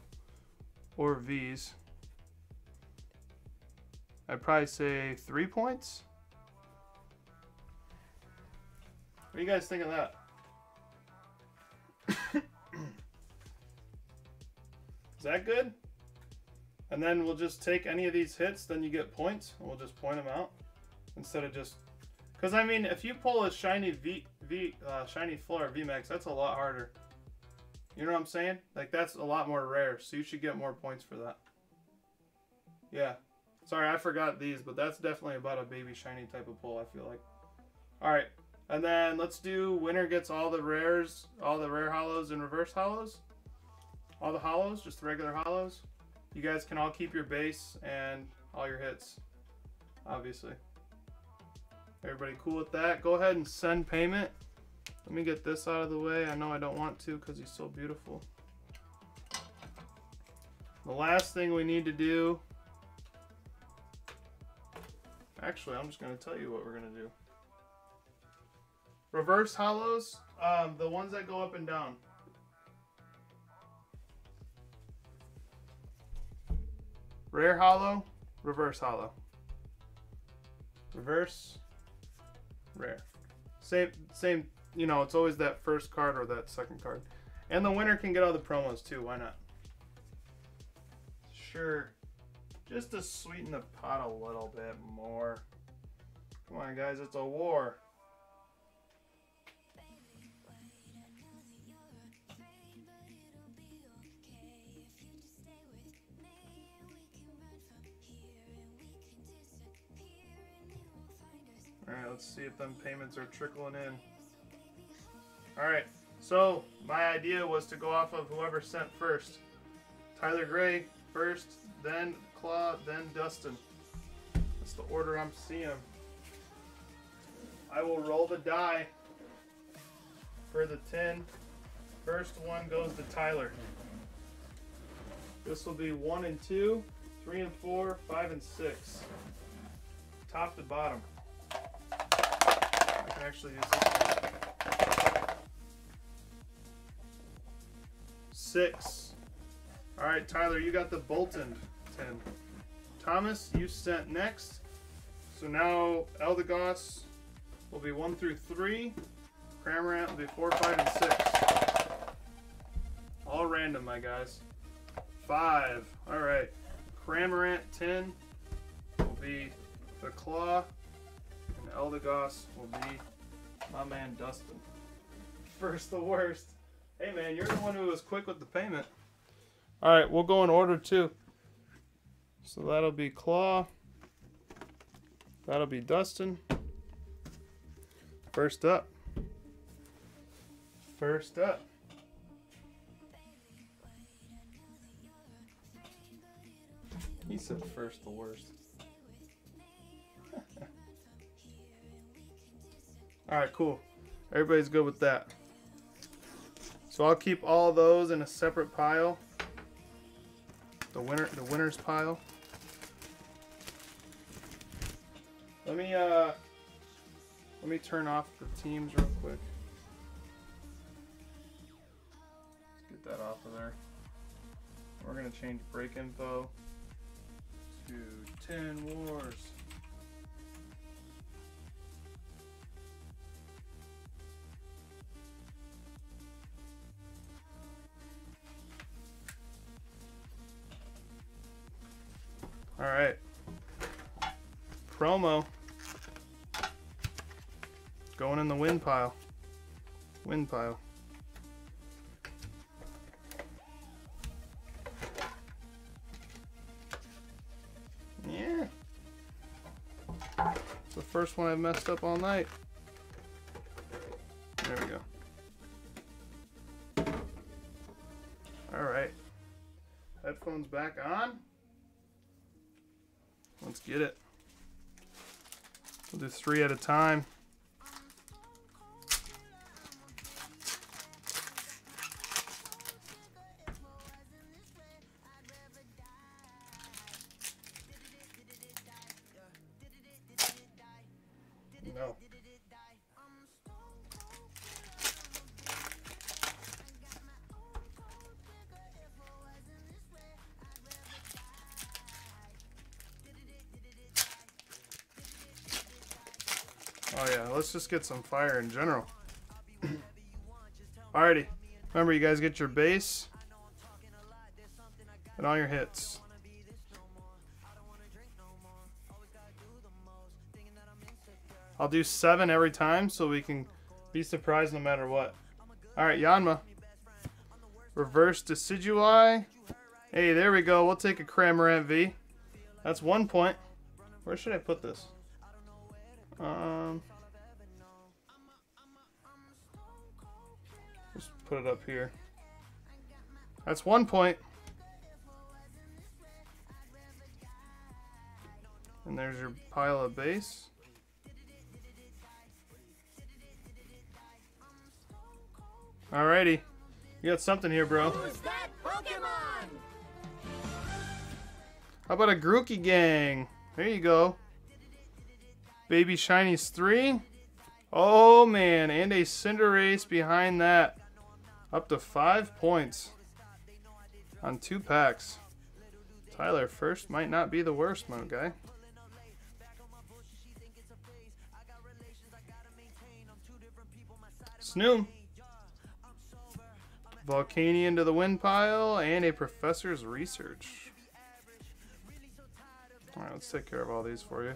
or V's. I'd probably say three points. What do you guys think of that? Is that good? And then we'll just take any of these hits, then you get points, and we'll just point them out instead of just. Because I mean, if you pull a shiny V V uh, shiny art VMAX, that's a lot harder. You know what I'm saying? Like that's a lot more rare, so you should get more points for that. Yeah. Sorry, I forgot these, but that's definitely about a baby shiny type of pull. I feel like. All right, and then let's do winner gets all the rares, all the rare holos and reverse holos. All the holos, just the regular holos. You guys can all keep your base and all your hits, obviously. Everybody cool with that? Go ahead and send payment. Let me get this out of the way. I know I don't want to because he's so beautiful. The last thing we need to do. Actually, I'm just going to tell you what we're going to do. Reverse holos, um, the ones that go up and down. Rare holo, reverse holo. Reverse, rare. Same, same. You know, it's always that first card or that second card. And the winner can get all the promos too. Why not? Sure. Just to sweeten the pot a little bit more. Come on, guys. It's a war. Alright, let's see if them payments are trickling in. Alright, so my idea was to go off of whoever sent first. Tyler Gray first, then Claw, then Dustin. That's the order I'm seeing. I will roll the die for the 10. First one goes to Tyler. This will be 1 and 2, 3 and 4, 5 and 6. Top to bottom. Actually this. Six. All right, Tyler, you got the Boltund 10. Thomas, you sent next. So now Eldegoss will be 1 through 3. Cramorant will be 4, 5, and 6. All random, my guys. 5. All right. Cramorant 10 will be the Claw. And Eldegoss will be my man Dustin. First the worst. Hey man, you're the one who was quick with the payment. Alright, we'll go in order too. So that'll be Claw. That'll be Dustin. First up. First up. He said first the worst. Alright, cool. Everybody's good with that. So I'll keep all those in a separate pile. The winner the winner's pile. Let me uh let me turn off the teams real quick. Let's get that off of there. We're gonna change break info to 10 wars. All right. Promo. Going in the wind pile. Wind pile. Yeah. It's the first one I've messed up all night. Three at a time. Just get some fire in general. Alrighty. Remember you guys get your base and all your hits. I'll do seven every time so we can be surprised no matter what. Alright, Yanma. Reverse Decidueye. Hey, there we go. We'll take a Cramorant V. That's one point. Where should I put this? Um, put it up here. That's one point. And there's your pile of base. Alrighty. You got something here, bro. Who's that Pokemon? How about a Grookey Gang? There you go. Baby Shinies 3. Oh, man. And a Cinderace behind that. Up to five points on two packs. Tyler, first might not be the worst, my guy. Snom. Volcanion to the wind pile and a professor's research. Alright, let's take care of all these for you.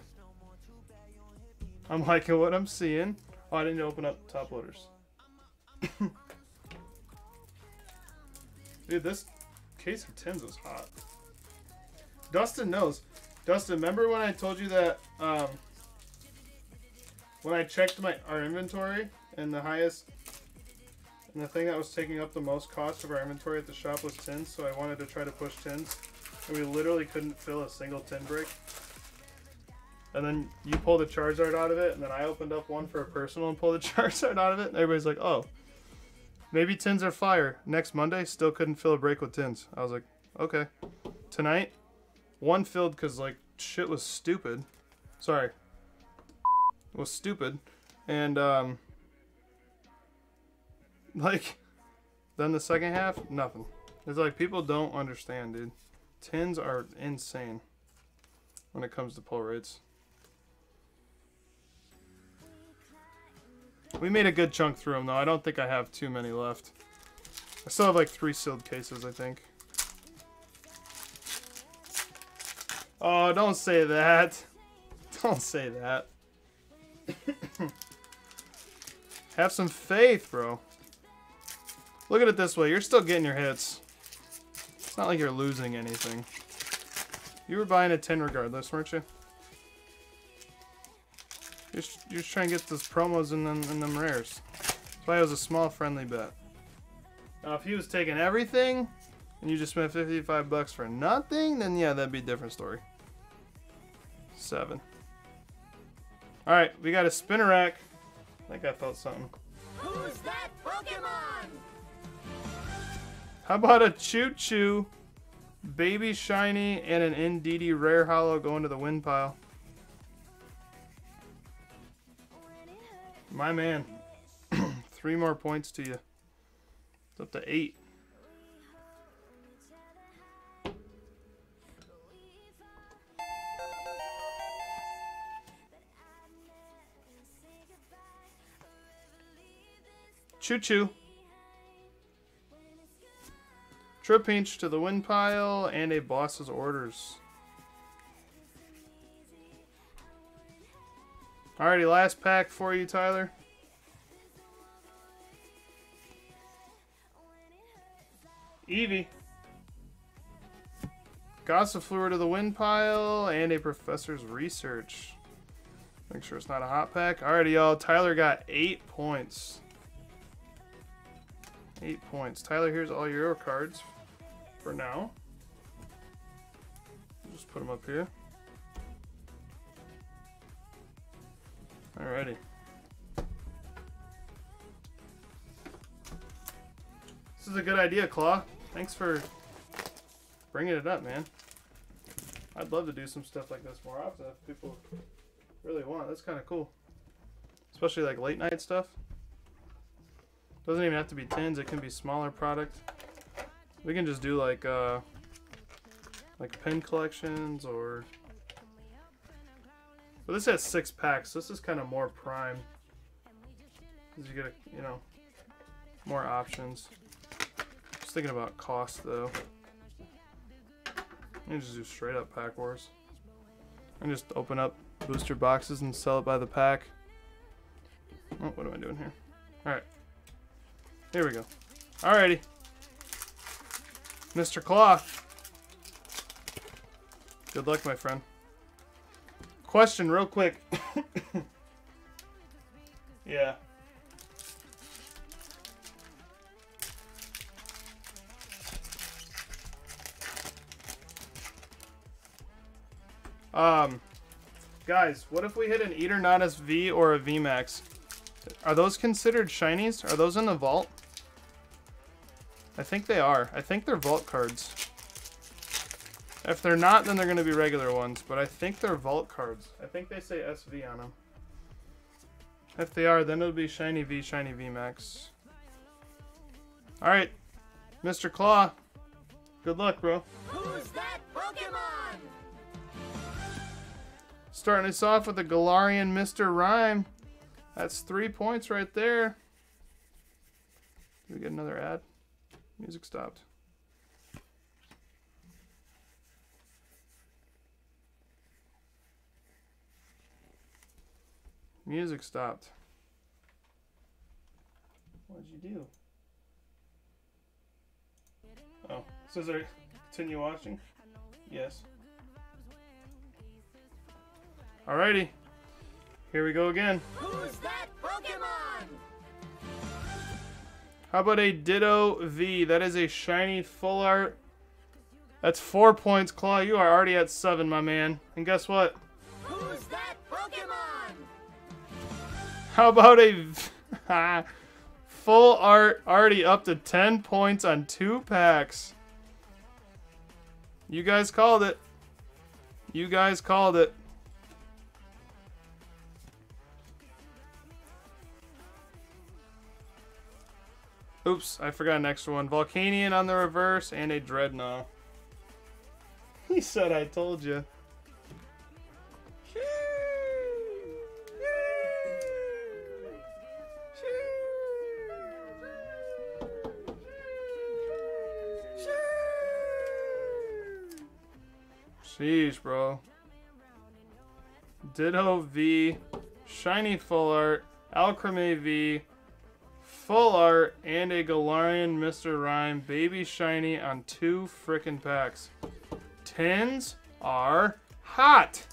I'm liking what I'm seeing. Oh, I didn't open up top loaders. Dude, this case of tins was hot. Dustin knows. Dustin, remember when I told you that um, when I checked my our inventory and the highest and the thing that was taking up the most cost of our inventory at the shop was tins, so I wanted to try to push tins. And we literally couldn't fill a single tin brick. And then you pulled the Charizard out of it, and then I opened up one for a personal and pulled the Charizard out of it, and everybody's like, oh. Maybe tins are fire. Next Monday, still couldn't fill a break with tins. I was like, okay. Tonight, one filled because, like, shit was stupid. Sorry. Was stupid. And, um, like, then the second half, nothing. It's like people don't understand, dude. Tins are insane when it comes to pull rates. We made a good chunk through them, though. I don't think I have too many left. I still have like three sealed cases, I think. Oh, don't say that. Don't say that. have some faith, bro. Look at it this way. You're still getting your hits. It's not like you're losing anything. You were buying a 10 regardless, weren't you? You're just, trying to get those promos and them, and them rares. That's why it was a small friendly bet. Now, if he was taking everything, and you just spent 55 bucks for nothing, then yeah, that'd be a different story. Seven. Alright, we got a Spinarak. I think I felt something. Who's that Pokemon? How about a Choo Choo, Baby Shiny, and an Indeedee Rare Holo going to the wind pile? My man. Three more points to you. It's up to eight. Choo choo. Trapinch to the wind pile and a boss's orders. Alrighty, last pack for you, Tyler. Eevee. Gossifleur to the wind pile and a professor's research. Make sure it's not a hot pack. Alrighty, y'all. Tyler got eight points. Eight points. Tyler, here's all your cards for now. Just put them up here. Alrighty. This is a good idea, Claw. Thanks for bringing it up, man. I'd love to do some stuff like this more often if people really want. That's kind of cool. Especially like late night stuff. Doesn't even have to be tins. It can be smaller product. We can just do like uh, like pen collections or. But this has six packs. This is kind of more prime. 'Cause you get a, you know more options. Just thinking about cost though. Can just do straight up pack wars. And just open up booster boxes and sell it by the pack. Oh, what am I doing here? Alright. Here we go. Alrighty. Mr. Claw. Good luck, my friend. Question, real quick. yeah. Um, guys, what if we hit an Eternatus V or a VMAX? Are those considered shinies? Are those in the vault? I think they are. I think they're vault cards. If they're not, then they're going to be regular ones, but I think they're vault cards. I think they say SV on them. If they are, then it'll be shiny V, shiny VMAX. Alright, Mr. Claw. Good luck, bro. Who's that Pokemon? Starting us off with a Galarian Mr. Rime. That's three points right there. Did we get another ad? Music stopped. Music stopped. What did you do? Oh, says I continue watching? Yes. Alrighty. Here we go again. Who's that Pokemon? How about a Ditto V? That is a shiny full art. That's four points, Claw. You are already at seven, my man. And guess what? Who's that Pokemon? How about a full art already up to 10 points on two packs? You guys called it. You guys called it. Oops, I forgot an extra one. Volcanion on the reverse and a Drednaw. He said I told you. Sheesh, bro. Ditto V, Shiny Full Art, Alcremie V, Full Art, and a Galarian Mr. Rime Baby Shiny on two frickin' packs. Tens are hot!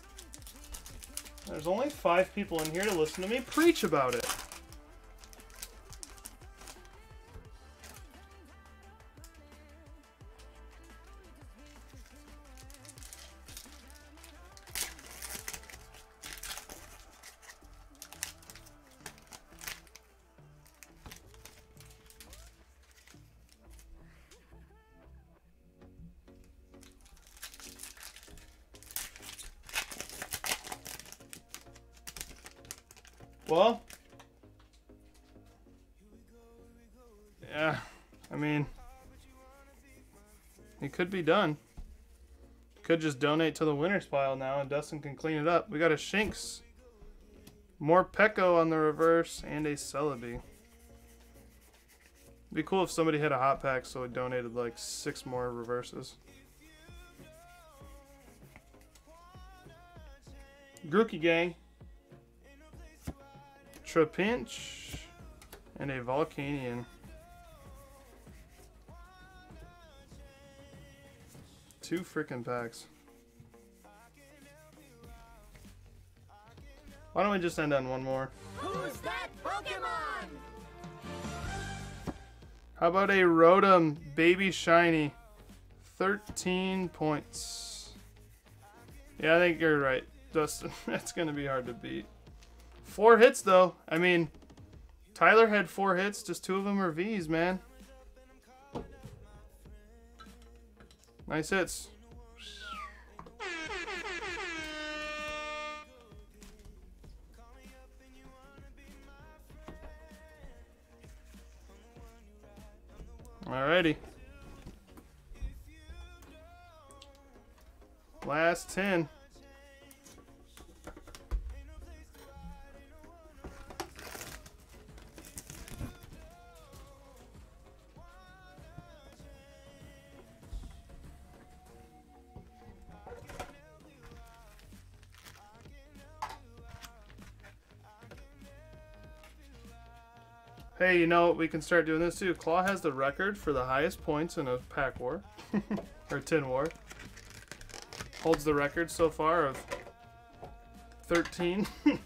There's only five people in here to listen to me preach about it. Be done. Could just donate to the winners pile now, and Dustin can clean it up. We got a Shinx, Morpeko on the reverse, and a Celebi. Be cool if somebody had a hot pack, so it donated like six more reverses. Grookey gang. Trapinch and a Volcanion. Two freaking packs. Why don't we just end on one more? Who's that Pokemon? How about a Rotom Baby Shiny? 13 points. Yeah, I think you're right, Dustin. That's going to be hard to beat. Four hits, though. I mean, Tyler had four hits. Just two of them are Vs, man. Nice hits. Alrighty. Last 10. Hey, you know, what we can start doing this too. Claw has the record for the highest points in a pack war. or tin war. Holds the record so far of 13.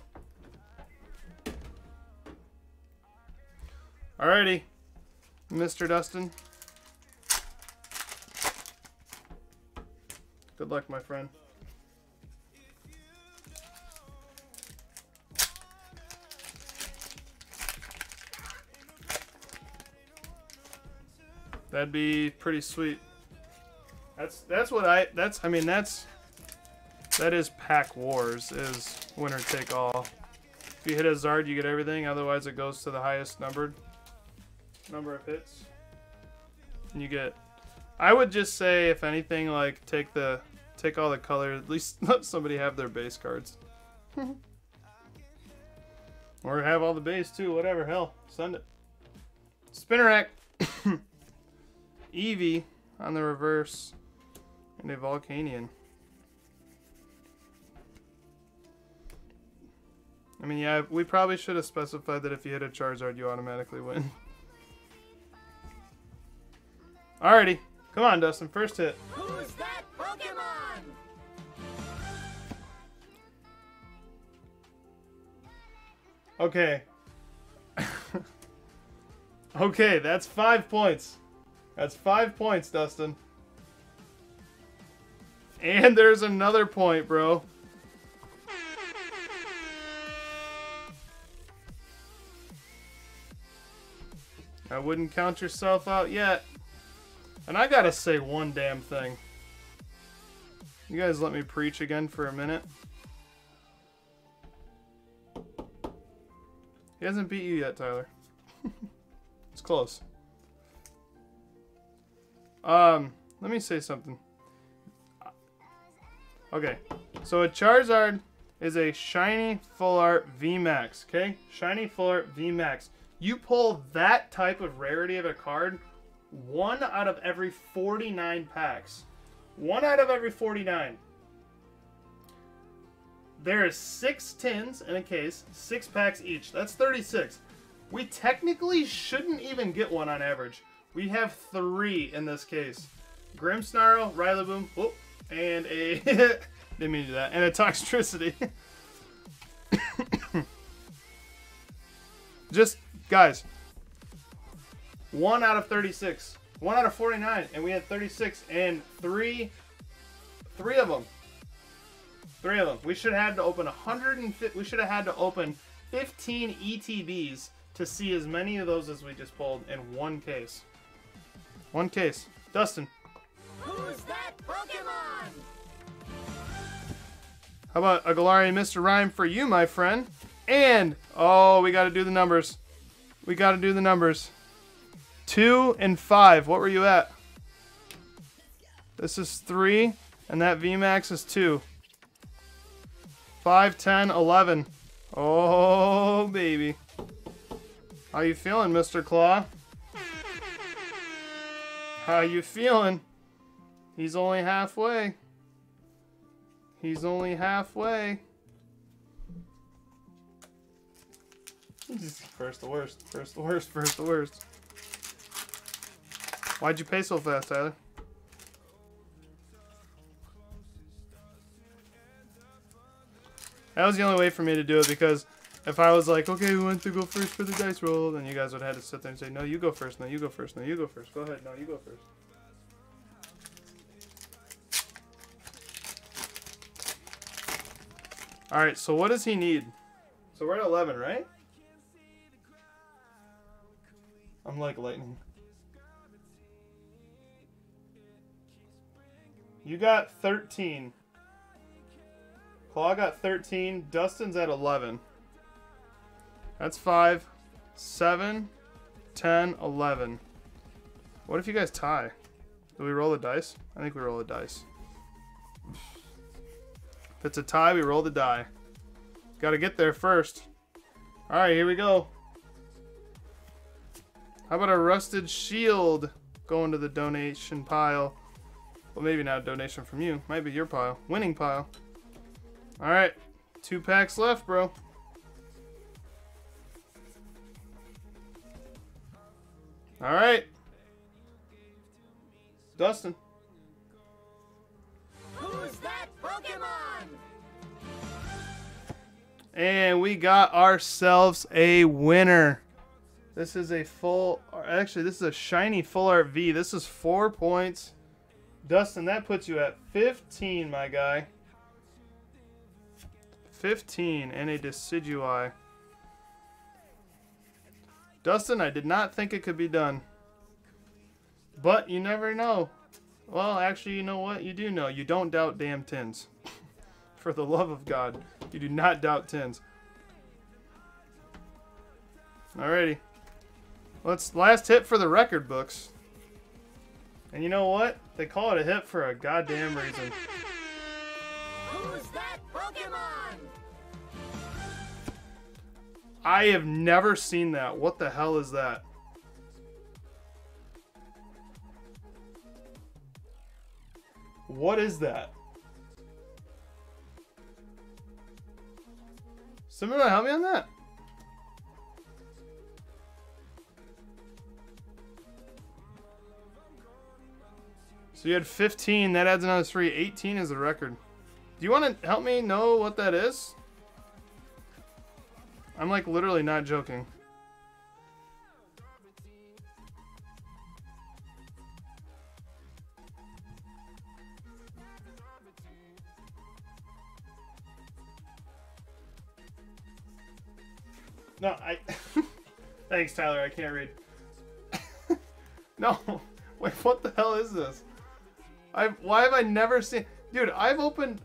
Alrighty, Mr. Dustin. Good luck, my friend. That'd be pretty sweet. That's that's what I that's I mean that's that is pack wars is winner take all. If you hit a Zard you get everything, otherwise it goes to the highest numbered number of hits. And you get I would just say if anything like take the take all the color, at least let somebody have their base cards. or have all the base too, whatever, hell, send it. Spinarak Eevee on the reverse, and a Volcanion. I mean, yeah, we probably should have specified that if you hit a Charizard, you automatically win. Alrighty, come on, Dustin, first hit. Who's that Pokemon? Okay. okay, that's five points. That's five points, Dustin. And there's another point, bro. I wouldn't count yourself out yet. And I gotta say one damn thing. You guys let me preach again for a minute. He hasn't beat you yet, Tyler. it's close. Um, let me say something. Okay, so a Charizard is a shiny full art VMAX, okay? Shiny full art VMAX. You pull that type of rarity of a card one out of every 49 packs. One out of every 49. There is six tins in a case, six packs each. That's 36. We technically shouldn't even get one on average. We have three in this case. Grimmsnarl, Rillaboom, oh, and a... didn't mean to do that. And a Toxtricity. Just, guys, one out of 36. One out of 49. And we had 36. And three, three of them. Three of them. We should have had to open 150. We should have had to open 15 ETBs to see as many of those as we just pulled in one case. One case. Dustin, Who's that Pokemon? how about a Galarian Mr. Rime for you, my friend? And, oh, we got to do the numbers. We got to do the numbers. Two and five. What were you at? This is three, and that VMAX is two. Five, ten, eleven. Oh, baby. How you feeling, Mr. Claw? How you feeling? He's only halfway. He's only halfway. First the worst. First the worst. First the worst. Why'd you pay so fast, Tyler? That was the only way for me to do it because if I was like, okay, who wants to go first for the dice roll? Then you guys would have to sit there and say, no, you go first. No, you go first. No, you go first. Go ahead. No, you go first. All right. So what does he need? So we're at 11, right? I'm like lightning. You got 13. Claw got 13. Dustin's at 11. That's 5, 7, 10, 11. What if you guys tie? Do we roll the dice? I think we roll the dice. If it's a tie, we roll the die. Gotta get there first. Alright, here we go. How about a rusted shield going to the donation pile? Well, maybe not a donation from you. Might be your pile. Winning pile. Alright. Two packs left, bro. Alright. Dustin. Who's that Pokemon? And we got ourselves a winner. This is a full, actually, this is a shiny full art V. This is four points. Dustin, that puts you at 15, my guy. 15 and a Decidueye. Dustin, I did not think it could be done. But you never know. Well, actually, you know what? You do know. You don't doubt damn tins. For the love of God, you do not doubt tins. Alrighty. Let's last hit for the record books. And you know what? They call it a hit for a goddamn reason. I have never seen that. What the hell is that? What is that? Somebody help me on that? So you had 15, that adds another 3. 18 is the record. Do you want to help me know what that is? I'm like literally not joking. No, I. Thanks, Tyler. I can't read. no, wait. What the hell is this? I. Why have I never seen? Dude, I've opened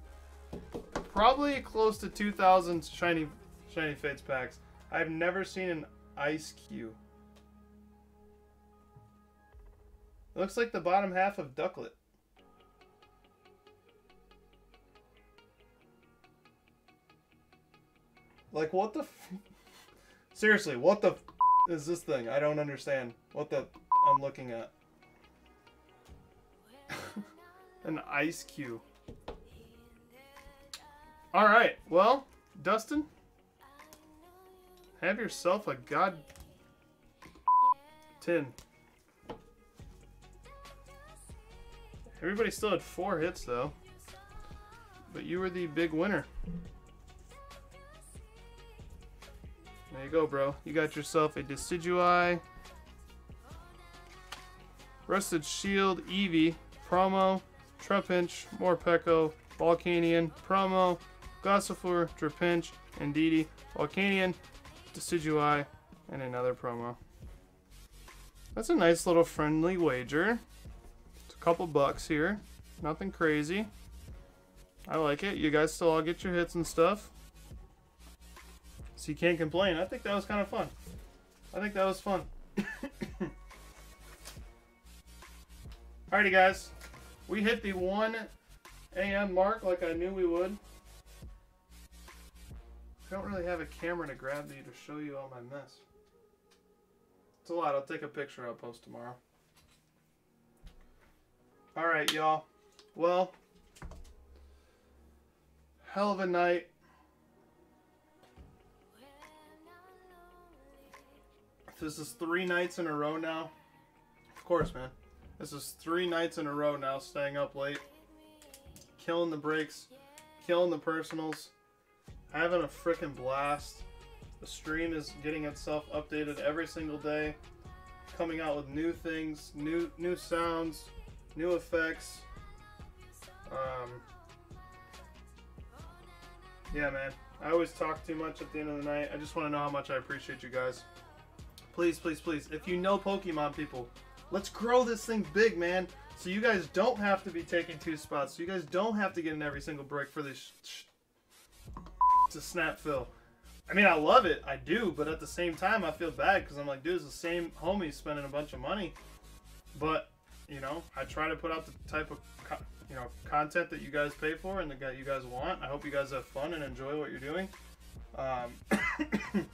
probably close to 2,000 shiny Shining Fates packs. I've never seen an ice cube. Looks like the bottom half of Ducklett. Like what the? Seriously, what the is this thing? I don't understand. What the? I'm looking at. An ice cube. All right. Well, Dustin, have yourself a god tin. Everybody still had four hits though. But you were the big winner. There you go, bro. You got yourself a Decidueye, Rusted Shield, Eevee, Promo, Trapinch, Morpeko, Volcanion, Promo, Gossifleur, and Indeedee, Volcanion, Decidueye, and another promo. That's a nice little friendly wager. It's a couple bucks here. Nothing crazy. I like it. You guys still all get your hits and stuff. So you can't complain. I think that was kind of fun. I think that was fun. Alrighty, guys. We hit the 1 a.m. mark like I knew we would. I don't really have a camera to grab you to show you all my mess. It's a lot. I'll take a picture. I'll post tomorrow. Alright, y'all. Well, hell of a night. This is three nights in a row now. Of course, man. This is three nights in a row now, staying up late. Killing the breaks. Killing the personals. Having a freaking blast. The stream is getting itself updated every single day, coming out with new things, new new sounds, new effects. Um, yeah, man. I always talk too much at the end of the night. I just want to know how much I appreciate you guys. Please, please, please. If you know Pokemon people, let's grow this thing big, man. So you guys don't have to be taking two spots. So you guys don't have to get in every single break for this to snap fill. I mean, I love it, I do, but at the same time, I feel bad because I'm like, dude, it's the same homie spending a bunch of money. But you know, I try to put out the type of you know content that you guys pay for and that you guys want. I hope you guys have fun and enjoy what you're doing. Um,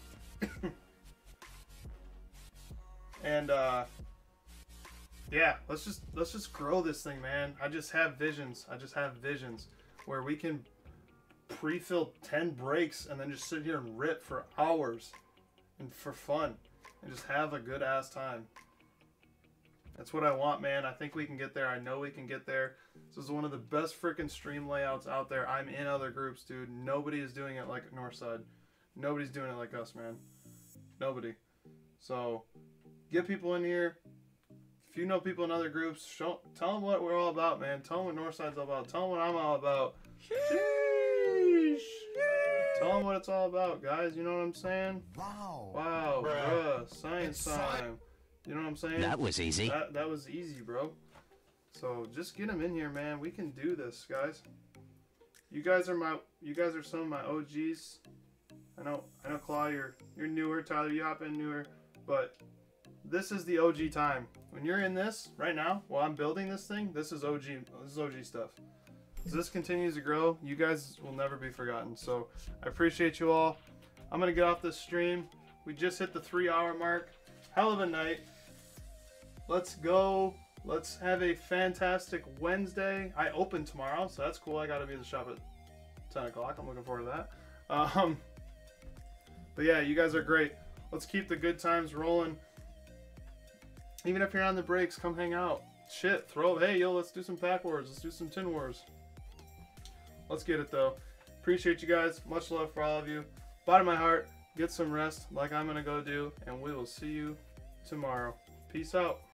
and uh, yeah, let's just let's just grow this thing, man. I just have visions. I just have visions where we can pre-fill 10 breaks and then just sit here and rip for hours and for fun and just have a good ass time. That's what I want, man. I think we can get there. I know we can get there. This is one of the best freaking stream layouts out there. I'm in other groups, dude. Nobody is doing it like Northside. Nobody's doing it like us, man. Nobody. So, get people in here. If you know people in other groups, show, tell them what we're all about, man. Tell them what Northside's all about. Tell them what I'm all about. Tell them what it's all about, guys. You know what I'm saying? Wow. Wow, Bruh. bruh, science It's sci- time. You know what I'm saying? That was easy. That, that was easy, bro. So just get them in here, man. We can do this, guys. You guys are my, you guys are some of my OGs. I know, I know, Claw, you're you're newer. Tyler, you hop in newer, but this is the OG time. When you're in this right now, while I'm building this thing, this is OG. This is OG stuff. As this continues to grow, you guys will never be forgotten. So I appreciate you all. I'm gonna get off this stream. We just hit the three-hour mark. Hell of a night. Let's go. Let's have a fantastic Wednesday. I open tomorrow, so that's cool. I gotta be at the shop at 10 o'clock. I'm looking forward to that. Um, but yeah, you guys are great. Let's keep the good times rolling. Even if you're on the breaks, come hang out. Shit, throw. Hey, yo, let's do some pack wars. Let's do some tin wars. Let's get it though. Appreciate you guys. Much love for all of you. Bottom of my heart, get some rest like I'm gonna go do, and we will see you tomorrow. Peace out.